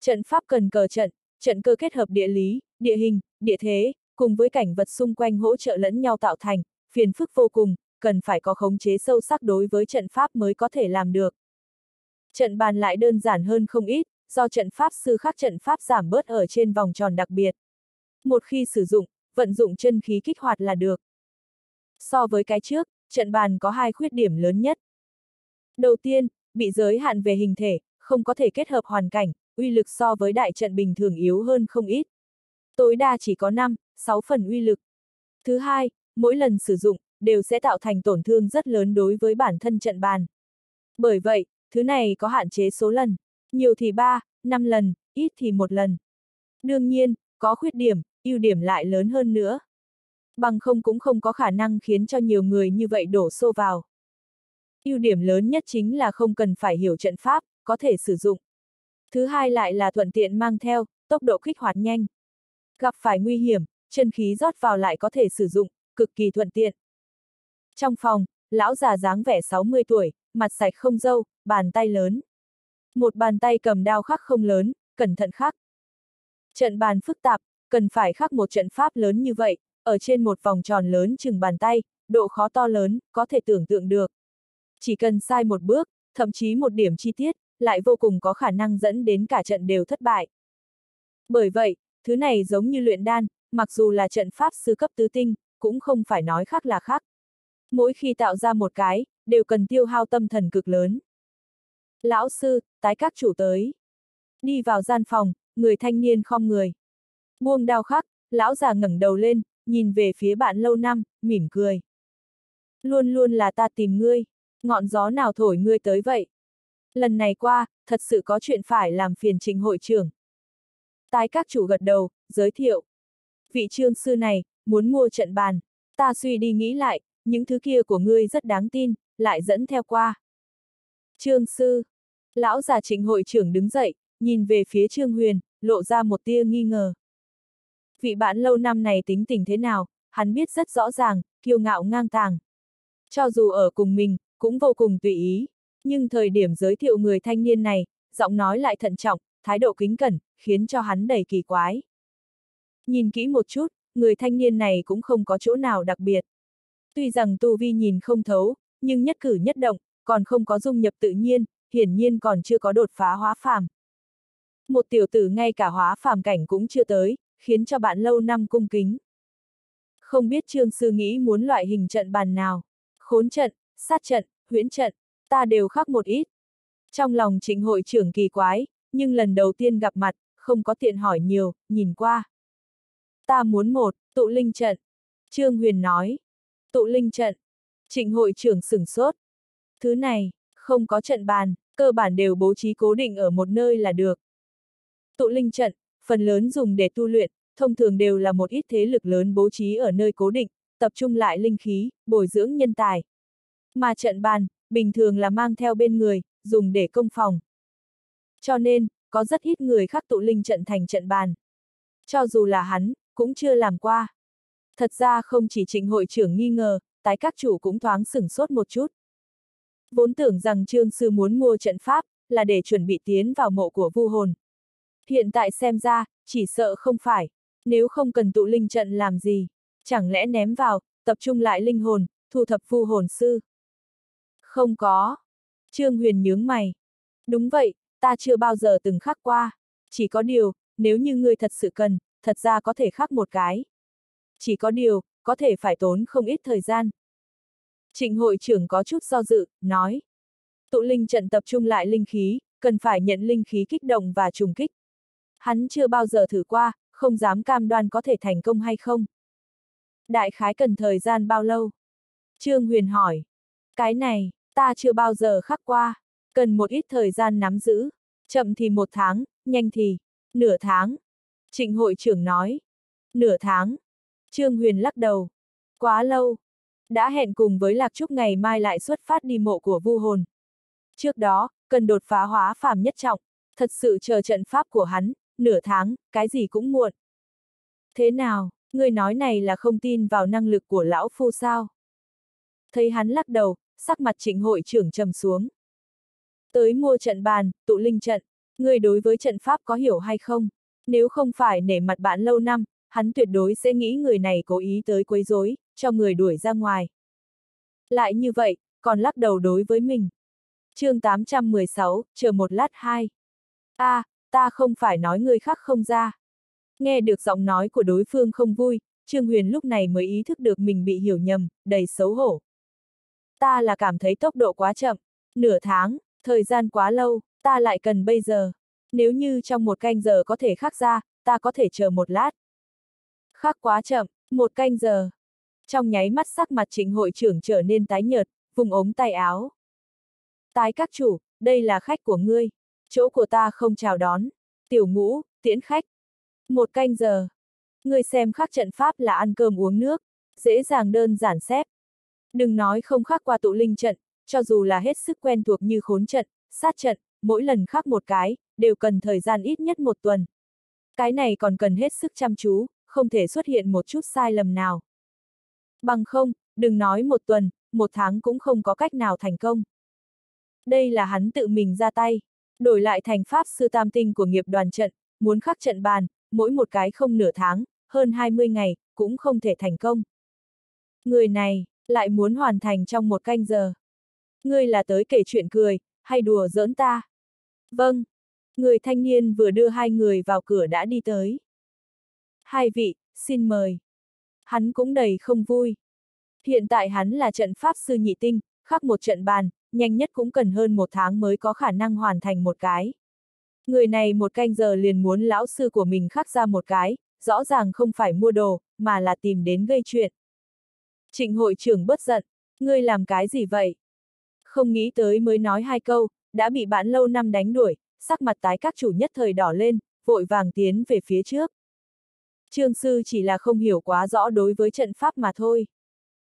Trận pháp cần cờ trận, trận cơ kết hợp địa lý, địa hình, địa thế, cùng với cảnh vật xung quanh hỗ trợ lẫn nhau tạo thành, phiền phức vô cùng, cần phải có khống chế sâu sắc đối với trận pháp mới có thể làm được. Trận bàn lại đơn giản hơn không ít, do trận pháp sư khắc trận pháp giảm bớt ở trên vòng tròn đặc biệt. Một khi sử dụng, vận dụng chân khí kích hoạt là được. So với cái trước, trận bàn có hai khuyết điểm lớn nhất. Đầu tiên, bị giới hạn về hình thể, không có thể kết hợp hoàn cảnh, uy lực so với đại trận bình thường yếu hơn không ít. Tối đa chỉ có 5, 6 phần uy lực. Thứ hai, mỗi lần sử dụng, đều sẽ tạo thành tổn thương rất lớn đối với bản thân trận bàn. Bởi vậy, thứ này có hạn chế số lần. Nhiều thì 3, 5 lần, ít thì một lần. Đương nhiên, có khuyết điểm, ưu điểm lại lớn hơn nữa. Bằng không cũng không có khả năng khiến cho nhiều người như vậy đổ xô vào. ưu điểm lớn nhất chính là không cần phải hiểu trận pháp, có thể sử dụng. Thứ hai lại là thuận tiện mang theo, tốc độ kích hoạt nhanh. Gặp phải nguy hiểm, chân khí rót vào lại có thể sử dụng, cực kỳ thuận tiện. Trong phòng, lão già dáng vẻ 60 tuổi, mặt sạch không dâu, bàn tay lớn. Một bàn tay cầm đao khắc không lớn, cẩn thận khắc. Trận bàn phức tạp, cần phải khắc một trận pháp lớn như vậy, ở trên một vòng tròn lớn chừng bàn tay, độ khó to lớn, có thể tưởng tượng được. Chỉ cần sai một bước, thậm chí một điểm chi tiết, lại vô cùng có khả năng dẫn đến cả trận đều thất bại. Bởi vậy, thứ này giống như luyện đan, mặc dù là trận pháp sư cấp tứ tinh, cũng không phải nói khác là khác. Mỗi khi tạo ra một cái, đều cần tiêu hao tâm thần cực lớn. Lão sư, tái các chủ tới. Đi vào gian phòng, người thanh niên không người. Buông đao khắc, lão già ngẩng đầu lên, nhìn về phía bạn lâu năm, mỉm cười. Luôn luôn là ta tìm ngươi, ngọn gió nào thổi ngươi tới vậy? Lần này qua, thật sự có chuyện phải làm phiền trình hội trưởng. Tái các chủ gật đầu, giới thiệu. Vị trương sư này, muốn mua trận bàn. Ta suy đi nghĩ lại, những thứ kia của ngươi rất đáng tin, lại dẫn theo qua. Trương sư. Lão già trình hội trưởng đứng dậy, nhìn về phía Trương Huyền, lộ ra một tia nghi ngờ. Vị bạn lâu năm này tính tình thế nào, hắn biết rất rõ ràng, kiêu ngạo ngang tàng. Cho dù ở cùng mình, cũng vô cùng tùy ý. Nhưng thời điểm giới thiệu người thanh niên này, giọng nói lại thận trọng, thái độ kính cẩn, khiến cho hắn đầy kỳ quái. Nhìn kỹ một chút, người thanh niên này cũng không có chỗ nào đặc biệt. Tuy rằng tu vi nhìn không thấu, nhưng nhất cử nhất động, còn không có dung nhập tự nhiên, hiển nhiên còn chưa có đột phá hóa phàm. Một tiểu tử ngay cả hóa phàm cảnh cũng chưa tới, khiến cho bạn lâu năm cung kính. Không biết trương sư nghĩ muốn loại hình trận bàn nào, khốn trận, sát trận, huyễn trận, ta đều khắc một ít. Trong lòng trịnh hội trưởng kỳ quái, nhưng lần đầu tiên gặp mặt, không có tiện hỏi nhiều, nhìn qua. Ta muốn một, tụ linh trận. Trương Huyền nói. Tụ linh trận. Trịnh hội trưởng sửng sốt. Thứ này, không có trận bàn, cơ bản đều bố trí cố định ở một nơi là được. Tụ linh trận, phần lớn dùng để tu luyện, thông thường đều là một ít thế lực lớn bố trí ở nơi cố định, tập trung lại linh khí, bồi dưỡng nhân tài. Mà trận bàn, bình thường là mang theo bên người, dùng để công phòng. Cho nên, có rất ít người khắc tụ linh trận thành trận bàn. Cho dù là hắn, cũng chưa làm qua. Thật ra không chỉ trịnh hội trưởng nghi ngờ, tái các chủ cũng thoáng sửng sốt một chút. Vốn tưởng rằng trương sư muốn mua trận pháp, là để chuẩn bị tiến vào mộ của vu hồn. Hiện tại xem ra, chỉ sợ không phải, nếu không cần tụ linh trận làm gì, chẳng lẽ ném vào, tập trung lại linh hồn, thu thập vu hồn sư. Không có. Trương Huyền nhướng mày. Đúng vậy, ta chưa bao giờ từng khắc qua. Chỉ có điều, nếu như ngươi thật sự cần, thật ra có thể khắc một cái. Chỉ có điều, có thể phải tốn không ít thời gian. Trịnh hội trưởng có chút do dự, nói. Tụ linh trận tập trung lại linh khí, cần phải nhận linh khí kích động và trùng kích. Hắn chưa bao giờ thử qua, không dám cam đoan có thể thành công hay không. Đại khái cần thời gian bao lâu? Trương Huyền hỏi. Cái này, ta chưa bao giờ khắc qua, cần một ít thời gian nắm giữ, chậm thì một tháng, nhanh thì, nửa tháng. Trịnh hội trưởng nói. Nửa tháng. Trương Huyền lắc đầu. Quá lâu. Đã hẹn cùng với Lạc Trúc ngày mai lại xuất phát đi mộ của vu hồn. Trước đó, cần đột phá hóa phàm nhất trọng, thật sự chờ trận pháp của hắn, nửa tháng, cái gì cũng muộn. Thế nào, người nói này là không tin vào năng lực của lão phu sao? Thấy hắn lắc đầu, sắc mặt trịnh hội trưởng trầm xuống. Tới mua trận bàn, tụ linh trận, người đối với trận pháp có hiểu hay không? Nếu không phải nể mặt bạn lâu năm, hắn tuyệt đối sẽ nghĩ người này cố ý tới quấy rối, cho người đuổi ra ngoài. Lại như vậy, còn lắc đầu đối với mình. chương 816, chờ một lát hai. a à, ta không phải nói người khác không ra. Nghe được giọng nói của đối phương không vui, Trương Huyền lúc này mới ý thức được mình bị hiểu nhầm, đầy xấu hổ. Ta là cảm thấy tốc độ quá chậm, nửa tháng, thời gian quá lâu, ta lại cần bây giờ. Nếu như trong một canh giờ có thể khắc ra, ta có thể chờ một lát. Khắc quá chậm, một canh giờ. Trong nháy mắt sắc mặt trịnh hội trưởng trở nên tái nhợt, vùng ống tay áo. Tái các chủ, đây là khách của ngươi. Chỗ của ta không chào đón. Tiểu ngũ, tiễn khách. Một canh giờ. Ngươi xem khắc trận pháp là ăn cơm uống nước. Dễ dàng đơn giản xếp. Đừng nói không khắc qua tụ linh trận, cho dù là hết sức quen thuộc như khốn trận, sát trận, mỗi lần khắc một cái, đều cần thời gian ít nhất một tuần. Cái này còn cần hết sức chăm chú, không thể xuất hiện một chút sai lầm nào. Bằng không, đừng nói một tuần, một tháng cũng không có cách nào thành công. Đây là hắn tự mình ra tay, đổi lại thành pháp sư tam tinh của nghiệp đoàn trận, muốn khắc trận bàn, mỗi một cái không nửa tháng, hơn 20 ngày, cũng không thể thành công. Người này, lại muốn hoàn thành trong một canh giờ. Ngươi là tới kể chuyện cười, hay đùa giỡn ta? Vâng. Người thanh niên vừa đưa hai người vào cửa đã đi tới. Hai vị, xin mời. Hắn cũng đầy không vui. Hiện tại hắn là trận pháp sư nhị tinh, khắc một trận bàn, nhanh nhất cũng cần hơn một tháng mới có khả năng hoàn thành một cái. Người này một canh giờ liền muốn lão sư của mình khắc ra một cái, rõ ràng không phải mua đồ, mà là tìm đến gây chuyện. Trịnh hội trưởng bất giận, ngươi làm cái gì vậy? Không nghĩ tới mới nói hai câu, đã bị bạn lâu năm đánh đuổi, sắc mặt tái các chủ nhất thời đỏ lên, vội vàng tiến về phía trước. Trương sư chỉ là không hiểu quá rõ đối với trận pháp mà thôi.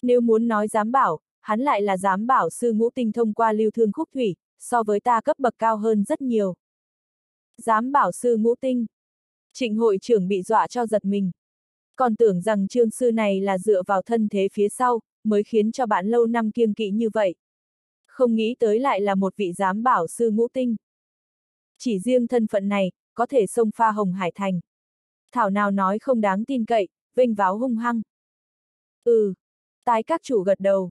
Nếu muốn nói giám bảo, hắn lại là giám bảo sư ngũ tinh thông qua lưu thương khúc thủy, so với ta cấp bậc cao hơn rất nhiều. Giám bảo sư ngũ tinh. Trịnh hội trưởng bị dọa cho giật mình. Còn tưởng rằng trương sư này là dựa vào thân thế phía sau, mới khiến cho bạn lâu năm kiêng kỵ như vậy. Không nghĩ tới lại là một vị giám bảo sư ngũ tinh. Chỉ riêng thân phận này, có thể xông pha hồng hải thành. Thảo nào nói không đáng tin cậy, vinh váo hung hăng. Ừ, tái các chủ gật đầu.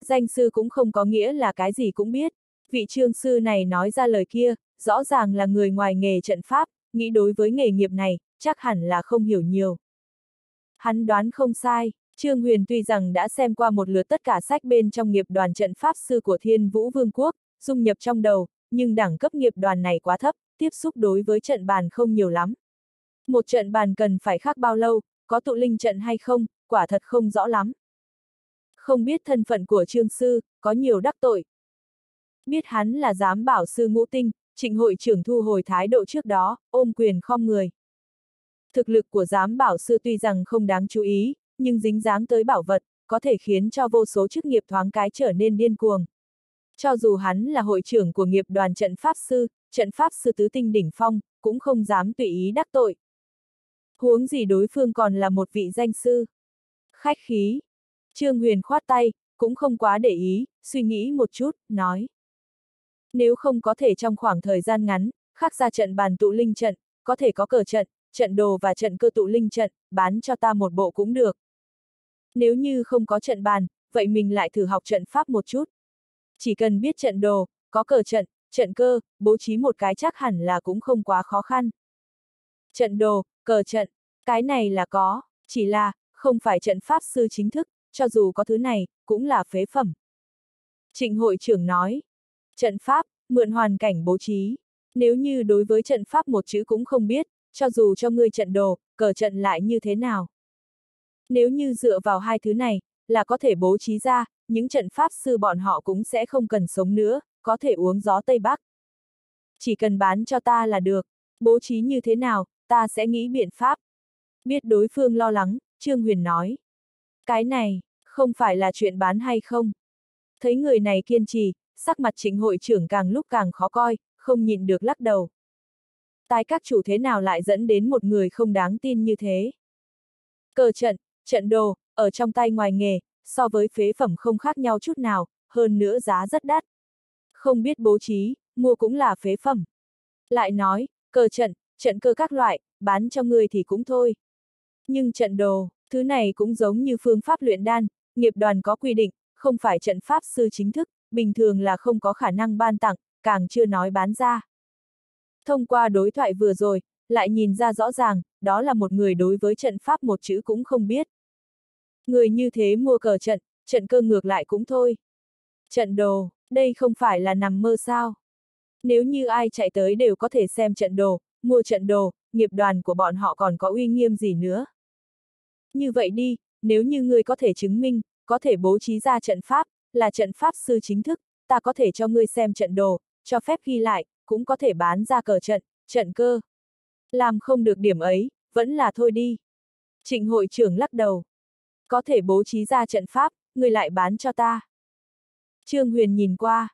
Danh sư cũng không có nghĩa là cái gì cũng biết. Vị trương sư này nói ra lời kia, rõ ràng là người ngoài nghề trận pháp, nghĩ đối với nghề nghiệp này, chắc hẳn là không hiểu nhiều. Hắn đoán không sai, Trương Huyền tuy rằng đã xem qua một lượt tất cả sách bên trong nghiệp đoàn trận pháp sư của Thiên Vũ Vương quốc, dung nhập trong đầu, nhưng đẳng cấp nghiệp đoàn này quá thấp, tiếp xúc đối với trận bàn không nhiều lắm. Một trận bàn cần phải khác bao lâu, có tụ linh trận hay không, quả thật không rõ lắm. Không biết thân phận của trương sư, có nhiều đắc tội. Biết hắn là giám bảo sư ngũ tinh, trịnh hội trưởng thu hồi thái độ trước đó, ôm quyền khom người. Thực lực của giám bảo sư tuy rằng không đáng chú ý, nhưng dính dáng tới bảo vật, có thể khiến cho vô số chức nghiệp thoáng cái trở nên điên cuồng. Cho dù hắn là hội trưởng của nghiệp đoàn trận pháp sư, trận pháp sư tứ tinh đỉnh phong, cũng không dám tùy ý đắc tội. Huống gì đối phương còn là một vị danh sư. Khách khí. Trương Huyền khoát tay, cũng không quá để ý, suy nghĩ một chút, nói. Nếu không có thể trong khoảng thời gian ngắn, khắc ra trận bàn tụ linh trận, có thể có cờ trận, trận đồ và trận cơ tụ linh trận, bán cho ta một bộ cũng được. Nếu như không có trận bàn, vậy mình lại thử học trận pháp một chút. Chỉ cần biết trận đồ, có cờ trận, trận cơ, bố trí một cái chắc hẳn là cũng không quá khó khăn. Trận đồ, cờ trận, cái này là có, chỉ là, không phải trận pháp sư chính thức, cho dù có thứ này, cũng là phế phẩm. Trịnh hội trưởng nói, trận pháp, mượn hoàn cảnh bố trí. Nếu như đối với trận pháp một chữ cũng không biết, cho dù cho ngươi trận đồ, cờ trận lại như thế nào. Nếu như dựa vào hai thứ này, là có thể bố trí ra, những trận pháp sư bọn họ cũng sẽ không cần sống nữa, có thể uống gió Tây Bắc. Chỉ cần bán cho ta là được, bố trí như thế nào, ta sẽ nghĩ biện pháp. Biết đối phương lo lắng, Trương Huyền nói. Cái này, không phải là chuyện bán hay không. Thấy người này kiên trì, sắc mặt trịnh hội trưởng càng lúc càng khó coi, không nhịn được lắc đầu. Tài các chủ thế nào lại dẫn đến một người không đáng tin như thế? Cờ trận, trận đồ, ở trong tay ngoài nghề, so với phế phẩm không khác nhau chút nào, hơn nữa giá rất đắt. Không biết bố trí, mua cũng là phế phẩm. Lại nói, cờ trận, trận cơ các loại, bán cho người thì cũng thôi. Nhưng trận đồ, thứ này cũng giống như phương pháp luyện đan, nghiệp đoàn có quy định, không phải trận pháp sư chính thức, bình thường là không có khả năng ban tặng, càng chưa nói bán ra. Thông qua đối thoại vừa rồi, lại nhìn ra rõ ràng, đó là một người đối với trận pháp một chữ cũng không biết. Người như thế mua cờ trận, trận cơ ngược lại cũng thôi. Trận đồ, đây không phải là nằm mơ sao. Nếu như ai chạy tới đều có thể xem trận đồ, mua trận đồ, nghiệp đoàn của bọn họ còn có uy nghiêm gì nữa. Như vậy đi, nếu như ngươi có thể chứng minh, có thể bố trí ra trận pháp, là trận pháp sư chính thức, ta có thể cho ngươi xem trận đồ, cho phép ghi lại, cũng có thể bán ra cờ trận, trận cơ. Làm không được điểm ấy, vẫn là thôi đi. Trịnh hội trưởng lắc đầu. Có thể bố trí ra trận pháp, người lại bán cho ta. Trương Huyền nhìn qua.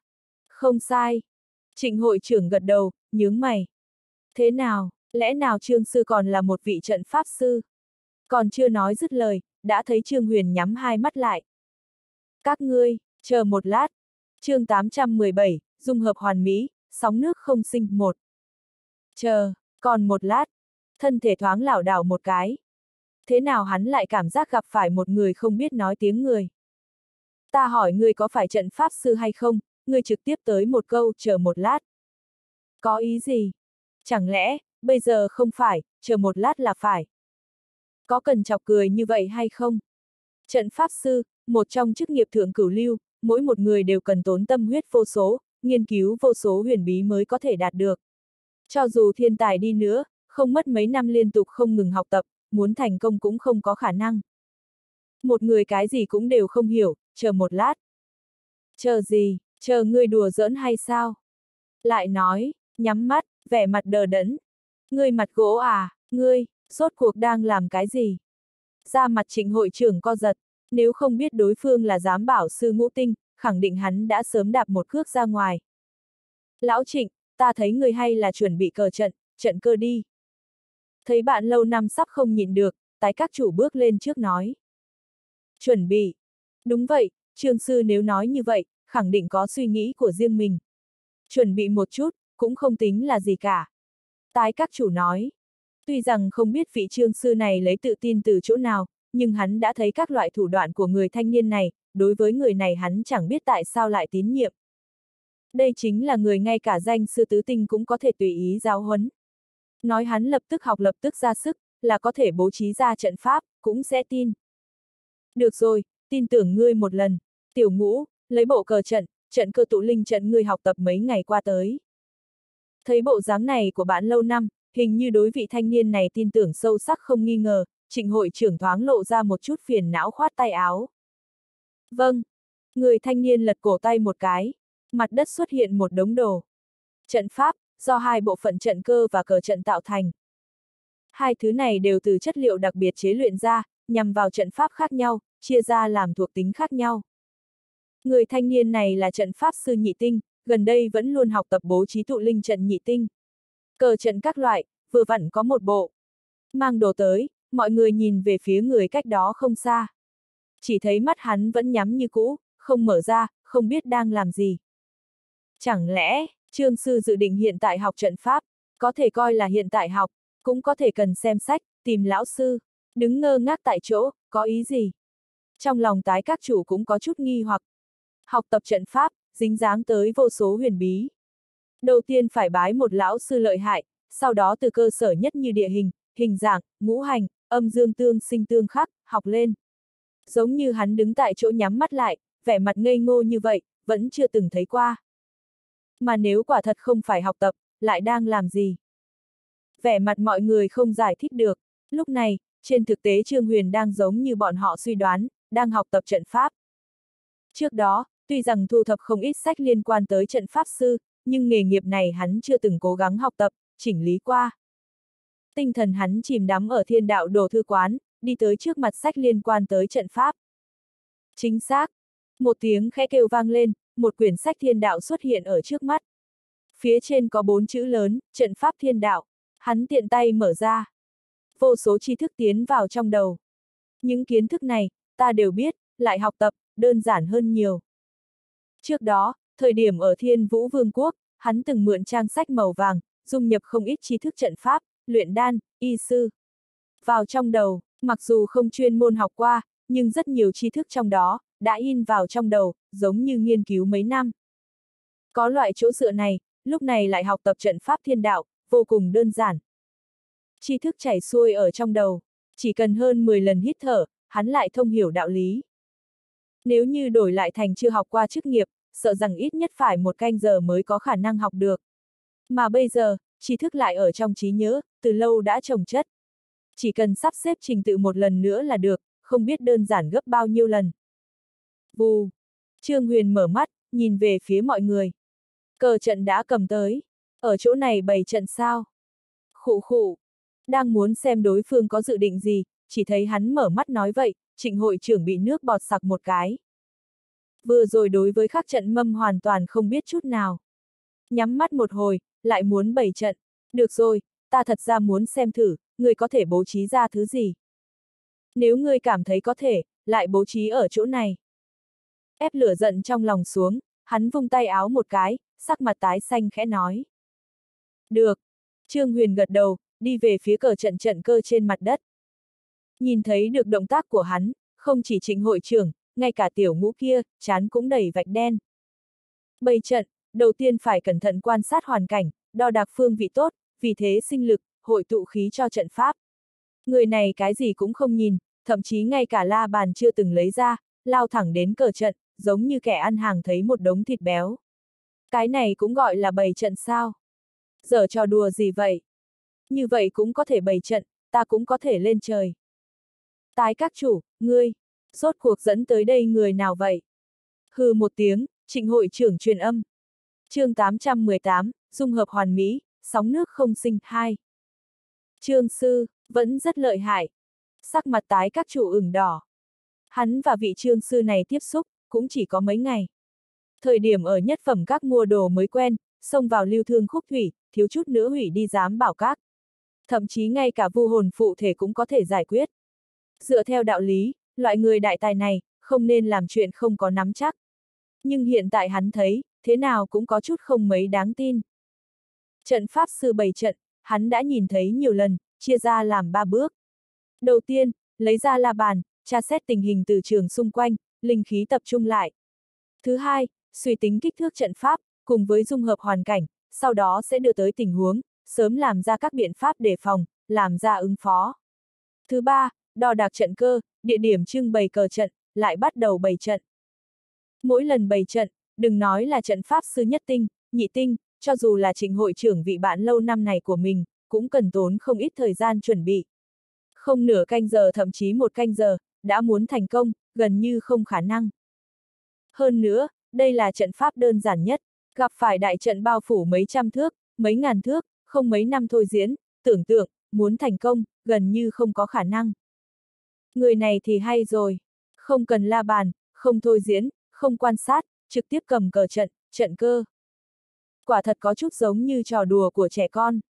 Không sai. Trịnh hội trưởng gật đầu, nhướng mày. Thế nào, lẽ nào Trương Sư còn là một vị trận pháp sư? Còn chưa nói dứt lời, đã thấy Trương Huyền nhắm hai mắt lại. Các ngươi, chờ một lát. chương 817, dung hợp hoàn mỹ, sóng nước không sinh một. Chờ, còn một lát. Thân thể thoáng lảo đảo một cái. Thế nào hắn lại cảm giác gặp phải một người không biết nói tiếng người? Ta hỏi ngươi có phải trận pháp sư hay không, ngươi trực tiếp tới một câu, chờ một lát. Có ý gì? Chẳng lẽ, bây giờ không phải, chờ một lát là phải. Có cần chọc cười như vậy hay không? Trận pháp sư, một trong chức nghiệp thượng cửu lưu, mỗi một người đều cần tốn tâm huyết vô số, nghiên cứu vô số huyền bí mới có thể đạt được. Cho dù thiên tài đi nữa, không mất mấy năm liên tục không ngừng học tập, muốn thành công cũng không có khả năng. Một người cái gì cũng đều không hiểu, chờ một lát. Chờ gì, chờ ngươi đùa giỡn hay sao? Lại nói, nhắm mắt, vẻ mặt đờ đẫn. Ngươi mặt gỗ à, ngươi, rốt cuộc đang làm cái gì? Ra mặt trịnh hội trưởng co giật, nếu không biết đối phương là giám bảo sư ngũ tinh, khẳng định hắn đã sớm đạp một cước ra ngoài. Lão trịnh, ta thấy người hay là chuẩn bị cờ trận, trận cơ đi. Thấy bạn lâu năm sắp không nhịn được, tái các chủ bước lên trước nói. Chuẩn bị. Đúng vậy, trương sư nếu nói như vậy, khẳng định có suy nghĩ của riêng mình. Chuẩn bị một chút, cũng không tính là gì cả. Tái các chủ nói. Tuy rằng không biết vị trương sư này lấy tự tin từ chỗ nào, nhưng hắn đã thấy các loại thủ đoạn của người thanh niên này, đối với người này hắn chẳng biết tại sao lại tín nhiệm. Đây chính là người ngay cả danh sư tứ tinh cũng có thể tùy ý giáo huấn. Nói hắn lập tức học lập tức ra sức, là có thể bố trí ra trận pháp, cũng sẽ tin. Được rồi, tin tưởng ngươi một lần, tiểu ngũ, lấy bộ cờ trận, trận cơ tụ linh trận ngươi học tập mấy ngày qua tới. Thấy bộ dáng này của bạn lâu năm, hình như đối vị thanh niên này tin tưởng sâu sắc không nghi ngờ, trịnh hội trưởng thoáng lộ ra một chút phiền não khoát tay áo. Vâng. Người thanh niên lật cổ tay một cái. Mặt đất xuất hiện một đống đồ. Trận pháp, do hai bộ phận trận cơ và cờ trận tạo thành. Hai thứ này đều từ chất liệu đặc biệt chế luyện ra, nhằm vào trận pháp khác nhau, chia ra làm thuộc tính khác nhau. Người thanh niên này là trận pháp sư nhị tinh, gần đây vẫn luôn học tập bố trí tụ linh trận nhị tinh. Cờ trận các loại, vừa vặn có một bộ. Mang đồ tới, mọi người nhìn về phía người cách đó không xa. Chỉ thấy mắt hắn vẫn nhắm như cũ, không mở ra, không biết đang làm gì. Chẳng lẽ, trương sư dự định hiện tại học trận pháp, có thể coi là hiện tại học, cũng có thể cần xem sách, tìm lão sư, đứng ngơ ngác tại chỗ, có ý gì? Trong lòng tái các chủ cũng có chút nghi hoặc. Học tập trận pháp, dính dáng tới vô số huyền bí. Đầu tiên phải bái một lão sư lợi hại, sau đó từ cơ sở nhất như địa hình, hình dạng, ngũ hành, âm dương tương sinh tương khắc, học lên. Giống như hắn đứng tại chỗ nhắm mắt lại, vẻ mặt ngây ngô như vậy, vẫn chưa từng thấy qua. Mà nếu quả thật không phải học tập, lại đang làm gì? Vẻ mặt mọi người không giải thích được. Lúc này, trên thực tế Trương Huyền đang giống như bọn họ suy đoán, đang học tập trận pháp. Trước đó, tuy rằng thu thập không ít sách liên quan tới trận pháp sư, nhưng nghề nghiệp này hắn chưa từng cố gắng học tập, chỉnh lý qua. Tinh thần hắn chìm đắm ở thiên đạo đồ thư quán, đi tới trước mặt sách liên quan tới trận pháp. Chính xác. Một tiếng khẽ kêu vang lên, một quyển sách thiên đạo xuất hiện ở trước mắt. Phía trên có bốn chữ lớn, trận pháp thiên đạo. Hắn tiện tay mở ra. Vô số tri thức tiến vào trong đầu. Những kiến thức này, ta đều biết, lại học tập, đơn giản hơn nhiều. Trước đó, thời điểm ở Thiên Vũ Vương quốc, hắn từng mượn trang sách màu vàng, dung nhập không ít tri thức trận pháp, luyện đan, y sư. Vào trong đầu, mặc dù không chuyên môn học qua, nhưng rất nhiều tri thức trong đó, đã in vào trong đầu, giống như nghiên cứu mấy năm. Có loại chỗ dựa này, lúc này lại học tập trận pháp thiên đạo, vô cùng đơn giản. Tri thức chảy xuôi ở trong đầu, chỉ cần hơn 10 lần hít thở, hắn lại thông hiểu đạo lý. Nếu như đổi lại thành chưa học qua chức nghiệp, sợ rằng ít nhất phải một canh giờ mới có khả năng học được. Mà bây giờ, tri thức lại ở trong trí nhớ, từ lâu đã trồng chất. Chỉ cần sắp xếp trình tự một lần nữa là được, không biết đơn giản gấp bao nhiêu lần. Bù! Trương Huyền mở mắt, nhìn về phía mọi người. Cờ trận đã cầm tới. Ở chỗ này bày trận sao? Khụ khụ! Đang muốn xem đối phương có dự định gì, chỉ thấy hắn mở mắt nói vậy, trịnh hội trưởng bị nước bọt sặc một cái. Vừa rồi đối với khắc trận mâm hoàn toàn không biết chút nào. Nhắm mắt một hồi, lại muốn bày trận. Được rồi, ta thật ra muốn xem thử, người có thể bố trí ra thứ gì. Nếu ngươi cảm thấy có thể, lại bố trí ở chỗ này. Ép lửa giận trong lòng xuống, hắn vung tay áo một cái, sắc mặt tái xanh khẽ nói. Được. Trương Huyền gật đầu, đi về phía cờ trận trận cơ trên mặt đất. Nhìn thấy được động tác của hắn, không chỉ trịnh hội trưởng, ngay cả tiểu ngũ kia, chán cũng đầy vạch đen. Bày trận, đầu tiên phải cẩn thận quan sát hoàn cảnh, đo đạc phương vị tốt, vì thế sinh lực, hội tụ khí cho trận pháp. Người này cái gì cũng không nhìn, thậm chí ngay cả la bàn chưa từng lấy ra, lao thẳng đến cờ trận, giống như kẻ ăn hàng thấy một đống thịt béo. Cái này cũng gọi là bày trận sao? Giờ trò đùa gì vậy? Như vậy cũng có thể bày trận, ta cũng có thể lên trời. Tái các chủ, ngươi, rốt cuộc dẫn tới đây người nào vậy? Hừ một tiếng, trịnh hội trưởng truyền âm chương 818, dung hợp hoàn mỹ, sóng nước không sinh, hai. Trương sư, vẫn rất lợi hại. Sắc mặt tái các chủ ửng đỏ. Hắn và vị trương sư này tiếp xúc, cũng chỉ có mấy ngày. Thời điểm ở nhất phẩm các mua đồ mới quen, xông vào lưu thương khúc thủy, thiếu chút nữa hủy đi dám bảo các. Thậm chí ngay cả vu hồn phụ thể cũng có thể giải quyết. Dựa theo đạo lý, loại người đại tài này, không nên làm chuyện không có nắm chắc. Nhưng hiện tại hắn thấy, thế nào cũng có chút không mấy đáng tin. Trận pháp sư bày trận, hắn đã nhìn thấy nhiều lần, chia ra làm ba bước. Đầu tiên, lấy ra la bàn, tra xét tình hình từ trường xung quanh, linh khí tập trung lại. Thứ hai, suy tính kích thước trận pháp, cùng với dung hợp hoàn cảnh, sau đó sẽ đưa tới tình huống, sớm làm ra các biện pháp đề phòng, làm ra ứng phó. Thứ ba, đo đạc trận cơ, địa điểm trưng bày cờ trận, lại bắt đầu bày trận. Mỗi lần bày trận, đừng nói là trận pháp sư nhất tinh, nhị tinh, cho dù là trình hội trưởng vị bạn lâu năm này của mình, cũng cần tốn không ít thời gian chuẩn bị. Không nửa canh giờ thậm chí một canh giờ, đã muốn thành công, gần như không khả năng. Hơn nữa, đây là trận pháp đơn giản nhất, gặp phải đại trận bao phủ mấy trăm thước, mấy ngàn thước, không mấy năm thôi diễn, tưởng tượng, muốn thành công, gần như không có khả năng. Người này thì hay rồi, không cần la bàn, không thôi diễn, không quan sát, trực tiếp cầm cờ trận, trận cơ. Quả thật có chút giống như trò đùa của trẻ con.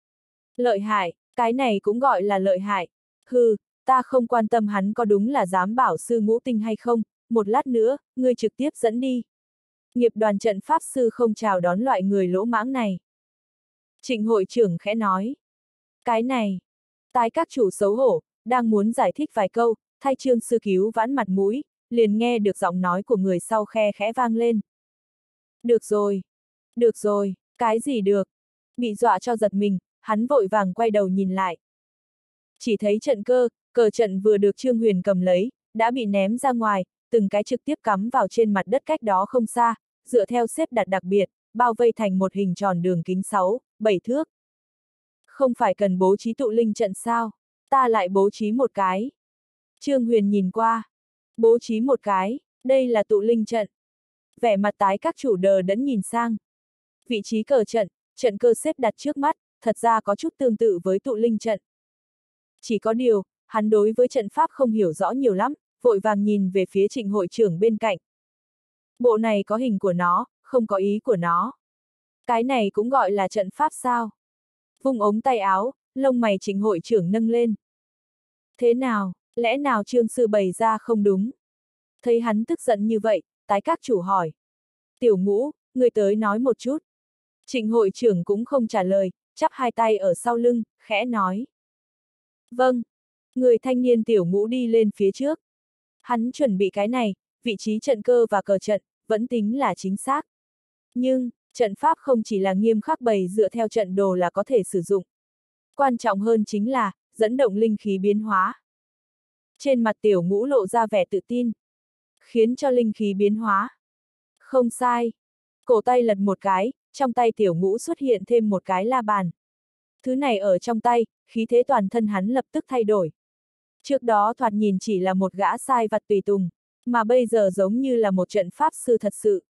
Lợi hại, cái này cũng gọi là lợi hại. Hừ, ta không quan tâm hắn có đúng là dám bảo sư ngũ tinh hay không, một lát nữa, ngươi trực tiếp dẫn đi. Nghiệp đoàn trận pháp sư không chào đón loại người lỗ mãng này. Trịnh hội trưởng khẽ nói. Cái này, tái các chủ xấu hổ, đang muốn giải thích vài câu, thay trương sư cứu vãn mặt mũi, liền nghe được giọng nói của người sau khe khẽ vang lên. Được rồi, được rồi, cái gì được? Bị dọa cho giật mình, hắn vội vàng quay đầu nhìn lại. Chỉ thấy trận cơ, cờ trận vừa được Trương Huyền cầm lấy, đã bị ném ra ngoài, từng cái trực tiếp cắm vào trên mặt đất cách đó không xa, dựa theo xếp đặt đặc biệt, bao vây thành một hình tròn đường kính 6, 7 thước. Không phải cần bố trí tụ linh trận sao? Ta lại bố trí một cái. Trương Huyền nhìn qua. Bố trí một cái, đây là tụ linh trận. Vẻ mặt tái các chủ đờ đẫn nhìn sang. Vị trí cờ trận, trận cơ xếp đặt trước mắt, thật ra có chút tương tự với tụ linh trận. Chỉ có điều, hắn đối với trận pháp không hiểu rõ nhiều lắm, vội vàng nhìn về phía trịnh hội trưởng bên cạnh. Bộ này có hình của nó, không có ý của nó. Cái này cũng gọi là trận pháp sao? vùng ống tay áo, lông mày trịnh hội trưởng nâng lên. Thế nào, lẽ nào trương sư bày ra không đúng? Thấy hắn tức giận như vậy, tái các chủ hỏi. Tiểu ngũ, người tới nói một chút. Trịnh hội trưởng cũng không trả lời, chắp hai tay ở sau lưng, khẽ nói. Vâng. Người thanh niên tiểu ngũ đi lên phía trước. Hắn chuẩn bị cái này, vị trí trận cơ và cờ trận, vẫn tính là chính xác. Nhưng, trận pháp không chỉ là nghiêm khắc bày dựa theo trận đồ là có thể sử dụng. Quan trọng hơn chính là, dẫn động linh khí biến hóa. Trên mặt tiểu ngũ lộ ra vẻ tự tin. Khiến cho linh khí biến hóa. Không sai. Cổ tay lật một cái, trong tay tiểu ngũ xuất hiện thêm một cái la bàn. Thứ này ở trong tay, khí thế toàn thân hắn lập tức thay đổi. Trước đó thoạt nhìn chỉ là một gã sai vặt tùy tùng, mà bây giờ giống như là một trận pháp sư thật sự.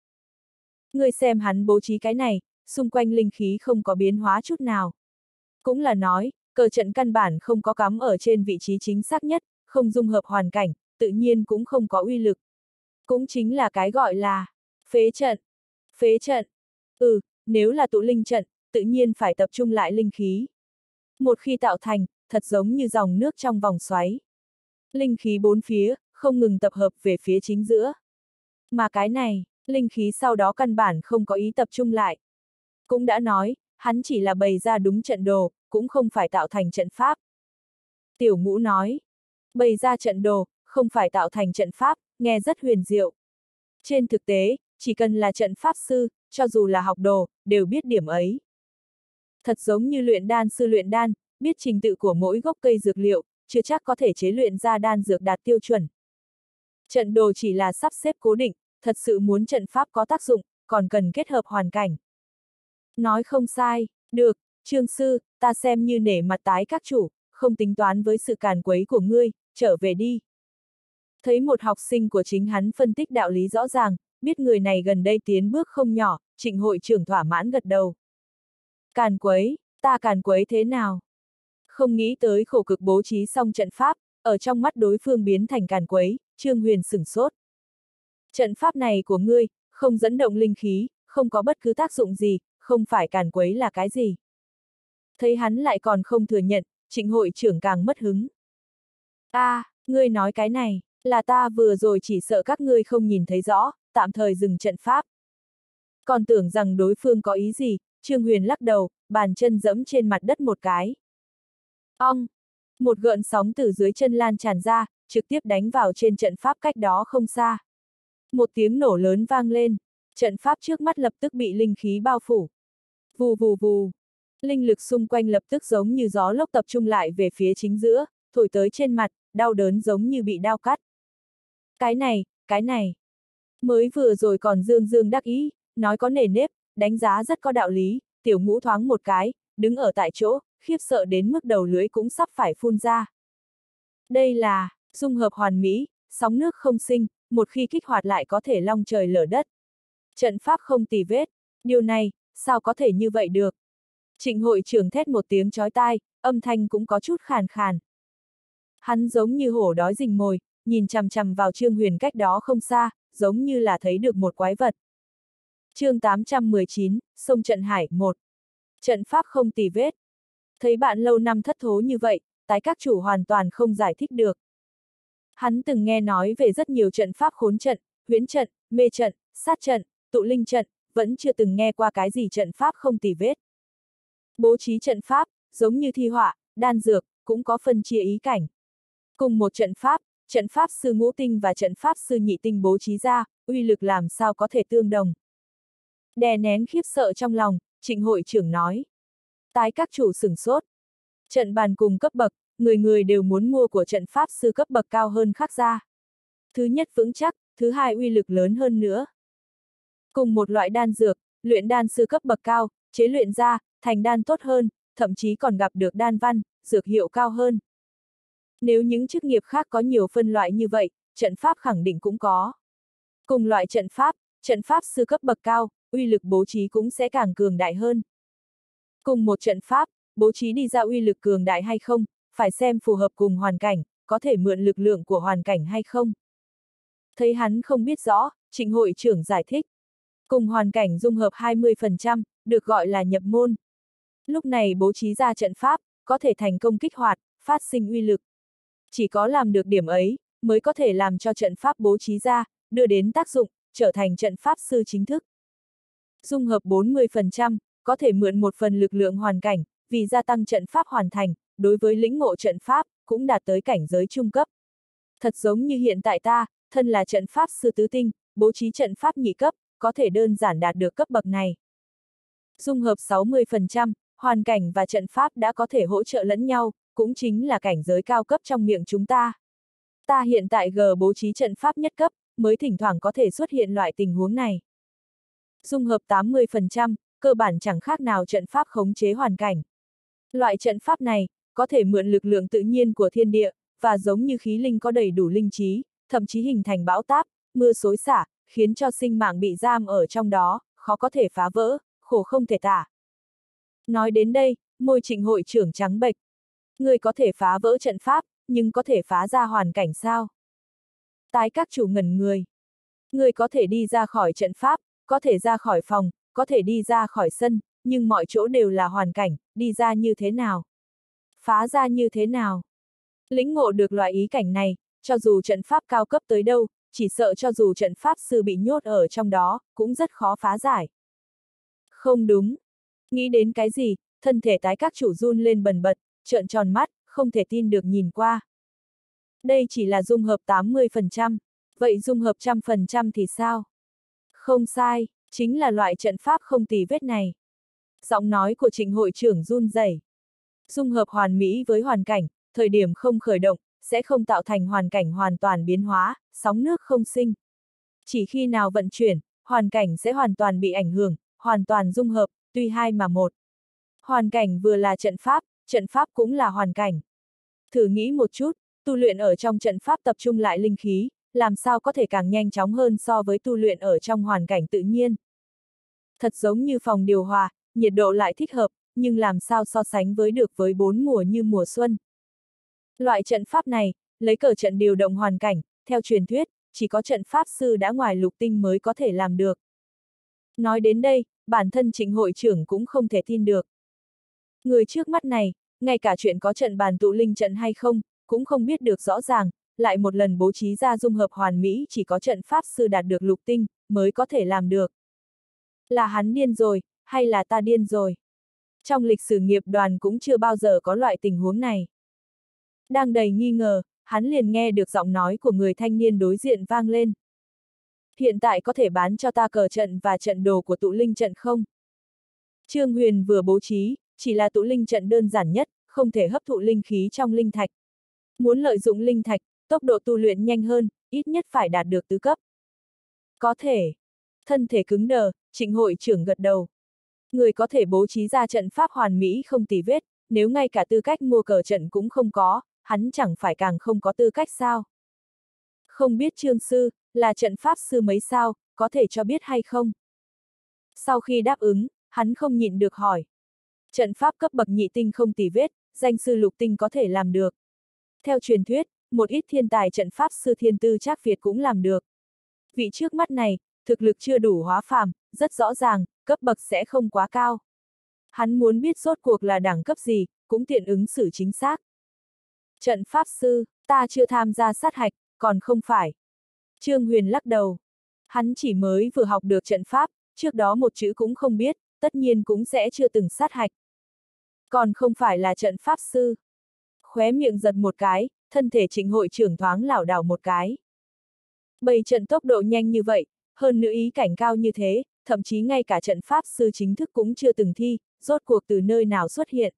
Người xem hắn bố trí cái này, xung quanh linh khí không có biến hóa chút nào. Cũng là nói, cờ trận căn bản không có cắm ở trên vị trí chính xác nhất, không dung hợp hoàn cảnh, tự nhiên cũng không có uy lực. Cũng chính là cái gọi là phế trận. Phế trận. Ừ, nếu là tụ linh trận, tự nhiên phải tập trung lại linh khí. Một khi tạo thành, thật giống như dòng nước trong vòng xoáy. Linh khí bốn phía, không ngừng tập hợp về phía chính giữa. Mà cái này, linh khí sau đó căn bản không có ý tập trung lại. Cũng đã nói, hắn chỉ là bày ra đúng trận đồ, cũng không phải tạo thành trận pháp. Tiểu ngũ nói, bày ra trận đồ, không phải tạo thành trận pháp, nghe rất huyền diệu. Trên thực tế, chỉ cần là trận pháp sư, cho dù là học đồ, đều biết điểm ấy. Thật giống như luyện đan sư luyện đan, biết trình tự của mỗi gốc cây dược liệu, chưa chắc có thể chế luyện ra đan dược đạt tiêu chuẩn. Trận đồ chỉ là sắp xếp cố định, thật sự muốn trận pháp có tác dụng, còn cần kết hợp hoàn cảnh. Nói không sai, được, trương sư, ta xem như nể mặt tái các chủ, không tính toán với sự càn quấy của ngươi, trở về đi. Thấy một học sinh của chính hắn phân tích đạo lý rõ ràng, biết người này gần đây tiến bước không nhỏ, trịnh hội trưởng thỏa mãn gật đầu. Càn quấy, ta càn quấy thế nào? Không nghĩ tới khổ cực bố trí xong trận pháp, ở trong mắt đối phương biến thành càn quấy, Trương Huyền sửng sốt. Trận pháp này của ngươi, không dẫn động linh khí, không có bất cứ tác dụng gì, không phải càn quấy là cái gì. Thấy hắn lại còn không thừa nhận, trịnh hội trưởng càng mất hứng a à, ngươi nói cái này, là ta vừa rồi chỉ sợ các ngươi không nhìn thấy rõ, tạm thời dừng trận pháp. Còn tưởng rằng đối phương có ý gì, Trương Huyền lắc đầu, bàn chân dẫm trên mặt đất một cái. Ong! Một gợn sóng từ dưới chân lan tràn ra, trực tiếp đánh vào trên trận pháp cách đó không xa. Một tiếng nổ lớn vang lên, trận pháp trước mắt lập tức bị linh khí bao phủ. Vù vù vù. Linh lực xung quanh lập tức giống như gió lốc tập trung lại về phía chính giữa, thổi tới trên mặt, đau đớn giống như bị đau cắt. Cái này, cái này. Mới vừa rồi còn dương dương đắc ý, nói có nề nếp, đánh giá rất có đạo lý, tiểu ngũ thoáng một cái, đứng ở tại chỗ, khiếp sợ đến mức đầu lưới cũng sắp phải phun ra. Đây là, dung hợp hoàn mỹ, sóng nước không sinh, một khi kích hoạt lại có thể long trời lở đất. Trận pháp không tì vết, điều này, sao có thể như vậy được? Trịnh hội trưởng thét một tiếng chói tai, âm thanh cũng có chút khàn khàn. Hắn giống như hổ đói rình mồi, nhìn chằm chằm vào Trương Huyền cách đó không xa, giống như là thấy được một quái vật. chương 819, sông Trận Hải 1. Trận pháp không tì vết. Thấy bạn lâu năm thất thố như vậy, tái các chủ hoàn toàn không giải thích được. Hắn từng nghe nói về rất nhiều trận pháp khốn trận, huyễn trận, mê trận, sát trận, tụ linh trận, vẫn chưa từng nghe qua cái gì trận pháp không tì vết. Bố trí trận pháp, giống như thi họa, đan dược, cũng có phân chia ý cảnh. Cùng một trận pháp, trận pháp sư ngũ tinh và trận pháp sư nhị tinh bố trí ra, uy lực làm sao có thể tương đồng. Đè nén khiếp sợ trong lòng, trịnh hội trưởng nói. Tái các chủ sửng sốt. Trận bàn cùng cấp bậc, người người đều muốn mua của trận pháp sư cấp bậc cao hơn khác ra. Thứ nhất vững chắc, thứ hai uy lực lớn hơn nữa. Cùng một loại đan dược, luyện đan sư cấp bậc cao, chế luyện ra, thành đan tốt hơn, thậm chí còn gặp được đan văn, dược hiệu cao hơn. Nếu những chức nghiệp khác có nhiều phân loại như vậy, trận pháp khẳng định cũng có. Cùng loại trận pháp, trận pháp sư cấp bậc cao, uy lực bố trí cũng sẽ càng cường đại hơn. Cùng một trận pháp, bố trí đi ra uy lực cường đại hay không, phải xem phù hợp cùng hoàn cảnh, có thể mượn lực lượng của hoàn cảnh hay không. Thấy hắn không biết rõ, trịnh hội trưởng giải thích. Cùng hoàn cảnh dung hợp 20%, được gọi là nhập môn. Lúc này bố trí ra trận pháp, có thể thành công kích hoạt, phát sinh uy lực. Chỉ có làm được điểm ấy, mới có thể làm cho trận pháp bố trí ra, đưa đến tác dụng, trở thành trận pháp sư chính thức. Dung hợp 40%, có thể mượn một phần lực lượng hoàn cảnh, vì gia tăng trận pháp hoàn thành, đối với lĩnh ngộ trận pháp, cũng đạt tới cảnh giới trung cấp. Thật giống như hiện tại ta, thân là trận pháp sư tứ tinh, bố trí trận pháp nhị cấp, có thể đơn giản đạt được cấp bậc này. Dung hợp 60%, hoàn cảnh và trận pháp đã có thể hỗ trợ lẫn nhau, cũng chính là cảnh giới cao cấp trong miệng chúng ta. Ta hiện tại G bố trí trận pháp nhất cấp, mới thỉnh thoảng có thể xuất hiện loại tình huống này. Dung hợp 80%, cơ bản chẳng khác nào trận pháp khống chế hoàn cảnh. Loại trận pháp này, có thể mượn lực lượng tự nhiên của thiên địa, và giống như khí linh có đầy đủ linh trí, thậm chí hình thành bão táp, mưa xối xả, khiến cho sinh mạng bị giam ở trong đó, khó có thể phá vỡ, khổ không thể tả. Nói đến đây, môi trịnh hội trưởng trắng bệch. Người có thể phá vỡ trận pháp, nhưng có thể phá ra hoàn cảnh sao? Tái các chủ ngẩn người. Người có thể đi ra khỏi trận pháp, có thể ra khỏi phòng, có thể đi ra khỏi sân, nhưng mọi chỗ đều là hoàn cảnh, đi ra như thế nào? Phá ra như thế nào? Lĩnh ngộ được loại ý cảnh này, cho dù trận pháp cao cấp tới đâu, chỉ sợ cho dù trận pháp sư bị nhốt ở trong đó, cũng rất khó phá giải. Không đúng. Nghĩ đến cái gì, thân thể tái các chủ run lên bần bật, trợn tròn mắt, không thể tin được nhìn qua. Đây chỉ là dung hợp 80%, vậy dung hợp trăm phần trăm thì sao? Không sai, chính là loại trận pháp không tì vết này. Giọng nói của trịnh hội trưởng run rẩy. Dung hợp hoàn mỹ với hoàn cảnh, thời điểm không khởi động, sẽ không tạo thành hoàn cảnh hoàn toàn biến hóa, sóng nước không sinh. Chỉ khi nào vận chuyển, hoàn cảnh sẽ hoàn toàn bị ảnh hưởng, hoàn toàn dung hợp, tuy hai mà một. Hoàn cảnh vừa là trận pháp, trận pháp cũng là hoàn cảnh. Thử nghĩ một chút, tu luyện ở trong trận pháp tập trung lại linh khí, làm sao có thể càng nhanh chóng hơn so với tu luyện ở trong hoàn cảnh tự nhiên. Thật giống như phòng điều hòa, nhiệt độ lại thích hợp, nhưng làm sao so sánh với được với bốn mùa như mùa xuân. Loại trận pháp này, lấy cờ trận điều động hoàn cảnh, theo truyền thuyết, chỉ có trận pháp sư đã ngoài lục tinh mới có thể làm được. Nói đến đây, bản thân trịnh hội trưởng cũng không thể tin được. Người trước mắt này, ngay cả chuyện có trận bàn tụ linh trận hay không, cũng không biết được rõ ràng, lại một lần bố trí ra dung hợp hoàn mỹ chỉ có trận pháp sư đạt được lục tinh, mới có thể làm được. Là hắn điên rồi, hay là ta điên rồi? Trong lịch sử nghiệp đoàn cũng chưa bao giờ có loại tình huống này. Đang đầy nghi ngờ, hắn liền nghe được giọng nói của người thanh niên đối diện vang lên. Hiện tại có thể bán cho ta cờ trận và trận đồ của tụ linh trận không? Trương Huyền vừa bố trí, chỉ là tụ linh trận đơn giản nhất, không thể hấp thụ linh khí trong linh thạch. Muốn lợi dụng linh thạch, tốc độ tu luyện nhanh hơn, ít nhất phải đạt được tứ cấp. Có thể. Thân thể cứng đờ, trịnh hội trưởng gật đầu. Người có thể bố trí ra trận pháp hoàn mỹ không tì vết, nếu ngay cả tư cách mua cờ trận cũng không có, hắn chẳng phải càng không có tư cách sao. Không biết trương sư, là trận pháp sư mấy sao, có thể cho biết hay không? Sau khi đáp ứng, hắn không nhịn được hỏi. Trận pháp cấp bậc nhị tinh không tỷ vết, danh sư lục tinh có thể làm được. Theo truyền thuyết, một ít thiên tài trận pháp sư thiên tư chắc Việt cũng làm được. Vị trước mắt này, thực lực chưa đủ hóa phàm, rất rõ ràng, cấp bậc sẽ không quá cao. Hắn muốn biết rốt cuộc là đẳng cấp gì, cũng tiện ứng xử chính xác. Trận pháp sư, ta chưa tham gia sát hạch, còn không phải. Trương Huyền lắc đầu. Hắn chỉ mới vừa học được trận pháp, trước đó một chữ cũng không biết, tất nhiên cũng sẽ chưa từng sát hạch. Còn không phải là trận pháp sư. Khóe miệng giật một cái, thân thể trịnh hội trưởng thoáng lảo đảo một cái. Bày trận tốc độ nhanh như vậy, hơn nữa ý cảnh cao như thế, thậm chí ngay cả trận pháp sư chính thức cũng chưa từng thi, rốt cuộc từ nơi nào xuất hiện.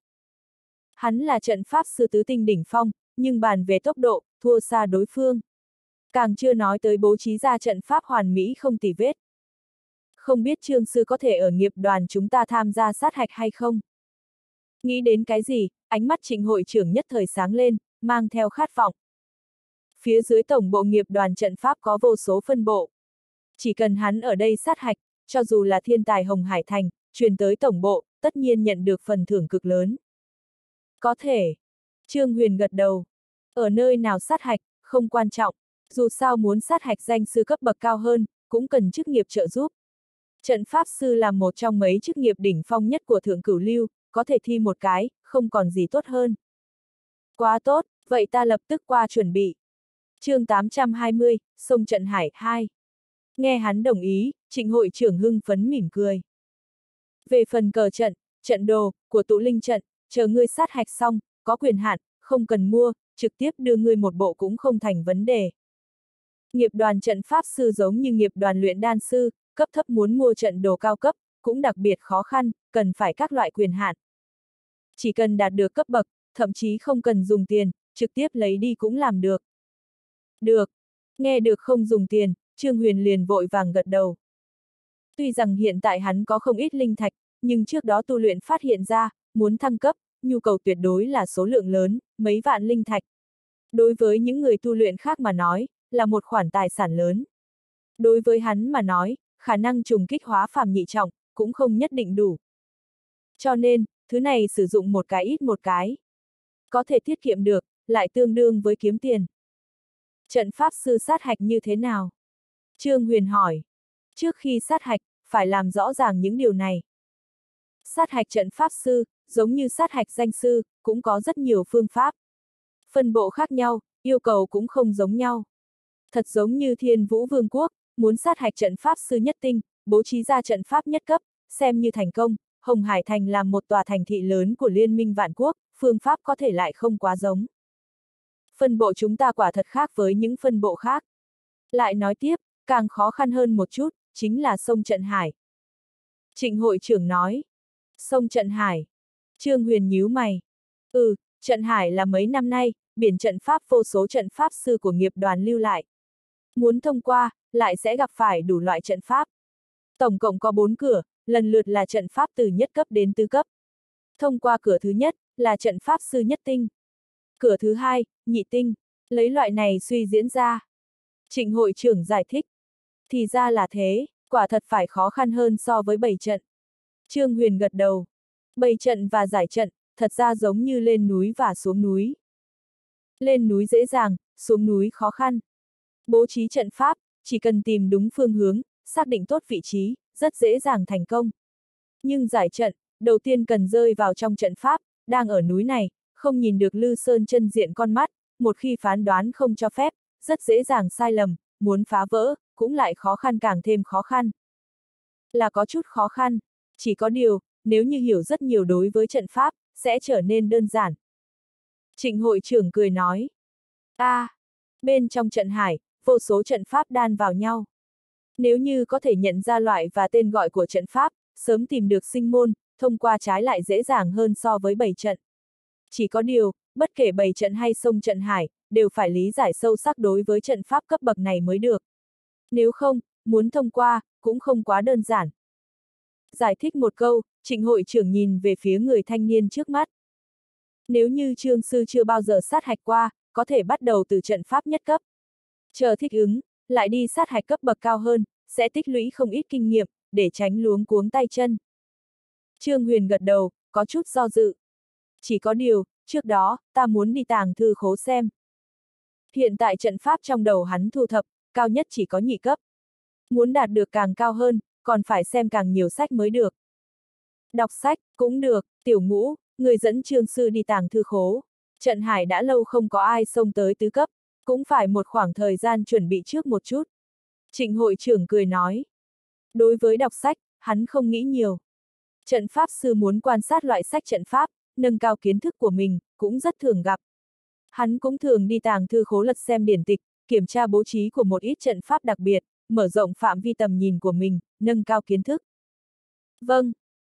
Hắn là trận pháp sư tứ tinh đỉnh phong, nhưng bàn về tốc độ, thua xa đối phương. Càng chưa nói tới bố trí ra trận pháp hoàn mỹ không tỉ vết. Không biết trương sư có thể ở nghiệp đoàn chúng ta tham gia sát hạch hay không? Nghĩ đến cái gì, ánh mắt trịnh hội trưởng nhất thời sáng lên, mang theo khát vọng. Phía dưới tổng bộ nghiệp đoàn trận pháp có vô số phân bộ. Chỉ cần hắn ở đây sát hạch, cho dù là thiên tài Hồng Hải Thành, truyền tới tổng bộ, tất nhiên nhận được phần thưởng cực lớn. Có thể. Trương Huyền gật đầu. Ở nơi nào sát hạch, không quan trọng. Dù sao muốn sát hạch danh sư cấp bậc cao hơn, cũng cần chức nghiệp trợ giúp. Trận Pháp Sư là một trong mấy chức nghiệp đỉnh phong nhất của Thượng Cửu Lưu, có thể thi một cái, không còn gì tốt hơn. Quá tốt, vậy ta lập tức qua chuẩn bị. chương 820, sông Trận Hải 2. Nghe hắn đồng ý, trịnh hội trưởng hưng phấn mỉm cười. Về phần cờ trận, trận đồ, của tụ linh trận, chờ ngươi sát hạch xong, có quyền hạn, không cần mua, trực tiếp đưa ngươi một bộ cũng không thành vấn đề. Nghiệp đoàn trận pháp sư giống như nghiệp đoàn luyện đan sư, cấp thấp muốn mua trận đồ cao cấp, cũng đặc biệt khó khăn, cần phải các loại quyền hạn. Chỉ cần đạt được cấp bậc, thậm chí không cần dùng tiền, trực tiếp lấy đi cũng làm được. Được. Nghe được không dùng tiền, Trương Huyền liền vội vàng gật đầu. Tuy rằng hiện tại hắn có không ít linh thạch, nhưng trước đó tu luyện phát hiện ra, muốn thăng cấp, nhu cầu tuyệt đối là số lượng lớn, mấy vạn linh thạch. Đối với những người tu luyện khác mà nói, là một khoản tài sản lớn. Đối với hắn mà nói, khả năng trùng kích hóa phàm nhị trọng, cũng không nhất định đủ. Cho nên, thứ này sử dụng một cái ít một cái. Có thể tiết kiệm được, lại tương đương với kiếm tiền. Trận pháp sư sát hạch như thế nào? Trương Huyền hỏi. Trước khi sát hạch, phải làm rõ ràng những điều này. Sát hạch trận pháp sư, giống như sát hạch danh sư, cũng có rất nhiều phương pháp. Phân bộ khác nhau, yêu cầu cũng không giống nhau. Thật giống như thiên vũ vương quốc, muốn sát hạch trận pháp sư nhất tinh, bố trí ra trận pháp nhất cấp, xem như thành công, Hồng Hải Thành làm một tòa thành thị lớn của Liên minh Vạn Quốc, phương pháp có thể lại không quá giống. Phân bộ chúng ta quả thật khác với những phân bộ khác. Lại nói tiếp, càng khó khăn hơn một chút, chính là sông Trận Hải. Trịnh hội trưởng nói. Sông Trận Hải. Trương Huyền nhíu mày. Ừ, Trận Hải là mấy năm nay, biển trận pháp vô số trận pháp sư của nghiệp đoàn lưu lại. Muốn thông qua, lại sẽ gặp phải đủ loại trận pháp. Tổng cộng có bốn cửa, lần lượt là trận pháp từ nhất cấp đến tứ cấp. Thông qua cửa thứ nhất, là trận pháp sư nhất tinh. Cửa thứ hai, nhị tinh, lấy loại này suy diễn ra. Trịnh hội trưởng giải thích. Thì ra là thế, quả thật phải khó khăn hơn so với bảy trận. Trương Huyền gật đầu. Bảy trận và giải trận, thật ra giống như lên núi và xuống núi. Lên núi dễ dàng, xuống núi khó khăn. Bố trí trận pháp, chỉ cần tìm đúng phương hướng, xác định tốt vị trí, rất dễ dàng thành công. Nhưng giải trận, đầu tiên cần rơi vào trong trận pháp, đang ở núi này, không nhìn được Lư Sơn chân diện con mắt, một khi phán đoán không cho phép, rất dễ dàng sai lầm, muốn phá vỡ, cũng lại khó khăn càng thêm khó khăn. Là có chút khó khăn, chỉ có điều, nếu như hiểu rất nhiều đối với trận pháp, sẽ trở nên đơn giản. Trịnh hội trưởng cười nói. a à, bên trong trận hải, vô số trận pháp đan vào nhau. Nếu như có thể nhận ra loại và tên gọi của trận pháp, sớm tìm được sinh môn, thông qua trái lại dễ dàng hơn so với bảy trận. Chỉ có điều, bất kể bảy trận hay sông trận hải, đều phải lý giải sâu sắc đối với trận pháp cấp bậc này mới được. Nếu không, muốn thông qua, cũng không quá đơn giản. Giải thích một câu, trịnh hội trưởng nhìn về phía người thanh niên trước mắt. Nếu như trương sư chưa bao giờ sát hạch qua, có thể bắt đầu từ trận pháp nhất cấp. Chờ thích ứng, lại đi sát hạch cấp bậc cao hơn, sẽ tích lũy không ít kinh nghiệm, để tránh luống cuống tay chân. Trương Huyền gật đầu, có chút do dự. Chỉ có điều, trước đó, ta muốn đi tàng thư khố xem. Hiện tại trận pháp trong đầu hắn thu thập, cao nhất chỉ có nhị cấp. Muốn đạt được càng cao hơn, còn phải xem càng nhiều sách mới được. Đọc sách, cũng được, tiểu ngũ, người dẫn trương sư đi tàng thư khố. Trận hải đã lâu không có ai xông tới tứ cấp, cũng phải một khoảng thời gian chuẩn bị trước một chút. Trịnh hội trưởng cười nói. Đối với đọc sách, hắn không nghĩ nhiều. Trận pháp sư muốn quan sát loại sách trận pháp, nâng cao kiến thức của mình, cũng rất thường gặp. Hắn cũng thường đi tàng thư khố lật xem điển tịch, kiểm tra bố trí của một ít trận pháp đặc biệt, mở rộng phạm vi tầm nhìn của mình, nâng cao kiến thức. Vâng.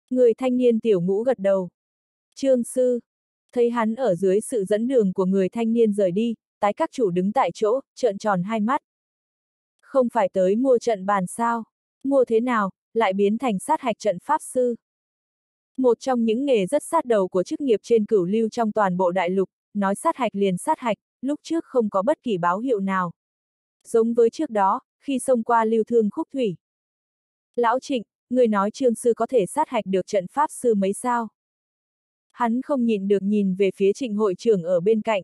Người thanh niên tiểu ngũ gật đầu. Trương sư. Thấy hắn ở dưới sự dẫn đường của người thanh niên rời đi, tái các chủ đứng tại chỗ, trợn tròn hai mắt. Không phải tới mua trận bàn sao? Mua thế nào, lại biến thành sát hạch trận pháp sư? Một trong những nghề rất sát đầu của chức nghiệp trên cửu lưu trong toàn bộ đại lục, nói sát hạch liền sát hạch, lúc trước không có bất kỳ báo hiệu nào. Giống với trước đó, khi xông qua lưu thương khúc thủy. Lão Trịnh, người nói trương sư có thể sát hạch được trận pháp sư mấy sao? Hắn không nhìn được nhìn về phía trịnh hội trưởng ở bên cạnh.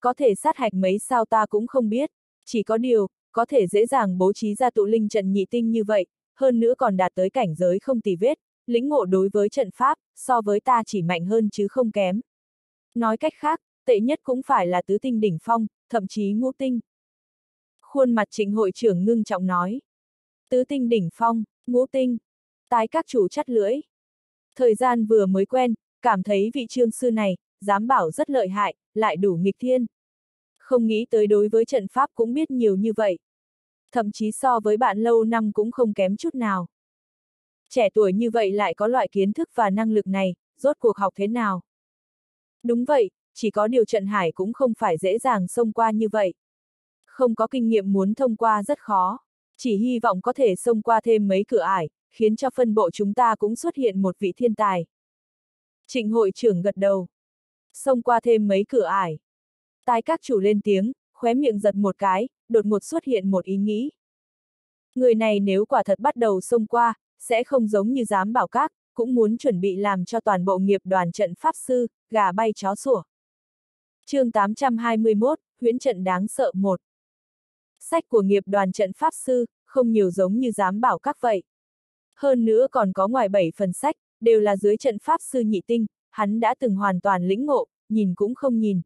Có thể sát hạch mấy sao ta cũng không biết, chỉ có điều, có thể dễ dàng bố trí ra tụ linh trận nhị tinh như vậy, hơn nữa còn đạt tới cảnh giới không tì vết, lĩnh ngộ đối với trận pháp, so với ta chỉ mạnh hơn chứ không kém. Nói cách khác, tệ nhất cũng phải là tứ tinh đỉnh phong, thậm chí ngũ tinh. Khuôn mặt trịnh hội trưởng ngưng trọng nói. Tứ tinh đỉnh phong, ngũ tinh, tái các chủ chắt lưỡi. Thời gian vừa mới quen, cảm thấy vị trương sư này, dám bảo rất lợi hại, lại đủ nghịch thiên. Không nghĩ tới đối với trận pháp cũng biết nhiều như vậy. Thậm chí so với bạn lâu năm cũng không kém chút nào. Trẻ tuổi như vậy lại có loại kiến thức và năng lực này, rốt cuộc học thế nào? Đúng vậy, chỉ có điều trận hải cũng không phải dễ dàng xông qua như vậy. Không có kinh nghiệm muốn thông qua rất khó, chỉ hy vọng có thể xông qua thêm mấy cửa ải, khiến cho phân bộ chúng ta cũng xuất hiện một vị thiên tài. Trịnh hội trưởng gật đầu. Xông qua thêm mấy cửa ải. Tái các chủ lên tiếng, khóe miệng giật một cái, đột ngột xuất hiện một ý nghĩ. Người này nếu quả thật bắt đầu xông qua, sẽ không giống như dám bảo các, cũng muốn chuẩn bị làm cho toàn bộ nghiệp đoàn trận pháp sư, gà bay chó sủa. chương 821, huyễn trận đáng sợ một. Sách của nghiệp đoàn trận pháp sư, không nhiều giống như dám bảo các vậy. Hơn nữa còn có ngoài 7 phần sách, đều là dưới trận pháp sư nhị tinh, hắn đã từng hoàn toàn lĩnh ngộ, nhìn cũng không nhìn.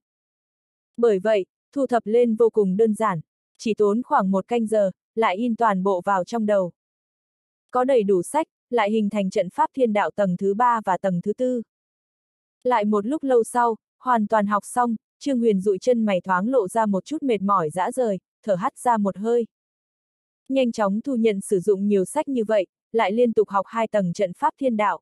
Bởi vậy, thu thập lên vô cùng đơn giản, chỉ tốn khoảng một canh giờ, lại in toàn bộ vào trong đầu. Có đầy đủ sách, lại hình thành trận pháp thiên đạo tầng thứ ba và tầng thứ tư. Lại một lúc lâu sau, hoàn toàn học xong, Trương Huyền dụi chân mày thoáng lộ ra một chút mệt mỏi dã rời, thở hắt ra một hơi. Nhanh chóng thu nhận sử dụng nhiều sách như vậy, lại liên tục học hai tầng trận pháp thiên đạo.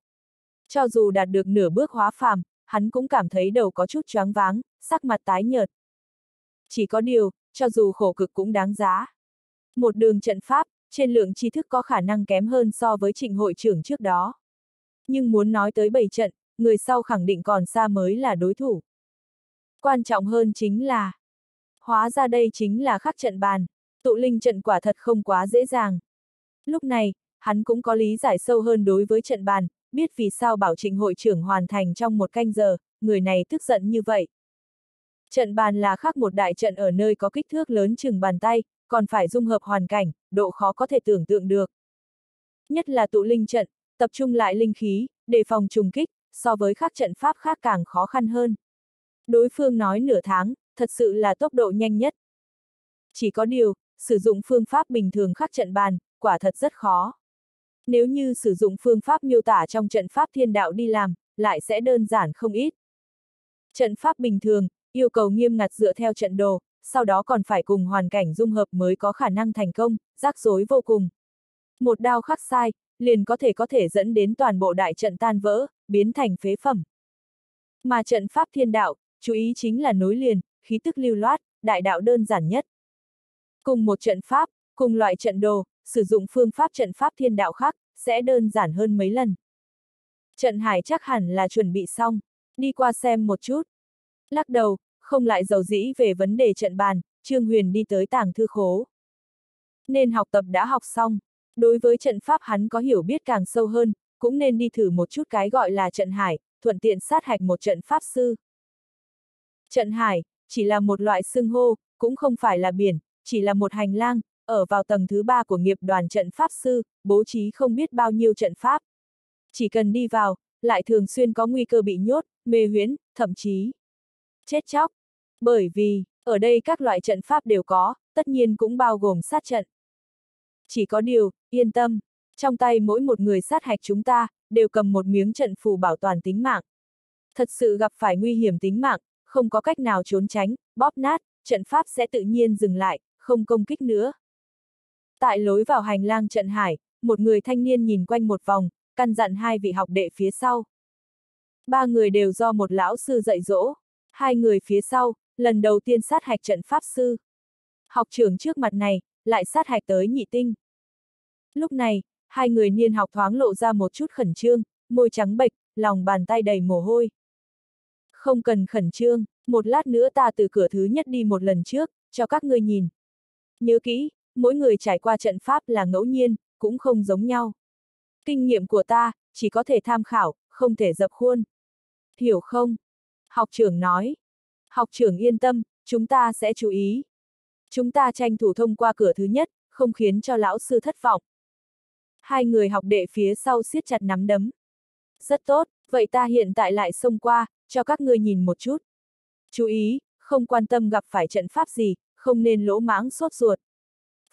Cho dù đạt được nửa bước hóa phàm, hắn cũng cảm thấy đầu có chút choáng váng, sắc mặt tái nhợt. Chỉ có điều, cho dù khổ cực cũng đáng giá. Một đường trận pháp, trên lượng tri thức có khả năng kém hơn so với trịnh hội trưởng trước đó. Nhưng muốn nói tới bảy trận, người sau khẳng định còn xa mới là đối thủ. Quan trọng hơn chính là, hóa ra đây chính là khắc trận bàn, tụ linh trận quả thật không quá dễ dàng. Lúc này, hắn cũng có lý giải sâu hơn đối với trận bàn, biết vì sao bảo trịnh hội trưởng hoàn thành trong một canh giờ, người này tức giận như vậy. Trận bàn là khác một đại trận ở nơi có kích thước lớn chừng bàn tay, còn phải dung hợp hoàn cảnh, độ khó có thể tưởng tượng được. Nhất là tụ linh trận, tập trung lại linh khí, đề phòng trùng kích, so với các trận pháp khác càng khó khăn hơn. Đối phương nói nửa tháng, thật sự là tốc độ nhanh nhất. Chỉ có điều, sử dụng phương pháp bình thường khắc trận bàn, quả thật rất khó. Nếu như sử dụng phương pháp miêu tả trong trận pháp thiên đạo đi làm, lại sẽ đơn giản không ít. Trận pháp bình thường, yêu cầu nghiêm ngặt dựa theo trận đồ, sau đó còn phải cùng hoàn cảnh dung hợp mới có khả năng thành công, rắc rối vô cùng. Một đao khắc sai, liền có thể có thể dẫn đến toàn bộ đại trận tan vỡ, biến thành phế phẩm. Mà trận pháp thiên đạo, chú ý chính là nối liền, khí tức lưu loát, đại đạo đơn giản nhất. Cùng một trận pháp, cùng loại trận đồ, sử dụng phương pháp trận pháp thiên đạo khác, sẽ đơn giản hơn mấy lần. Trận hải chắc hẳn là chuẩn bị xong, đi qua xem một chút. Lắc đầu, không lại giàu dĩ về vấn đề trận bàn, Trương Huyền đi tới tàng thư khố. Nên học tập đã học xong, đối với trận pháp hắn có hiểu biết càng sâu hơn, cũng nên đi thử một chút cái gọi là trận hải, thuận tiện sát hạch một trận pháp sư. Trận hải, chỉ là một loại xưng hô, cũng không phải là biển, chỉ là một hành lang, ở vào tầng thứ ba của nghiệp đoàn trận pháp sư, bố trí không biết bao nhiêu trận pháp. Chỉ cần đi vào, lại thường xuyên có nguy cơ bị nhốt, mê huyễn, thậm chí chết chóc. Bởi vì, ở đây các loại trận pháp đều có, tất nhiên cũng bao gồm sát trận. Chỉ có điều, yên tâm, trong tay mỗi một người sát hạch chúng ta, đều cầm một miếng trận phù bảo toàn tính mạng. Thật sự gặp phải nguy hiểm tính mạng, không có cách nào trốn tránh, bóp nát, trận pháp sẽ tự nhiên dừng lại, không công kích nữa. Tại lối vào hành lang trận hải, một người thanh niên nhìn quanh một vòng, căn dặn hai vị học đệ phía sau. Ba người đều do một lão sư dạy dỗ, hai người phía sau, lần đầu tiên sát hạch trận pháp sư. Học trưởng trước mặt này, lại sát hạch tới nhị tinh. Lúc này, hai người niên học thoáng lộ ra một chút khẩn trương, môi trắng bệch, lòng bàn tay đầy mồ hôi. Không cần khẩn trương, một lát nữa ta từ cửa thứ nhất đi một lần trước, cho các ngươi nhìn. Nhớ kỹ, mỗi người trải qua trận pháp là ngẫu nhiên, cũng không giống nhau. Kinh nghiệm của ta, chỉ có thể tham khảo, không thể dập khuôn. Hiểu không? Học trưởng nói. Học trưởng yên tâm, chúng ta sẽ chú ý. Chúng ta tranh thủ thông qua cửa thứ nhất, không khiến cho lão sư thất vọng. Hai người học đệ phía sau siết chặt nắm đấm. Rất tốt, vậy ta hiện tại lại xông qua, cho các ngươi nhìn một chút. Chú ý, không quan tâm gặp phải trận pháp gì, không nên lỗ mãng sốt ruột.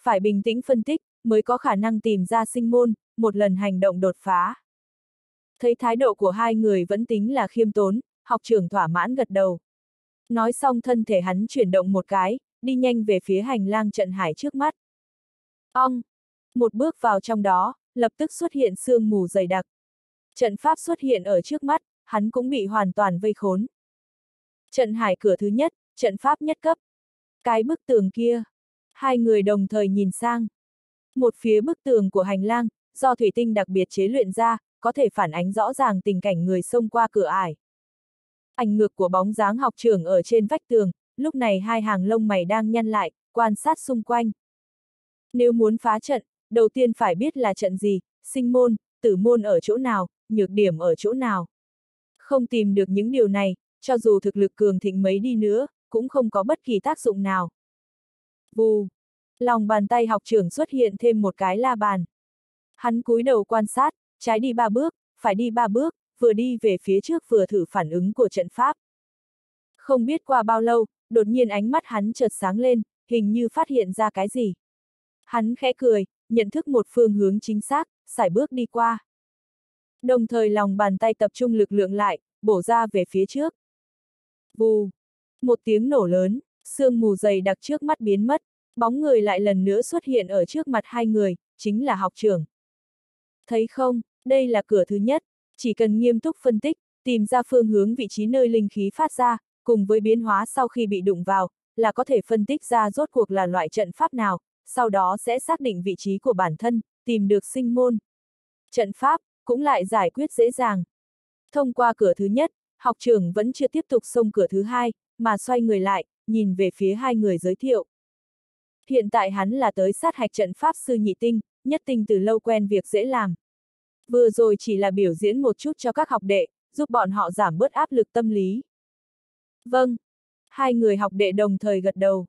Phải bình tĩnh phân tích, mới có khả năng tìm ra sinh môn, một lần hành động đột phá. Thấy thái độ của hai người vẫn tính là khiêm tốn, học trưởng thỏa mãn gật đầu. Nói xong thân thể hắn chuyển động một cái, đi nhanh về phía hành lang trận hải trước mắt. Ong! Một bước vào trong đó, lập tức xuất hiện sương mù dày đặc. Trận pháp xuất hiện ở trước mắt, hắn cũng bị hoàn toàn vây khốn. Trận hải cửa thứ nhất, trận pháp nhất cấp. Cái bức tường kia. Hai người đồng thời nhìn sang. Một phía bức tường của hành lang, do thủy tinh đặc biệt chế luyện ra, có thể phản ánh rõ ràng tình cảnh người xông qua cửa ải. Ảnh ngược của bóng dáng học trưởng ở trên vách tường, lúc này hai hàng lông mày đang nhăn lại, quan sát xung quanh. Nếu muốn phá trận, đầu tiên phải biết là trận gì, sinh môn, tử môn ở chỗ nào, nhược điểm ở chỗ nào. Không tìm được những điều này, cho dù thực lực cường thịnh mấy đi nữa, cũng không có bất kỳ tác dụng nào. Vù! Lòng bàn tay học trưởng xuất hiện thêm một cái la bàn. Hắn cúi đầu quan sát, trái đi ba bước, phải đi ba bước, vừa đi về phía trước vừa thử phản ứng của trận pháp. Không biết qua bao lâu, đột nhiên ánh mắt hắn chợt sáng lên, hình như phát hiện ra cái gì. Hắn khẽ cười, nhận thức một phương hướng chính xác, sải bước đi qua. Đồng thời lòng bàn tay tập trung lực lượng lại, bổ ra về phía trước. Vù! Một tiếng nổ lớn, sương mù dày đặc trước mắt biến mất, bóng người lại lần nữa xuất hiện ở trước mặt hai người, chính là học trưởng. Thấy không, đây là cửa thứ nhất, chỉ cần nghiêm túc phân tích, tìm ra phương hướng vị trí nơi linh khí phát ra, cùng với biến hóa sau khi bị đụng vào, là có thể phân tích ra rốt cuộc là loại trận pháp nào, sau đó sẽ xác định vị trí của bản thân, tìm được sinh môn. Trận pháp, cũng lại giải quyết dễ dàng. Thông qua cửa thứ nhất, học trưởng vẫn chưa tiếp tục xông cửa thứ hai, mà xoay người lại, nhìn về phía hai người giới thiệu. Hiện tại hắn là tới sát hạch trận pháp sư nhị tinh, nhất tinh từ lâu quen việc dễ làm. Vừa rồi chỉ là biểu diễn một chút cho các học đệ, giúp bọn họ giảm bớt áp lực tâm lý. Vâng. Hai người học đệ đồng thời gật đầu.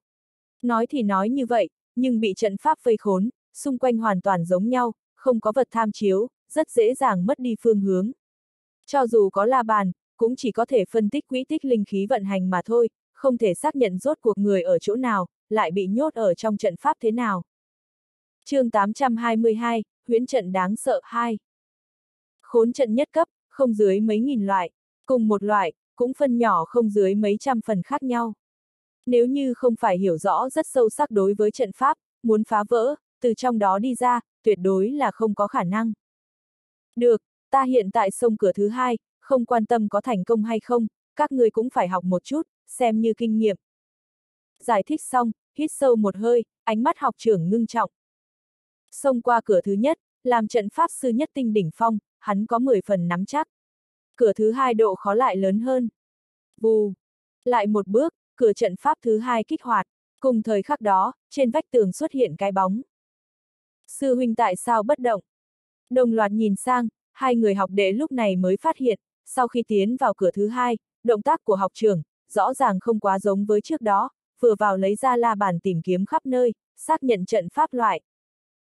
Nói thì nói như vậy, nhưng bị trận pháp vây khốn, xung quanh hoàn toàn giống nhau, không có vật tham chiếu, rất dễ dàng mất đi phương hướng. Cho dù có la bàn, cũng chỉ có thể phân tích quỹ tích linh khí vận hành mà thôi, không thể xác nhận rốt cuộc người ở chỗ nào, lại bị nhốt ở trong trận pháp thế nào. chương 822, huyễn trận đáng sợ 2. Khốn trận nhất cấp, không dưới mấy nghìn loại, cùng một loại, cũng phân nhỏ không dưới mấy trăm phần khác nhau. Nếu như không phải hiểu rõ rất sâu sắc đối với trận pháp, muốn phá vỡ, từ trong đó đi ra, tuyệt đối là không có khả năng. Được, ta hiện tại sông cửa thứ hai, không quan tâm có thành công hay không, các người cũng phải học một chút, xem như kinh nghiệm. Giải thích xong, hít sâu một hơi, ánh mắt học trưởng ngưng trọng. Xông qua cửa thứ nhất, làm trận pháp sư nhất tinh đỉnh phong, hắn có 10 phần nắm chắc. Cửa thứ hai độ khó lại lớn hơn. bù Lại một bước, cửa trận pháp thứ hai kích hoạt, cùng thời khắc đó, trên vách tường xuất hiện cái bóng. Sư huynh tại sao bất động? Đồng loạt nhìn sang, hai người học đệ lúc này mới phát hiện, sau khi tiến vào cửa thứ hai, động tác của học trường, rõ ràng không quá giống với trước đó, vừa vào lấy ra la bàn tìm kiếm khắp nơi, xác nhận trận pháp loại.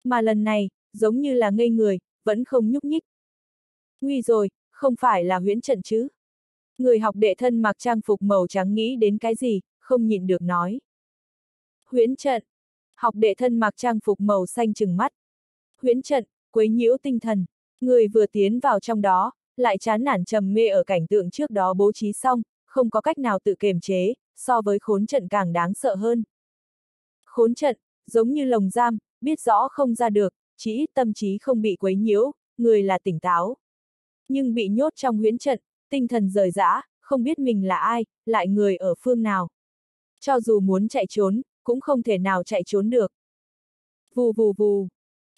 Mà lần này, giống như là ngây người, vẫn không nhúc nhích. Nguy rồi, không phải là huyễn trận chứ. Người học đệ thân mặc trang phục màu trắng nghĩ đến cái gì, không nhịn được nói. Huyễn trận. Học đệ thân mặc trang phục màu xanh trừng mắt. Huyễn trận, quấy nhiễu tinh thần. Người vừa tiến vào trong đó, lại chán nản trầm mê ở cảnh tượng trước đó bố trí xong, không có cách nào tự kiềm chế, so với khốn trận càng đáng sợ hơn. Khốn trận, giống như lồng giam, biết rõ không ra được, chỉ ít tâm trí không bị quấy nhiễu, người là tỉnh táo. Nhưng bị nhốt trong huyễn trận, tinh thần rời rã, không biết mình là ai, lại người ở phương nào. Cho dù muốn chạy trốn, cũng không thể nào chạy trốn được. Vù vù vù.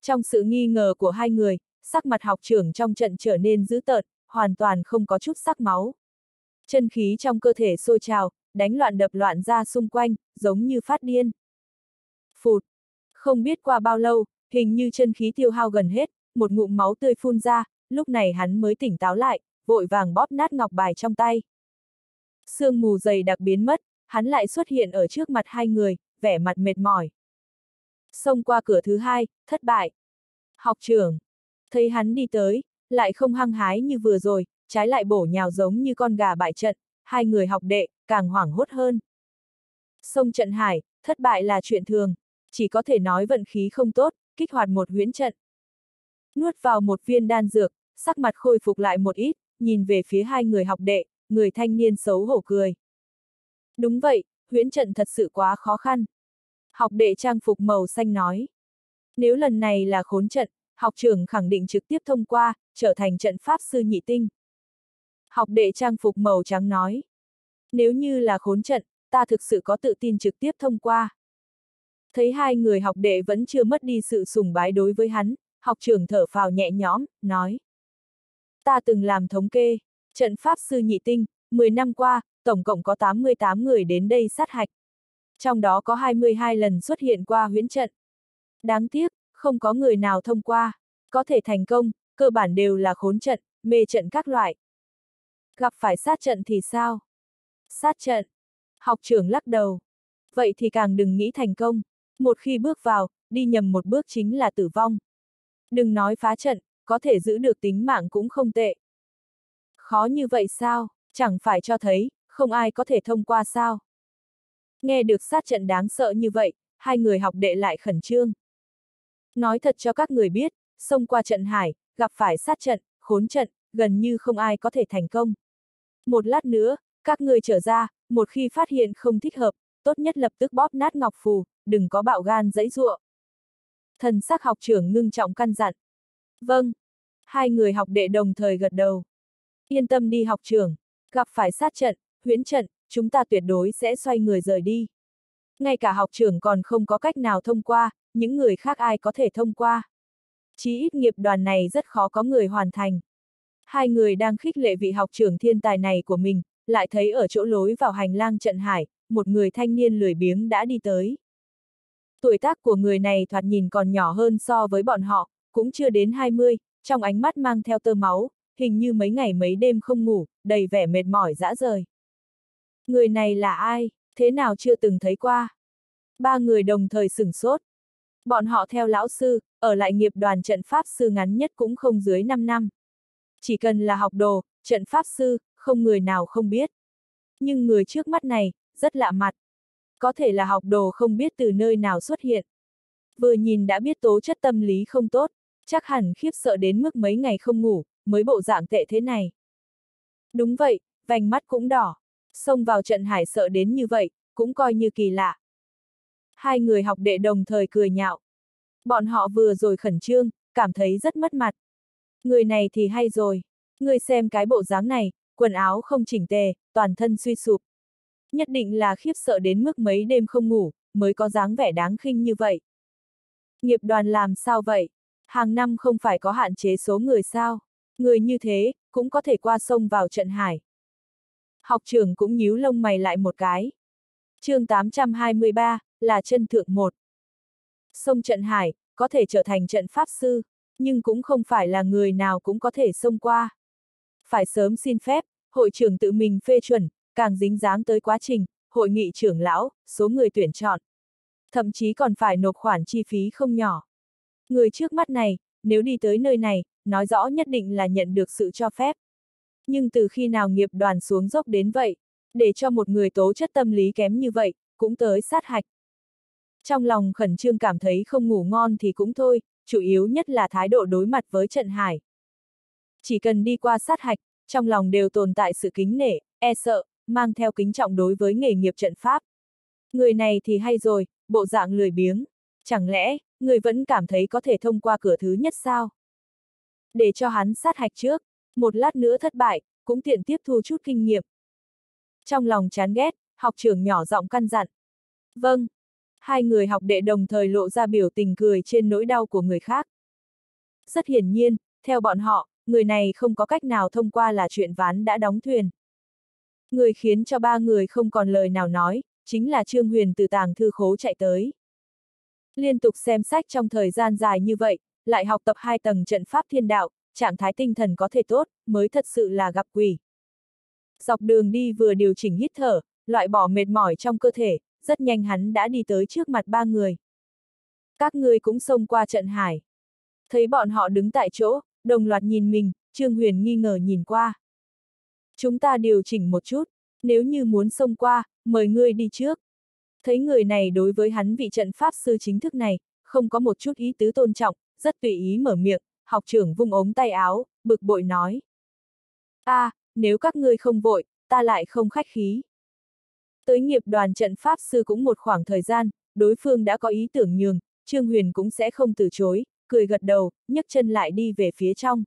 Trong sự nghi ngờ của hai người, sắc mặt học trưởng trong trận trở nên dữ tợn, hoàn toàn không có chút sắc máu. Chân khí trong cơ thể sôi trào, đánh loạn đập loạn ra xung quanh, giống như phát điên. Phụt! Không biết qua bao lâu, hình như chân khí tiêu hao gần hết, một ngụm máu tươi phun ra, lúc này hắn mới tỉnh táo lại, vội vàng bóp nát ngọc bài trong tay. Sương mù dày đặc biến mất, hắn lại xuất hiện ở trước mặt hai người, vẻ mặt mệt mỏi. Xông qua cửa thứ hai, thất bại. Học trưởng. Thấy hắn đi tới, lại không hăng hái như vừa rồi, trái lại bổ nhào giống như con gà bại trận, hai người học đệ, càng hoảng hốt hơn. Sông trận hải, thất bại là chuyện thường, chỉ có thể nói vận khí không tốt, kích hoạt một huyễn trận. Nuốt vào một viên đan dược, sắc mặt khôi phục lại một ít, nhìn về phía hai người học đệ, người thanh niên xấu hổ cười. Đúng vậy, huyễn trận thật sự quá khó khăn. Học đệ trang phục màu xanh nói. Nếu lần này là khốn trận, học trưởng khẳng định trực tiếp thông qua, trở thành trận pháp sư nhị tinh. Học đệ trang phục màu trắng nói. Nếu như là khốn trận, ta thực sự có tự tin trực tiếp thông qua. Thấy hai người học đệ vẫn chưa mất đi sự sùng bái đối với hắn, học trưởng thở phào nhẹ nhõm, nói. Ta từng làm thống kê, trận pháp sư nhị tinh, 10 năm qua, tổng cộng có 88 người đến đây sát hạch. Trong đó có 22 lần xuất hiện qua huyễn trận. Đáng tiếc, không có người nào thông qua. Có thể thành công, cơ bản đều là khốn trận, mê trận các loại. Gặp phải sát trận thì sao? Sát trận. Học trưởng lắc đầu. Vậy thì càng đừng nghĩ thành công. Một khi bước vào, đi nhầm một bước chính là tử vong. Đừng nói phá trận, có thể giữ được tính mạng cũng không tệ. Khó như vậy sao, chẳng phải cho thấy, không ai có thể thông qua sao. Nghe được sát trận đáng sợ như vậy, hai người học đệ lại khẩn trương. Nói thật cho các người biết, xông qua trận hải, gặp phải sát trận, khốn trận, gần như không ai có thể thành công. Một lát nữa, các người trở ra, một khi phát hiện không thích hợp, tốt nhất lập tức bóp nát ngọc phù, đừng có bạo gan dãy ruộng. Thần sắc học trưởng ngưng trọng căn dặn. Vâng. Hai người học đệ đồng thời gật đầu. Yên tâm đi học trưởng. Gặp phải sát trận, huyễn trận, chúng ta tuyệt đối sẽ xoay người rời đi. Ngay cả học trưởng còn không có cách nào thông qua, những người khác ai có thể thông qua. Chí ít nghiệp đoàn này rất khó có người hoàn thành. Hai người đang khích lệ vị học trưởng thiên tài này của mình, lại thấy ở chỗ lối vào hành lang trận hải, một người thanh niên lười biếng đã đi tới. Tuổi tác của người này thoạt nhìn còn nhỏ hơn so với bọn họ, cũng chưa đến 20, trong ánh mắt mang theo tơ máu, hình như mấy ngày mấy đêm không ngủ, đầy vẻ mệt mỏi dã rời. Người này là ai, thế nào chưa từng thấy qua? Ba người đồng thời sửng sốt. Bọn họ theo lão sư, ở lại nghiệp đoàn trận pháp sư ngắn nhất cũng không dưới 5 năm. Chỉ cần là học đồ, trận pháp sư, không người nào không biết. Nhưng người trước mắt này, rất lạ mặt. Có thể là học đồ không biết từ nơi nào xuất hiện. Vừa nhìn đã biết tố chất tâm lý không tốt, chắc hẳn khiếp sợ đến mức mấy ngày không ngủ, mới bộ dạng tệ thế này. Đúng vậy, vành mắt cũng đỏ. Xông vào trận hải sợ đến như vậy, cũng coi như kỳ lạ. Hai người học đệ đồng thời cười nhạo. Bọn họ vừa rồi khẩn trương, cảm thấy rất mất mặt. Người này thì hay rồi. Người xem cái bộ dáng này, quần áo không chỉnh tề, toàn thân suy sụp. Nhất định là khiếp sợ đến mức mấy đêm không ngủ, mới có dáng vẻ đáng khinh như vậy. Nghiệp đoàn làm sao vậy? Hàng năm không phải có hạn chế số người sao, người như thế, cũng có thể qua sông vào trận hải. Học trưởng cũng nhíu lông mày lại một cái. chương 823, là chân thượng một. Sông trận hải, có thể trở thành trận pháp sư, nhưng cũng không phải là người nào cũng có thể xông qua. Phải sớm xin phép, hội trưởng tự mình phê chuẩn, càng dính dáng tới quá trình, hội nghị trưởng lão, số người tuyển chọn. Thậm chí còn phải nộp khoản chi phí không nhỏ. Người trước mắt này, nếu đi tới nơi này, nói rõ nhất định là nhận được sự cho phép. Nhưng từ khi nào nghiệp đoàn xuống dốc đến vậy, để cho một người tố chất tâm lý kém như vậy, cũng tới sát hạch. Trong lòng khẩn trương cảm thấy không ngủ ngon thì cũng thôi, chủ yếu nhất là thái độ đối mặt với trận hải. Chỉ cần đi qua sát hạch, trong lòng đều tồn tại sự kính nể, e sợ, mang theo kính trọng đối với nghề nghiệp trận pháp. Người này thì hay rồi, bộ dạng lười biếng. Chẳng lẽ, người vẫn cảm thấy có thể thông qua cửa thứ nhất sao? Để cho hắn sát hạch trước, một lát nữa thất bại, cũng tiện tiếp thu chút kinh nghiệm. Trong lòng chán ghét, học trưởng nhỏ giọng căn dặn. Vâng. Hai người học đệ đồng thời lộ ra biểu tình cười trên nỗi đau của người khác. Rất hiển nhiên, theo bọn họ, người này không có cách nào thông qua là chuyện ván đã đóng thuyền. Người khiến cho ba người không còn lời nào nói, chính là Trương Huyền từ tàng thư khố chạy tới. Liên tục xem sách trong thời gian dài như vậy, lại học tập hai tầng trận pháp thiên đạo, trạng thái tinh thần có thể tốt, mới thật sự là gặp quỷ. Dọc đường đi vừa điều chỉnh hít thở, loại bỏ mệt mỏi trong cơ thể, rất nhanh hắn đã đi tới trước mặt ba người. Các người cũng xông qua trận hải. Thấy bọn họ đứng tại chỗ, đồng loạt nhìn mình, Trương Huyền nghi ngờ nhìn qua. Chúng ta điều chỉnh một chút, nếu như muốn xông qua, mời ngươi đi trước. Thấy người này đối với hắn vị trận pháp sư chính thức này, không có một chút ý tứ tôn trọng, rất tùy ý mở miệng, học trưởng vung ống tay áo, bực bội nói. a à, nếu các ngươi không vội, ta lại không khách khí. Tới nghiệp đoàn trận pháp sư cũng một khoảng thời gian, đối phương đã có ý tưởng nhường, Trương Huyền cũng sẽ không từ chối, cười gật đầu, nhấc chân lại đi về phía trong.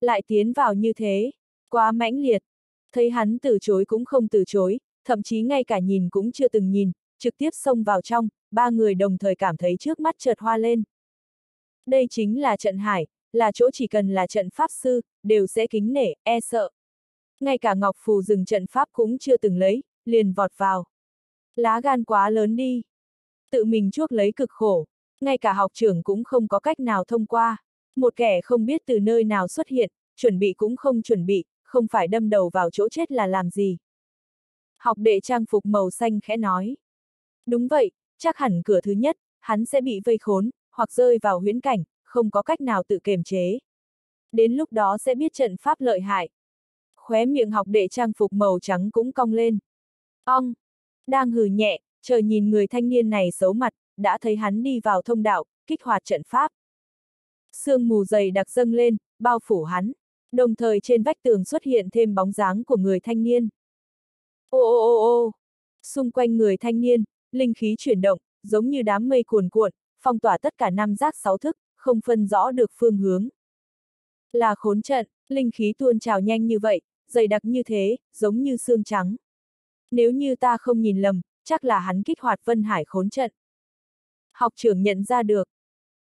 Lại tiến vào như thế, quá mãnh liệt. Thấy hắn từ chối cũng không từ chối, thậm chí ngay cả nhìn cũng chưa từng nhìn, trực tiếp xông vào trong, ba người đồng thời cảm thấy trước mắt chợt hoa lên. Đây chính là trận hải, là chỗ chỉ cần là trận pháp sư, đều sẽ kính nể, e sợ. Ngay cả Ngọc Phù dừng trận pháp cũng chưa từng lấy, liền vọt vào. Lá gan quá lớn đi. Tự mình chuốc lấy cực khổ, ngay cả học trưởng cũng không có cách nào thông qua. Một kẻ không biết từ nơi nào xuất hiện, chuẩn bị cũng không chuẩn bị, không phải đâm đầu vào chỗ chết là làm gì. Học đệ trang phục màu xanh khẽ nói. Đúng vậy, chắc hẳn cửa thứ nhất, hắn sẽ bị vây khốn, hoặc rơi vào huyễn cảnh, không có cách nào tự kiềm chế. Đến lúc đó sẽ biết trận pháp lợi hại. Khóe miệng học đệ trang phục màu trắng cũng cong lên. Ong! Đang hừ nhẹ, chờ nhìn người thanh niên này xấu mặt, đã thấy hắn đi vào thông đạo, kích hoạt trận pháp. Sương mù dày đặc dâng lên, bao phủ hắn. Đồng thời trên vách tường xuất hiện thêm bóng dáng của người thanh niên. Ô ô ô ô! Xung quanh người thanh niên, linh khí chuyển động, giống như đám mây cuồn cuộn, phong tỏa tất cả năm giác sáu thức, không phân rõ được phương hướng. Là khốn trận, linh khí tuôn trào nhanh như vậy, dày đặc như thế, giống như xương trắng. Nếu như ta không nhìn lầm, chắc là hắn kích hoạt Vân Hải khốn trận. Học trưởng nhận ra được.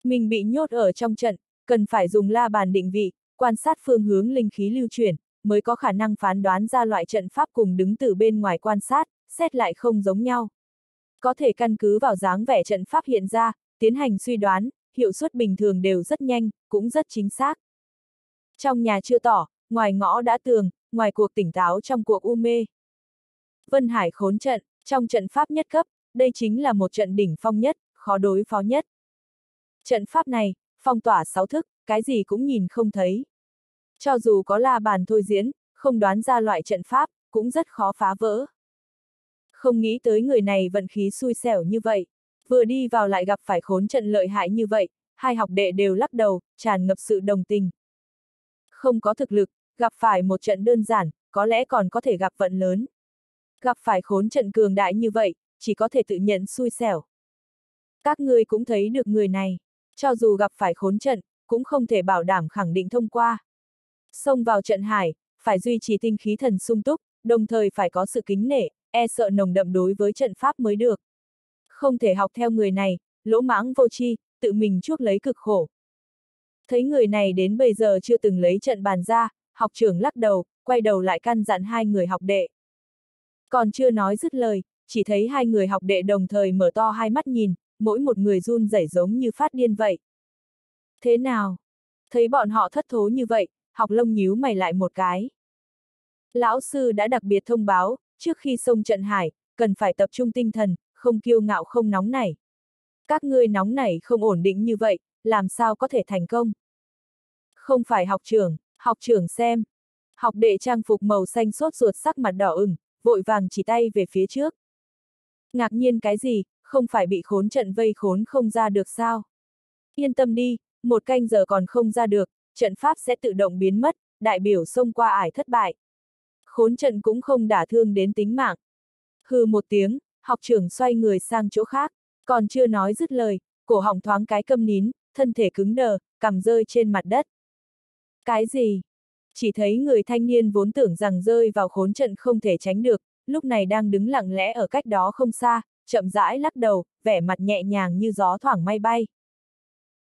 Mình bị nhốt ở trong trận, cần phải dùng la bàn định vị, quan sát phương hướng linh khí lưu chuyển, mới có khả năng phán đoán ra loại trận pháp cùng đứng từ bên ngoài quan sát, xét lại không giống nhau. Có thể căn cứ vào dáng vẻ trận pháp hiện ra, tiến hành suy đoán, hiệu suất bình thường đều rất nhanh, cũng rất chính xác. Trong nhà chưa tỏ, ngoài ngõ đã tường, ngoài cuộc tỉnh táo trong cuộc u mê. Vân Hải khốn trận, trong trận pháp nhất cấp, đây chính là một trận đỉnh phong nhất, khó đối phó nhất. Trận pháp này, phong tỏa sáu thức, cái gì cũng nhìn không thấy. Cho dù có la bàn thôi diễn, không đoán ra loại trận pháp, cũng rất khó phá vỡ. Không nghĩ tới người này vận khí xui xẻo như vậy. Vừa đi vào lại gặp phải khốn trận lợi hại như vậy, hai học đệ đều lắc đầu, tràn ngập sự đồng tình. Không có thực lực, gặp phải một trận đơn giản, có lẽ còn có thể gặp vận lớn. Gặp phải khốn trận cường đại như vậy, chỉ có thể tự nhận xui xẻo. Các ngươi cũng thấy được người này, cho dù gặp phải khốn trận, cũng không thể bảo đảm khẳng định thông qua. Xông vào trận hải, phải duy trì tinh khí thần sung túc, đồng thời phải có sự kính nể, e sợ nồng đậm đối với trận pháp mới được. Không thể học theo người này, lỗ mãng vô tri, tự mình chuốc lấy cực khổ. Thấy người này đến bây giờ chưa từng lấy trận bàn ra, học trưởng lắc đầu, quay đầu lại căn dặn hai người học đệ. Còn chưa nói dứt lời, chỉ thấy hai người học đệ đồng thời mở to hai mắt nhìn, mỗi một người run rẩy giống như phát điên vậy. Thế nào? Thấy bọn họ thất thố như vậy, học lông nhíu mày lại một cái. Lão sư đã đặc biệt thông báo, trước khi sông trận hải, cần phải tập trung tinh thần, không kiêu ngạo không nóng nảy. Các ngươi nóng nảy không ổn định như vậy, làm sao có thể thành công? Không phải học trưởng, học trưởng xem. Học đệ trang phục màu xanh sốt ruột sắc mặt đỏ ửng, vội vàng chỉ tay về phía trước. Ngạc nhiên cái gì, không phải bị khốn trận vây khốn không ra được sao? Yên tâm đi, một canh giờ còn không ra được, trận pháp sẽ tự động biến mất, đại biểu xông qua ải thất bại. Khốn trận cũng không đả thương đến tính mạng. Hừ một tiếng, học trưởng xoay người sang chỗ khác, còn chưa nói dứt lời, cổ họng thoáng cái câm nín, thân thể cứng đờ, cằm rơi trên mặt đất. Cái gì? Chỉ thấy người thanh niên vốn tưởng rằng rơi vào khốn trận không thể tránh được, lúc này đang đứng lặng lẽ ở cách đó không xa, chậm rãi lắc đầu, vẻ mặt nhẹ nhàng như gió thoảng may bay.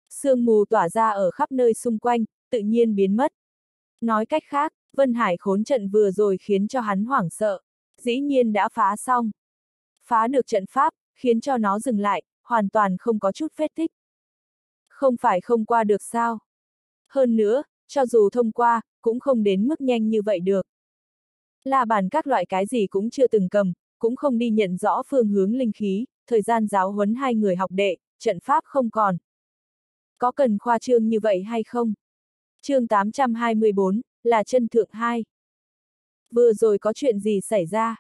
Sương mù tỏa ra ở khắp nơi xung quanh, tự nhiên biến mất. Nói cách khác, Vân Hải khốn trận vừa rồi khiến cho hắn hoảng sợ, dĩ nhiên đã phá xong. Phá được trận pháp, khiến cho nó dừng lại, hoàn toàn không có chút vết tích. Không phải không qua được sao? Hơn nữa, cho dù thông qua, cũng không đến mức nhanh như vậy được. La bàn các loại cái gì cũng chưa từng cầm, cũng không đi nhận rõ phương hướng linh khí, thời gian giáo huấn hai người học đệ, trận pháp không còn. Có cần khoa trương như vậy hay không? chương 824, là chân thượng hai. Vừa rồi có chuyện gì xảy ra?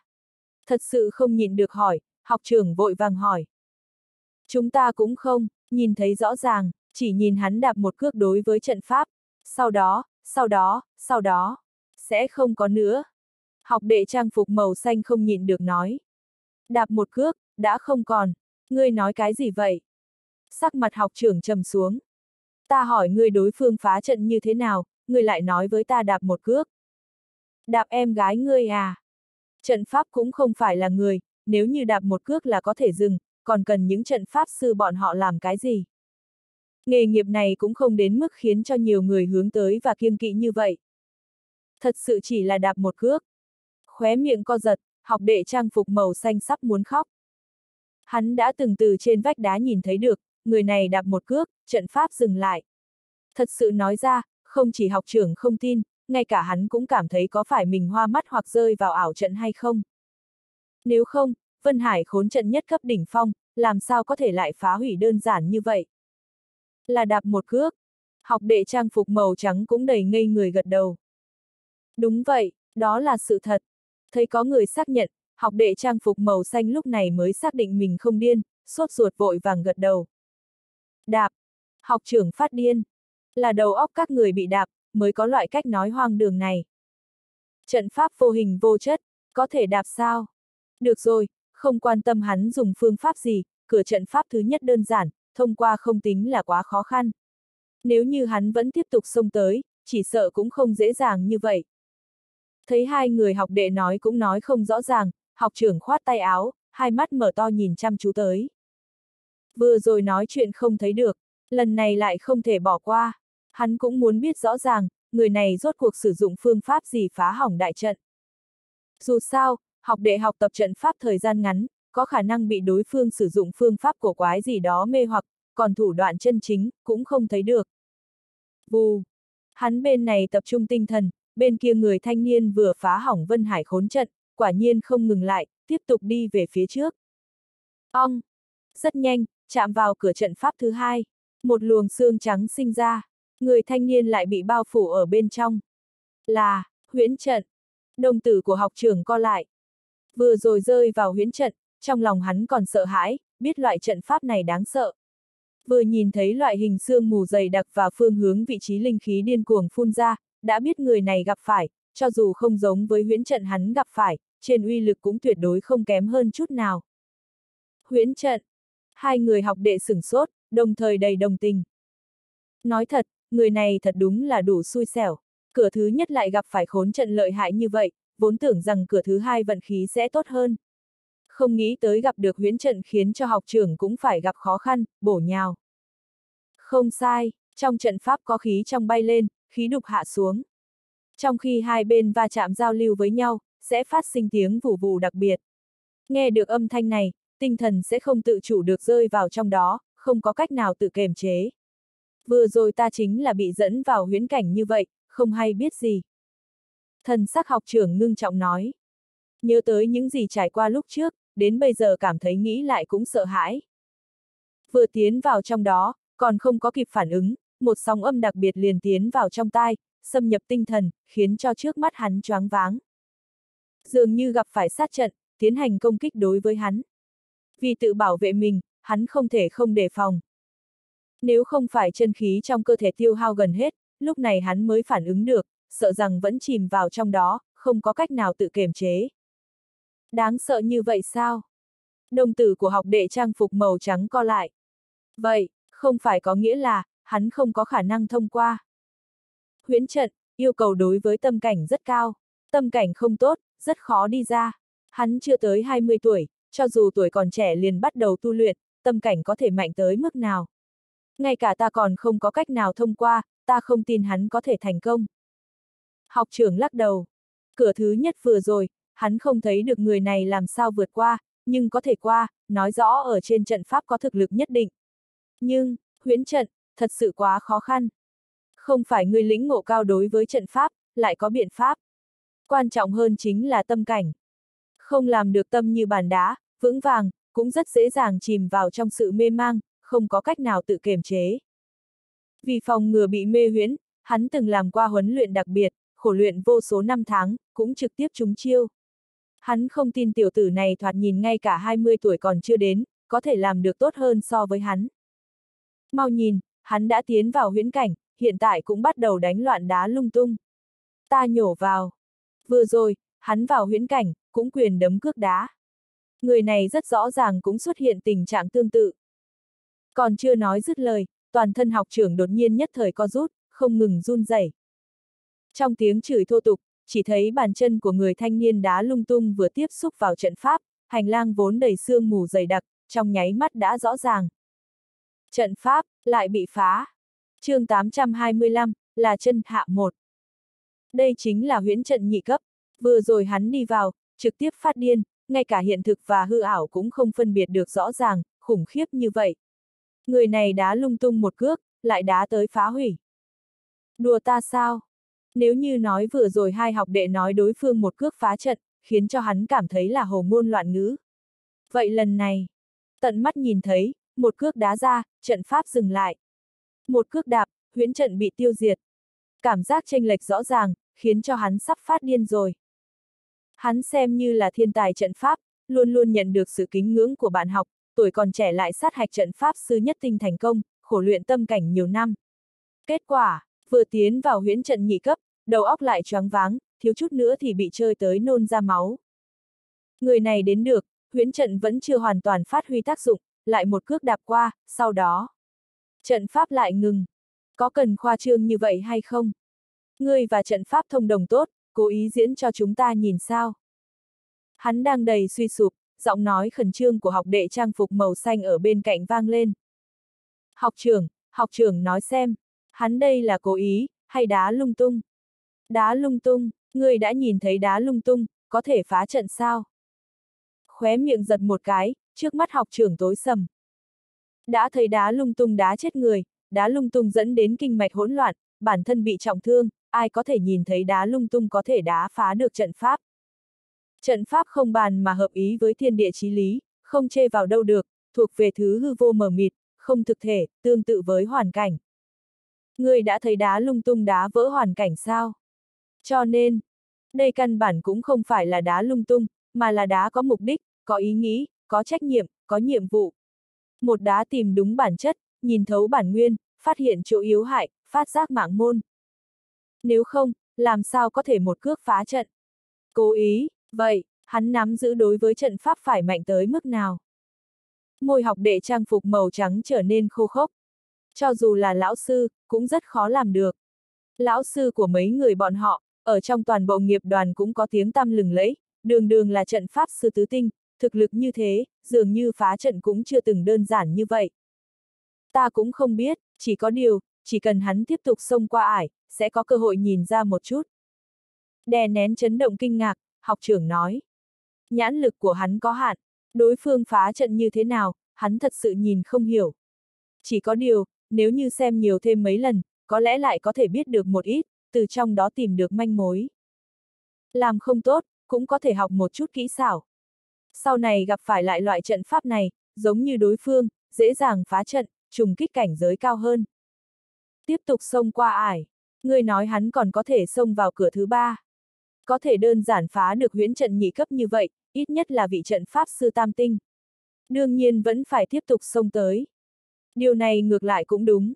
Thật sự không nhìn được hỏi, học trưởng vội vàng hỏi. Chúng ta cũng không, nhìn thấy rõ ràng, chỉ nhìn hắn đạp một cước đối với trận pháp. Sau đó, sau đó, sau đó, sẽ không có nữa. Học đệ trang phục màu xanh không nhịn được nói. Đạp một cước, đã không còn. Ngươi nói cái gì vậy? Sắc mặt học trưởng trầm xuống. Ta hỏi ngươi đối phương phá trận như thế nào, ngươi lại nói với ta đạp một cước. Đạp em gái ngươi à? Trận pháp cũng không phải là người, nếu như đạp một cước là có thể dừng, còn cần những trận pháp sư bọn họ làm cái gì? Nghề nghiệp này cũng không đến mức khiến cho nhiều người hướng tới và kiêng kỵ như vậy. Thật sự chỉ là đạp một cước. Khóe miệng co giật, học đệ trang phục màu xanh sắp muốn khóc. Hắn đã từng từ trên vách đá nhìn thấy được, người này đạp một cước, trận pháp dừng lại. Thật sự nói ra, không chỉ học trưởng không tin, ngay cả hắn cũng cảm thấy có phải mình hoa mắt hoặc rơi vào ảo trận hay không. Nếu không, Vân Hải khốn trận nhất cấp đỉnh phong, làm sao có thể lại phá hủy đơn giản như vậy? Là đạp một cước. Học đệ trang phục màu trắng cũng đầy ngây người gật đầu. Đúng vậy, đó là sự thật. Thấy có người xác nhận, học đệ trang phục màu xanh lúc này mới xác định mình không điên, sốt ruột vội vàng gật đầu. Đạp. Học trưởng phát điên. Là đầu óc các người bị đạp, mới có loại cách nói hoang đường này. Trận pháp vô hình vô chất, có thể đạp sao? Được rồi, không quan tâm hắn dùng phương pháp gì, cửa trận pháp thứ nhất đơn giản, thông qua không tính là quá khó khăn. Nếu như hắn vẫn tiếp tục xông tới, chỉ sợ cũng không dễ dàng như vậy. Thấy hai người học đệ nói cũng nói không rõ ràng, học trưởng khoát tay áo, hai mắt mở to nhìn chăm chú tới. Vừa rồi nói chuyện không thấy được, lần này lại không thể bỏ qua. Hắn cũng muốn biết rõ ràng, người này rốt cuộc sử dụng phương pháp gì phá hỏng đại trận. Dù sao, học đệ học tập trận pháp thời gian ngắn, có khả năng bị đối phương sử dụng phương pháp của quái gì đó mê hoặc, còn thủ đoạn chân chính, cũng không thấy được. Bù, Hắn bên này tập trung tinh thần, bên kia người thanh niên vừa phá hỏng Vân Hải khốn trận, quả nhiên không ngừng lại, tiếp tục đi về phía trước. Ong! Rất nhanh, chạm vào cửa trận pháp thứ hai, một luồng xương trắng sinh ra, người thanh niên lại bị bao phủ ở bên trong. Là, huyễn trận. Đồng tử của học trưởng co lại. Vừa rồi rơi vào huyễn trận, trong lòng hắn còn sợ hãi, biết loại trận pháp này đáng sợ. Vừa nhìn thấy loại hình xương mù dày đặc và phương hướng vị trí linh khí điên cuồng phun ra, đã biết người này gặp phải, cho dù không giống với huyễn trận hắn gặp phải, trên uy lực cũng tuyệt đối không kém hơn chút nào. Huyễn trận. Hai người học đệ sửng sốt, đồng thời đầy đồng tình. Nói thật, người này thật đúng là đủ xui xẻo. Cửa thứ nhất lại gặp phải khốn trận lợi hại như vậy, vốn tưởng rằng cửa thứ hai vận khí sẽ tốt hơn. Không nghĩ tới gặp được huyễn trận khiến cho học trưởng cũng phải gặp khó khăn, bổ nhào. Không sai, Trong trận pháp có khí trong bay lên, khí đục hạ xuống. Trong khi hai bên va chạm giao lưu với nhau, sẽ phát sinh tiếng vù vù đặc biệt. Nghe được âm thanh này, tinh thần sẽ không tự chủ được rơi vào trong đó, không có cách nào tự kiềm chế. Vừa rồi ta chính là bị dẫn vào huyễn cảnh như vậy, không hay biết gì. Thần sắc học trưởng ngưng trọng nói. Nhớ tới những gì trải qua lúc trước, đến bây giờ cảm thấy nghĩ lại cũng sợ hãi. Vừa tiến vào trong đó, còn không có kịp phản ứng, một sóng âm đặc biệt liền tiến vào trong tai, xâm nhập tinh thần, khiến cho trước mắt hắn choáng váng. Dường như gặp phải sát trận, tiến hành công kích đối với hắn. Vì tự bảo vệ mình, hắn không thể không đề phòng. Nếu không phải chân khí trong cơ thể tiêu hao gần hết, lúc này hắn mới phản ứng được, sợ rằng vẫn chìm vào trong đó, không có cách nào tự kiềm chế. Đáng sợ như vậy sao? Đồng tử của học đệ trang phục màu trắng co lại. Vậy, không phải có nghĩa là, hắn không có khả năng thông qua. Huyễn trận, yêu cầu đối với tâm cảnh rất cao. Tâm cảnh không tốt, rất khó đi ra. Hắn chưa tới 20 tuổi, cho dù tuổi còn trẻ liền bắt đầu tu luyện, tâm cảnh có thể mạnh tới mức nào. Ngay cả ta còn không có cách nào thông qua, ta không tin hắn có thể thành công. Học trưởng lắc đầu. Cửa thứ nhất vừa rồi, hắn không thấy được người này làm sao vượt qua, nhưng có thể qua, nói rõ ở trên trận pháp có thực lực nhất định. Nhưng, huyễn trận, thật sự quá khó khăn. Không phải người lĩnh ngộ cao đối với trận pháp, lại có biện pháp. Quan trọng hơn chính là tâm cảnh. Không làm được tâm như bàn đá, vững vàng, cũng rất dễ dàng chìm vào trong sự mê mang, không có cách nào tự kiềm chế. Vì phòng ngừa bị mê huyễn, hắn từng làm qua huấn luyện đặc biệt, khổ luyện vô số năm tháng, cũng trực tiếp trúng chiêu. Hắn không tin tiểu tử này thoạt nhìn ngay cả 20 tuổi còn chưa đến, có thể làm được tốt hơn so với hắn. Mau nhìn, hắn đã tiến vào huyễn cảnh, hiện tại cũng bắt đầu đánh loạn đá lung tung. Ta nhổ vào. Vừa rồi, hắn vào huyễn cảnh, cũng quyền đấm cước đá. Người này rất rõ ràng cũng xuất hiện tình trạng tương tự. Còn chưa nói dứt lời, toàn thân học trưởng đột nhiên nhất thời co rút, không ngừng run rẩy. Trong tiếng chửi thô tục, chỉ thấy bàn chân của người thanh niên đá lung tung vừa tiếp xúc vào trận pháp, hành lang vốn đầy sương mù dày đặc, trong nháy mắt đã rõ ràng. Trận pháp, lại bị phá. chương 825, là chân hạ một. Đây chính là huyễn trận nhị cấp. Vừa rồi hắn đi vào, trực tiếp phát điên, ngay cả hiện thực và hư ảo cũng không phân biệt được rõ ràng, khủng khiếp như vậy. Người này đá lung tung một cước, lại đá tới phá hủy. Đùa ta sao? Nếu như nói vừa rồi hai học đệ nói đối phương một cước phá trận, khiến cho hắn cảm thấy là hồ ngôn loạn ngữ. Vậy lần này, tận mắt nhìn thấy, một cước đá ra, trận pháp dừng lại. Một cước đạp, huyễn trận bị tiêu diệt. Cảm giác tranh lệch rõ ràng, khiến cho hắn sắp phát điên rồi. Hắn xem như là thiên tài trận pháp, luôn luôn nhận được sự kính ngưỡng của bạn học, tuổi còn trẻ lại sát hạch trận pháp sư nhất tinh thành công, khổ luyện tâm cảnh nhiều năm. Kết quả, vừa tiến vào huyễn trận nhị cấp, đầu óc lại choáng váng, thiếu chút nữa thì bị chơi tới nôn ra máu. Người này đến được, huyễn trận vẫn chưa hoàn toàn phát huy tác dụng, lại một cước đạp qua, sau đó. Trận pháp lại ngừng. Có cần khoa trương như vậy hay không? Ngươi và trận pháp thông đồng tốt, cố ý diễn cho chúng ta nhìn sao. Hắn đang đầy suy sụp, giọng nói khẩn trương của học đệ trang phục màu xanh ở bên cạnh vang lên. Học trưởng, học trưởng nói xem, hắn đây là cố ý, hay đá lung tung? Đá lung tung, người đã nhìn thấy đá lung tung, có thể phá trận sao? Khóe miệng giật một cái, trước mắt học trưởng tối sầm. Đã thấy đá lung tung đá chết người, đá lung tung dẫn đến kinh mạch hỗn loạn, bản thân bị trọng thương, ai có thể nhìn thấy đá lung tung có thể đá phá được trận pháp. Trận pháp không bàn mà hợp ý với thiên địa chí lý, không chê vào đâu được, thuộc về thứ hư vô mờ mịt, không thực thể, tương tự với hoàn cảnh ngươi đã thấy đá lung tung đá vỡ hoàn cảnh sao? Cho nên, đây căn bản cũng không phải là đá lung tung, mà là đá có mục đích, có ý nghĩ, có trách nhiệm, có nhiệm vụ. Một đá tìm đúng bản chất, nhìn thấu bản nguyên, phát hiện chỗ yếu hại, phát giác mạng môn. Nếu không, làm sao có thể một cước phá trận? Cố ý, vậy, hắn nắm giữ đối với trận pháp phải mạnh tới mức nào? Môi học đệ trang phục màu trắng trở nên khô khốc. Cho dù là lão sư, cũng rất khó làm được. Lão sư của mấy người bọn họ, ở trong toàn bộ nghiệp đoàn cũng có tiếng tăm lừng lẫy, đường đường là trận pháp sư tứ tinh, thực lực như thế, dường như phá trận cũng chưa từng đơn giản như vậy. Ta cũng không biết, chỉ có điều, chỉ cần hắn tiếp tục xông qua ải, sẽ có cơ hội nhìn ra một chút. Đè nén chấn động kinh ngạc, học trưởng nói. Nhãn lực của hắn có hạn, đối phương phá trận như thế nào, hắn thật sự nhìn không hiểu. Chỉ có điều, nếu như xem nhiều thêm mấy lần, có lẽ lại có thể biết được một ít, từ trong đó tìm được manh mối. Làm không tốt, cũng có thể học một chút kỹ xảo. Sau này gặp phải lại loại trận pháp này, giống như đối phương, dễ dàng phá trận, trùng kích cảnh giới cao hơn. Tiếp tục xông qua ải. Người nói hắn còn có thể xông vào cửa thứ ba. Có thể đơn giản phá được huyễn trận nhị cấp như vậy, ít nhất là vị trận pháp sư tam tinh. Đương nhiên vẫn phải tiếp tục xông tới. Điều này ngược lại cũng đúng.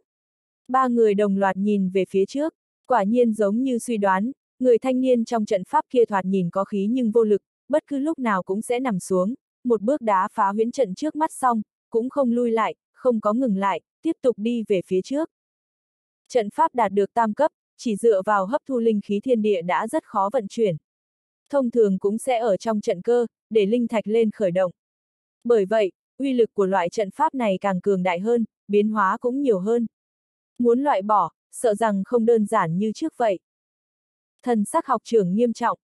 Ba người đồng loạt nhìn về phía trước, quả nhiên giống như suy đoán, người thanh niên trong trận pháp kia thoạt nhìn có khí nhưng vô lực, bất cứ lúc nào cũng sẽ nằm xuống, một bước đá phá huyễn trận trước mắt xong, cũng không lui lại, không có ngừng lại, tiếp tục đi về phía trước. Trận pháp đạt được tam cấp, chỉ dựa vào hấp thu linh khí thiên địa đã rất khó vận chuyển. Thông thường cũng sẽ ở trong trận cơ, để linh thạch lên khởi động. Bởi vậy, uy lực của loại trận pháp này càng cường đại hơn, biến hóa cũng nhiều hơn. Muốn loại bỏ, sợ rằng không đơn giản như trước vậy. Thần sắc học trưởng nghiêm trọng.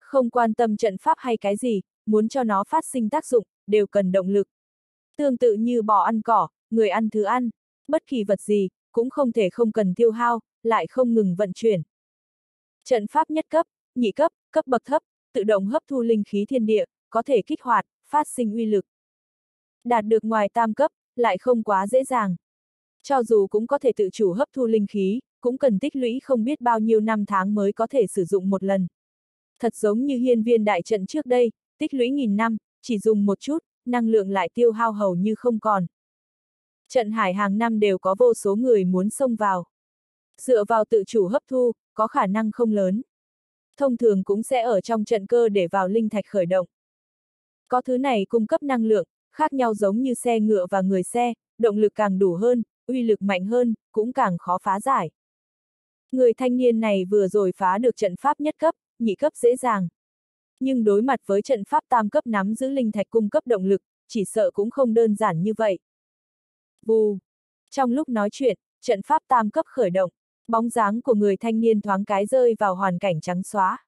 Không quan tâm trận pháp hay cái gì, muốn cho nó phát sinh tác dụng, đều cần động lực. Tương tự như bò ăn cỏ, người ăn thứ ăn, bất kỳ vật gì, cũng không thể không cần tiêu hao, lại không ngừng vận chuyển. Trận pháp nhất cấp, nhị cấp, cấp bậc thấp, tự động hấp thu linh khí thiên địa, có thể kích hoạt, phát sinh uy lực. Đạt được ngoài tam cấp, lại không quá dễ dàng. Cho dù cũng có thể tự chủ hấp thu linh khí, cũng cần tích lũy không biết bao nhiêu năm tháng mới có thể sử dụng một lần. Thật giống như hiên viên đại trận trước đây, tích lũy nghìn năm, chỉ dùng một chút, năng lượng lại tiêu hao hầu như không còn. Trận hải hàng năm đều có vô số người muốn xông vào. Dựa vào tự chủ hấp thu, có khả năng không lớn. Thông thường cũng sẽ ở trong trận cơ để vào linh thạch khởi động. Có thứ này cung cấp năng lượng, khác nhau giống như xe ngựa và người xe, động lực càng đủ hơn, uy lực mạnh hơn, cũng càng khó phá giải. Người thanh niên này vừa rồi phá được trận pháp nhất cấp, nhị cấp dễ dàng. Nhưng đối mặt với trận pháp tam cấp nắm giữ linh thạch cung cấp động lực, chỉ sợ cũng không đơn giản như vậy. Vù! Trong lúc nói chuyện, trận pháp tam cấp khởi động, bóng dáng của người thanh niên thoáng cái rơi vào hoàn cảnh trắng xóa.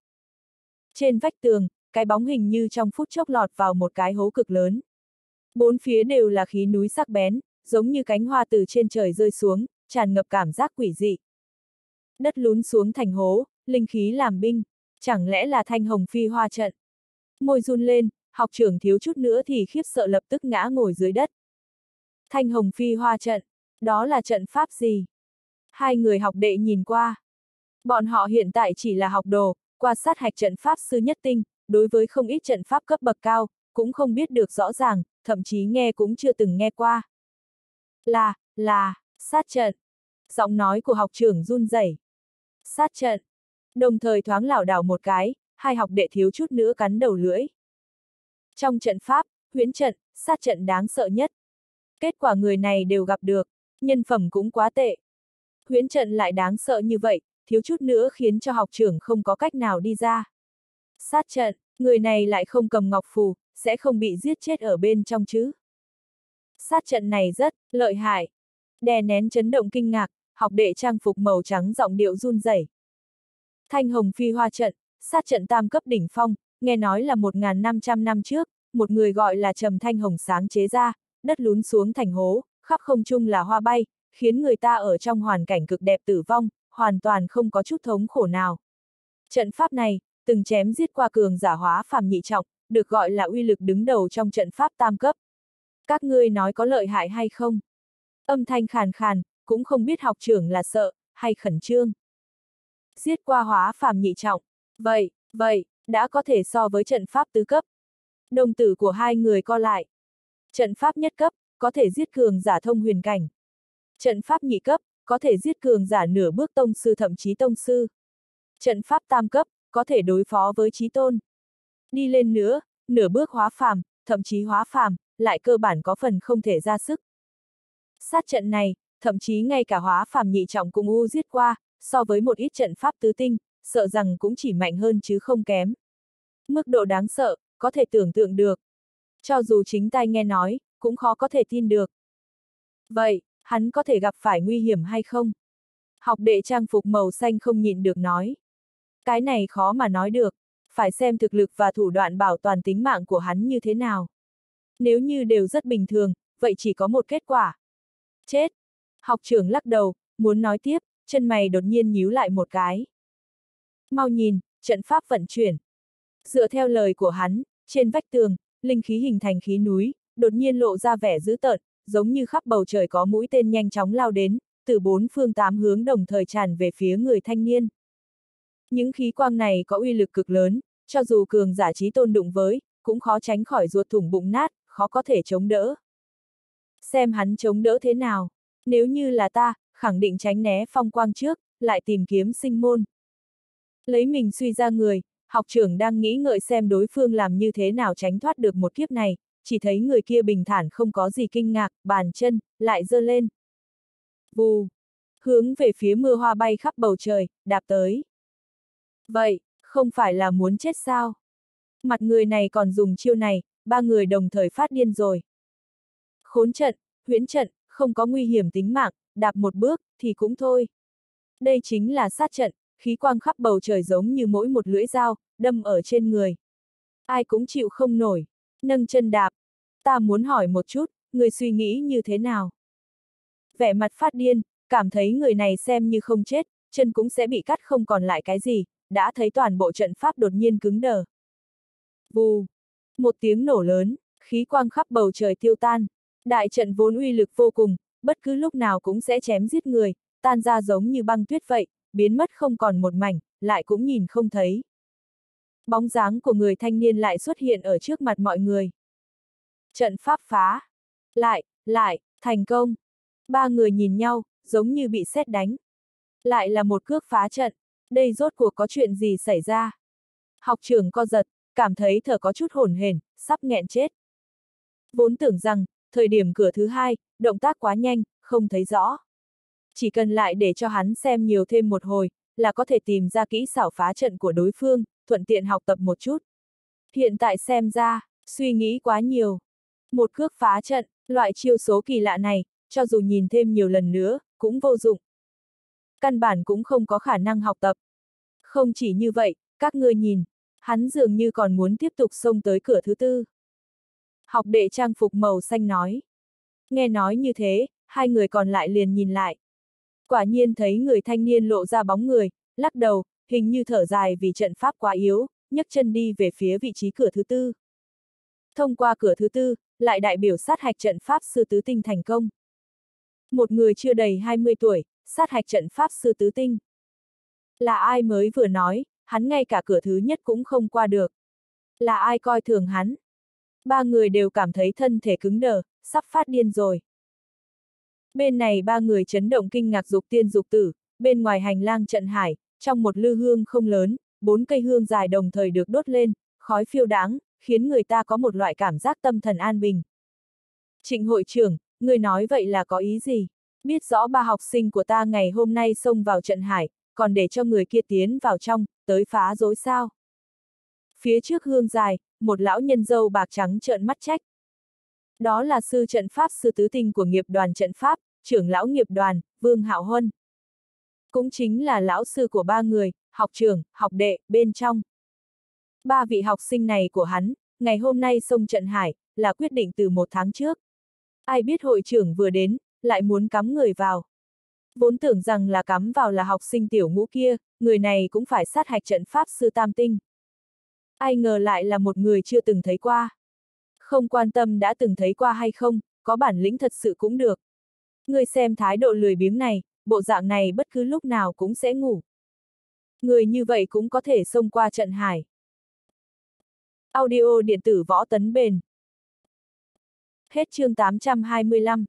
Trên vách tường, cái bóng hình như trong phút chốc lọt vào một cái hố cực lớn. Bốn phía đều là khí núi sắc bén, giống như cánh hoa từ trên trời rơi xuống, tràn ngập cảm giác quỷ dị. Đất lún xuống thành hố, linh khí làm binh, chẳng lẽ là thanh hồng phi hoa trận. Môi run lên, học trưởng thiếu chút nữa thì khiếp sợ lập tức ngã ngồi dưới đất. Thanh hồng phi hoa trận, đó là trận pháp gì? Hai người học đệ nhìn qua. Bọn họ hiện tại chỉ là học đồ, qua sát hạch trận pháp sư nhất tinh, đối với không ít trận pháp cấp bậc cao, cũng không biết được rõ ràng, thậm chí nghe cũng chưa từng nghe qua. Là, là, sát trận. Giọng nói của học trưởng run rẩy. Sát trận. Đồng thời thoáng lảo đảo một cái, hai học đệ thiếu chút nữa cắn đầu lưỡi. Trong trận pháp, huyễn trận, sát trận đáng sợ nhất. Kết quả người này đều gặp được, nhân phẩm cũng quá tệ. Huyễn trận lại đáng sợ như vậy, thiếu chút nữa khiến cho học trưởng không có cách nào đi ra. Sát trận, người này lại không cầm ngọc phù, sẽ không bị giết chết ở bên trong chứ. Sát trận này rất lợi hại. Đè nén chấn động kinh ngạc, học đệ trang phục màu trắng giọng điệu run rẩy. Thanh hồng phi hoa trận, sát trận tam cấp đỉnh phong, nghe nói là 1.500 năm trước, một người gọi là Trầm Thanh Hồng sáng chế ra, đất lún xuống thành hố, khắp không trung là hoa bay, khiến người ta ở trong hoàn cảnh cực đẹp tử vong, hoàn toàn không có chút thống khổ nào. Trận pháp này, từng chém giết qua cường giả hóa phàm nhị trọng, được gọi là uy lực đứng đầu trong trận pháp tam cấp. Các ngươi nói có lợi hại hay không? Âm thanh khàn khàn, cũng không biết học trưởng là sợ, hay khẩn trương. Giết qua hóa phàm nhị trọng. Vậy, vậy, đã có thể so với trận pháp tứ cấp. Đồng tử của hai người co lại. Trận pháp nhất cấp, có thể giết cường giả thông huyền cảnh. Trận pháp nhị cấp, có thể giết cường giả nửa bước tông sư thậm chí tông sư. Trận pháp tam cấp, có thể đối phó với trí tôn. Đi lên nữa, nửa bước hóa phàm, thậm chí hóa phàm, lại cơ bản có phần không thể ra sức. Sát trận này, thậm chí ngay cả hóa phàm nhị trọng cũng u giết qua, so với một ít trận pháp tứ tinh, sợ rằng cũng chỉ mạnh hơn chứ không kém. Mức độ đáng sợ, có thể tưởng tượng được. Cho dù chính tay nghe nói, cũng khó có thể tin được. Vậy, hắn có thể gặp phải nguy hiểm hay không? Học đệ trang phục màu xanh không nhịn được nói. Cái này khó mà nói được, phải xem thực lực và thủ đoạn bảo toàn tính mạng của hắn như thế nào. Nếu như đều rất bình thường, vậy chỉ có một kết quả. Chết! Học trưởng lắc đầu, muốn nói tiếp, chân mày đột nhiên nhíu lại một cái. Mau nhìn, trận pháp vận chuyển. Dựa theo lời của hắn, trên vách tường, linh khí hình thành khí núi, đột nhiên lộ ra vẻ dữ tợn, giống như khắp bầu trời có mũi tên nhanh chóng lao đến, từ bốn phương tám hướng đồng thời tràn về phía người thanh niên. Những khí quang này có uy lực cực lớn, cho dù cường giả trí tôn đụng với, cũng khó tránh khỏi ruột thủng bụng nát, khó có thể chống đỡ. Xem hắn chống đỡ thế nào, nếu như là ta, khẳng định tránh né phong quang trước, lại tìm kiếm sinh môn. Lấy mình suy ra người, học trưởng đang nghĩ ngợi xem đối phương làm như thế nào tránh thoát được một kiếp này, chỉ thấy người kia bình thản không có gì kinh ngạc, bàn chân, lại giơ lên. Vù! Hướng về phía mưa hoa bay khắp bầu trời, đạp tới. Vậy, không phải là muốn chết sao? Mặt người này còn dùng chiêu này, ba người đồng thời phát điên rồi. Khốn trận, huyễn trận, không có nguy hiểm tính mạng, đạp một bước, thì cũng thôi. Đây chính là sát trận, khí quang khắp bầu trời giống như mỗi một lưỡi dao, đâm ở trên người. Ai cũng chịu không nổi, nâng chân đạp. Ta muốn hỏi một chút, người suy nghĩ như thế nào? Vẻ mặt phát điên, cảm thấy người này xem như không chết, chân cũng sẽ bị cắt không còn lại cái gì, đã thấy toàn bộ trận pháp đột nhiên cứng đờ. Vù! Một tiếng nổ lớn, khí quang khắp bầu trời tiêu tan. Đại trận vốn uy lực vô cùng, bất cứ lúc nào cũng sẽ chém giết người, tan ra giống như băng tuyết vậy, biến mất không còn một mảnh, lại cũng nhìn không thấy. Bóng dáng của người thanh niên lại xuất hiện ở trước mặt mọi người. Trận pháp phá. Lại, lại, thành công. Ba người nhìn nhau, giống như bị xét đánh. Lại là một cước phá trận. Đây rốt cuộc có chuyện gì xảy ra? Học trưởng co giật, cảm thấy thở có chút hổn hển, sắp nghẹn chết. Vốn tưởng rằng, thời điểm cửa thứ hai, động tác quá nhanh, không thấy rõ. Chỉ cần lại để cho hắn xem nhiều thêm một hồi, là có thể tìm ra kỹ xảo phá trận của đối phương, thuận tiện học tập một chút. Hiện tại xem ra, suy nghĩ quá nhiều. Một cước phá trận, loại chiêu số kỳ lạ này, cho dù nhìn thêm nhiều lần nữa, cũng vô dụng. Căn bản cũng không có khả năng học tập. Không chỉ như vậy, các ngươi nhìn, hắn dường như còn muốn tiếp tục xông tới cửa thứ tư. Học đệ trang phục màu xanh nói. Nghe nói như thế, hai người còn lại liền nhìn lại. Quả nhiên thấy người thanh niên lộ ra bóng người, lắc đầu, hình như thở dài vì trận pháp quá yếu, nhấc chân đi về phía vị trí cửa thứ tư. Thông qua cửa thứ tư, lại đại biểu sát hạch trận pháp sư tứ tinh thành công. Một người chưa đầy 20 tuổi, sát hạch trận pháp sư tứ tinh. Là ai mới vừa nói, hắn ngay cả cửa thứ nhất cũng không qua được. Là ai coi thường hắn? Ba người đều cảm thấy thân thể cứng đờ, sắp phát điên rồi. Bên này ba người chấn động kinh ngạc dục tiên dục tử, bên ngoài hành lang trận hải, trong một lư hương không lớn, bốn cây hương dài đồng thời được đốt lên, khói phiêu đáng, khiến người ta có một loại cảm giác tâm thần an bình. Trịnh hội trưởng, người nói vậy là có ý gì? Biết rõ ba học sinh của ta ngày hôm nay xông vào trận hải, còn để cho người kia tiến vào trong, tới phá dối sao? Phía trước hương dài, một lão nhân dâu bạc trắng trợn mắt trách. Đó là sư trận pháp sư tứ tinh của nghiệp đoàn trận pháp, trưởng lão nghiệp đoàn, Vương Hạo Huân. Cũng chính là lão sư của ba người, học trưởng, học đệ, bên trong. Ba vị học sinh này của hắn, ngày hôm nay sông trận hải, là quyết định từ một tháng trước. Ai biết hội trưởng vừa đến, lại muốn cắm người vào. Vốn tưởng rằng là cắm vào là học sinh tiểu ngũ kia, người này cũng phải sát hạch trận pháp sư tam tinh. Ai ngờ lại là một người chưa từng thấy qua. Không quan tâm đã từng thấy qua hay không, có bản lĩnh thật sự cũng được. Người xem thái độ lười biếng này, bộ dạng này bất cứ lúc nào cũng sẽ ngủ. Người như vậy cũng có thể xông qua trận hải. Audio điện tử võ tấn bền. Hết chương 825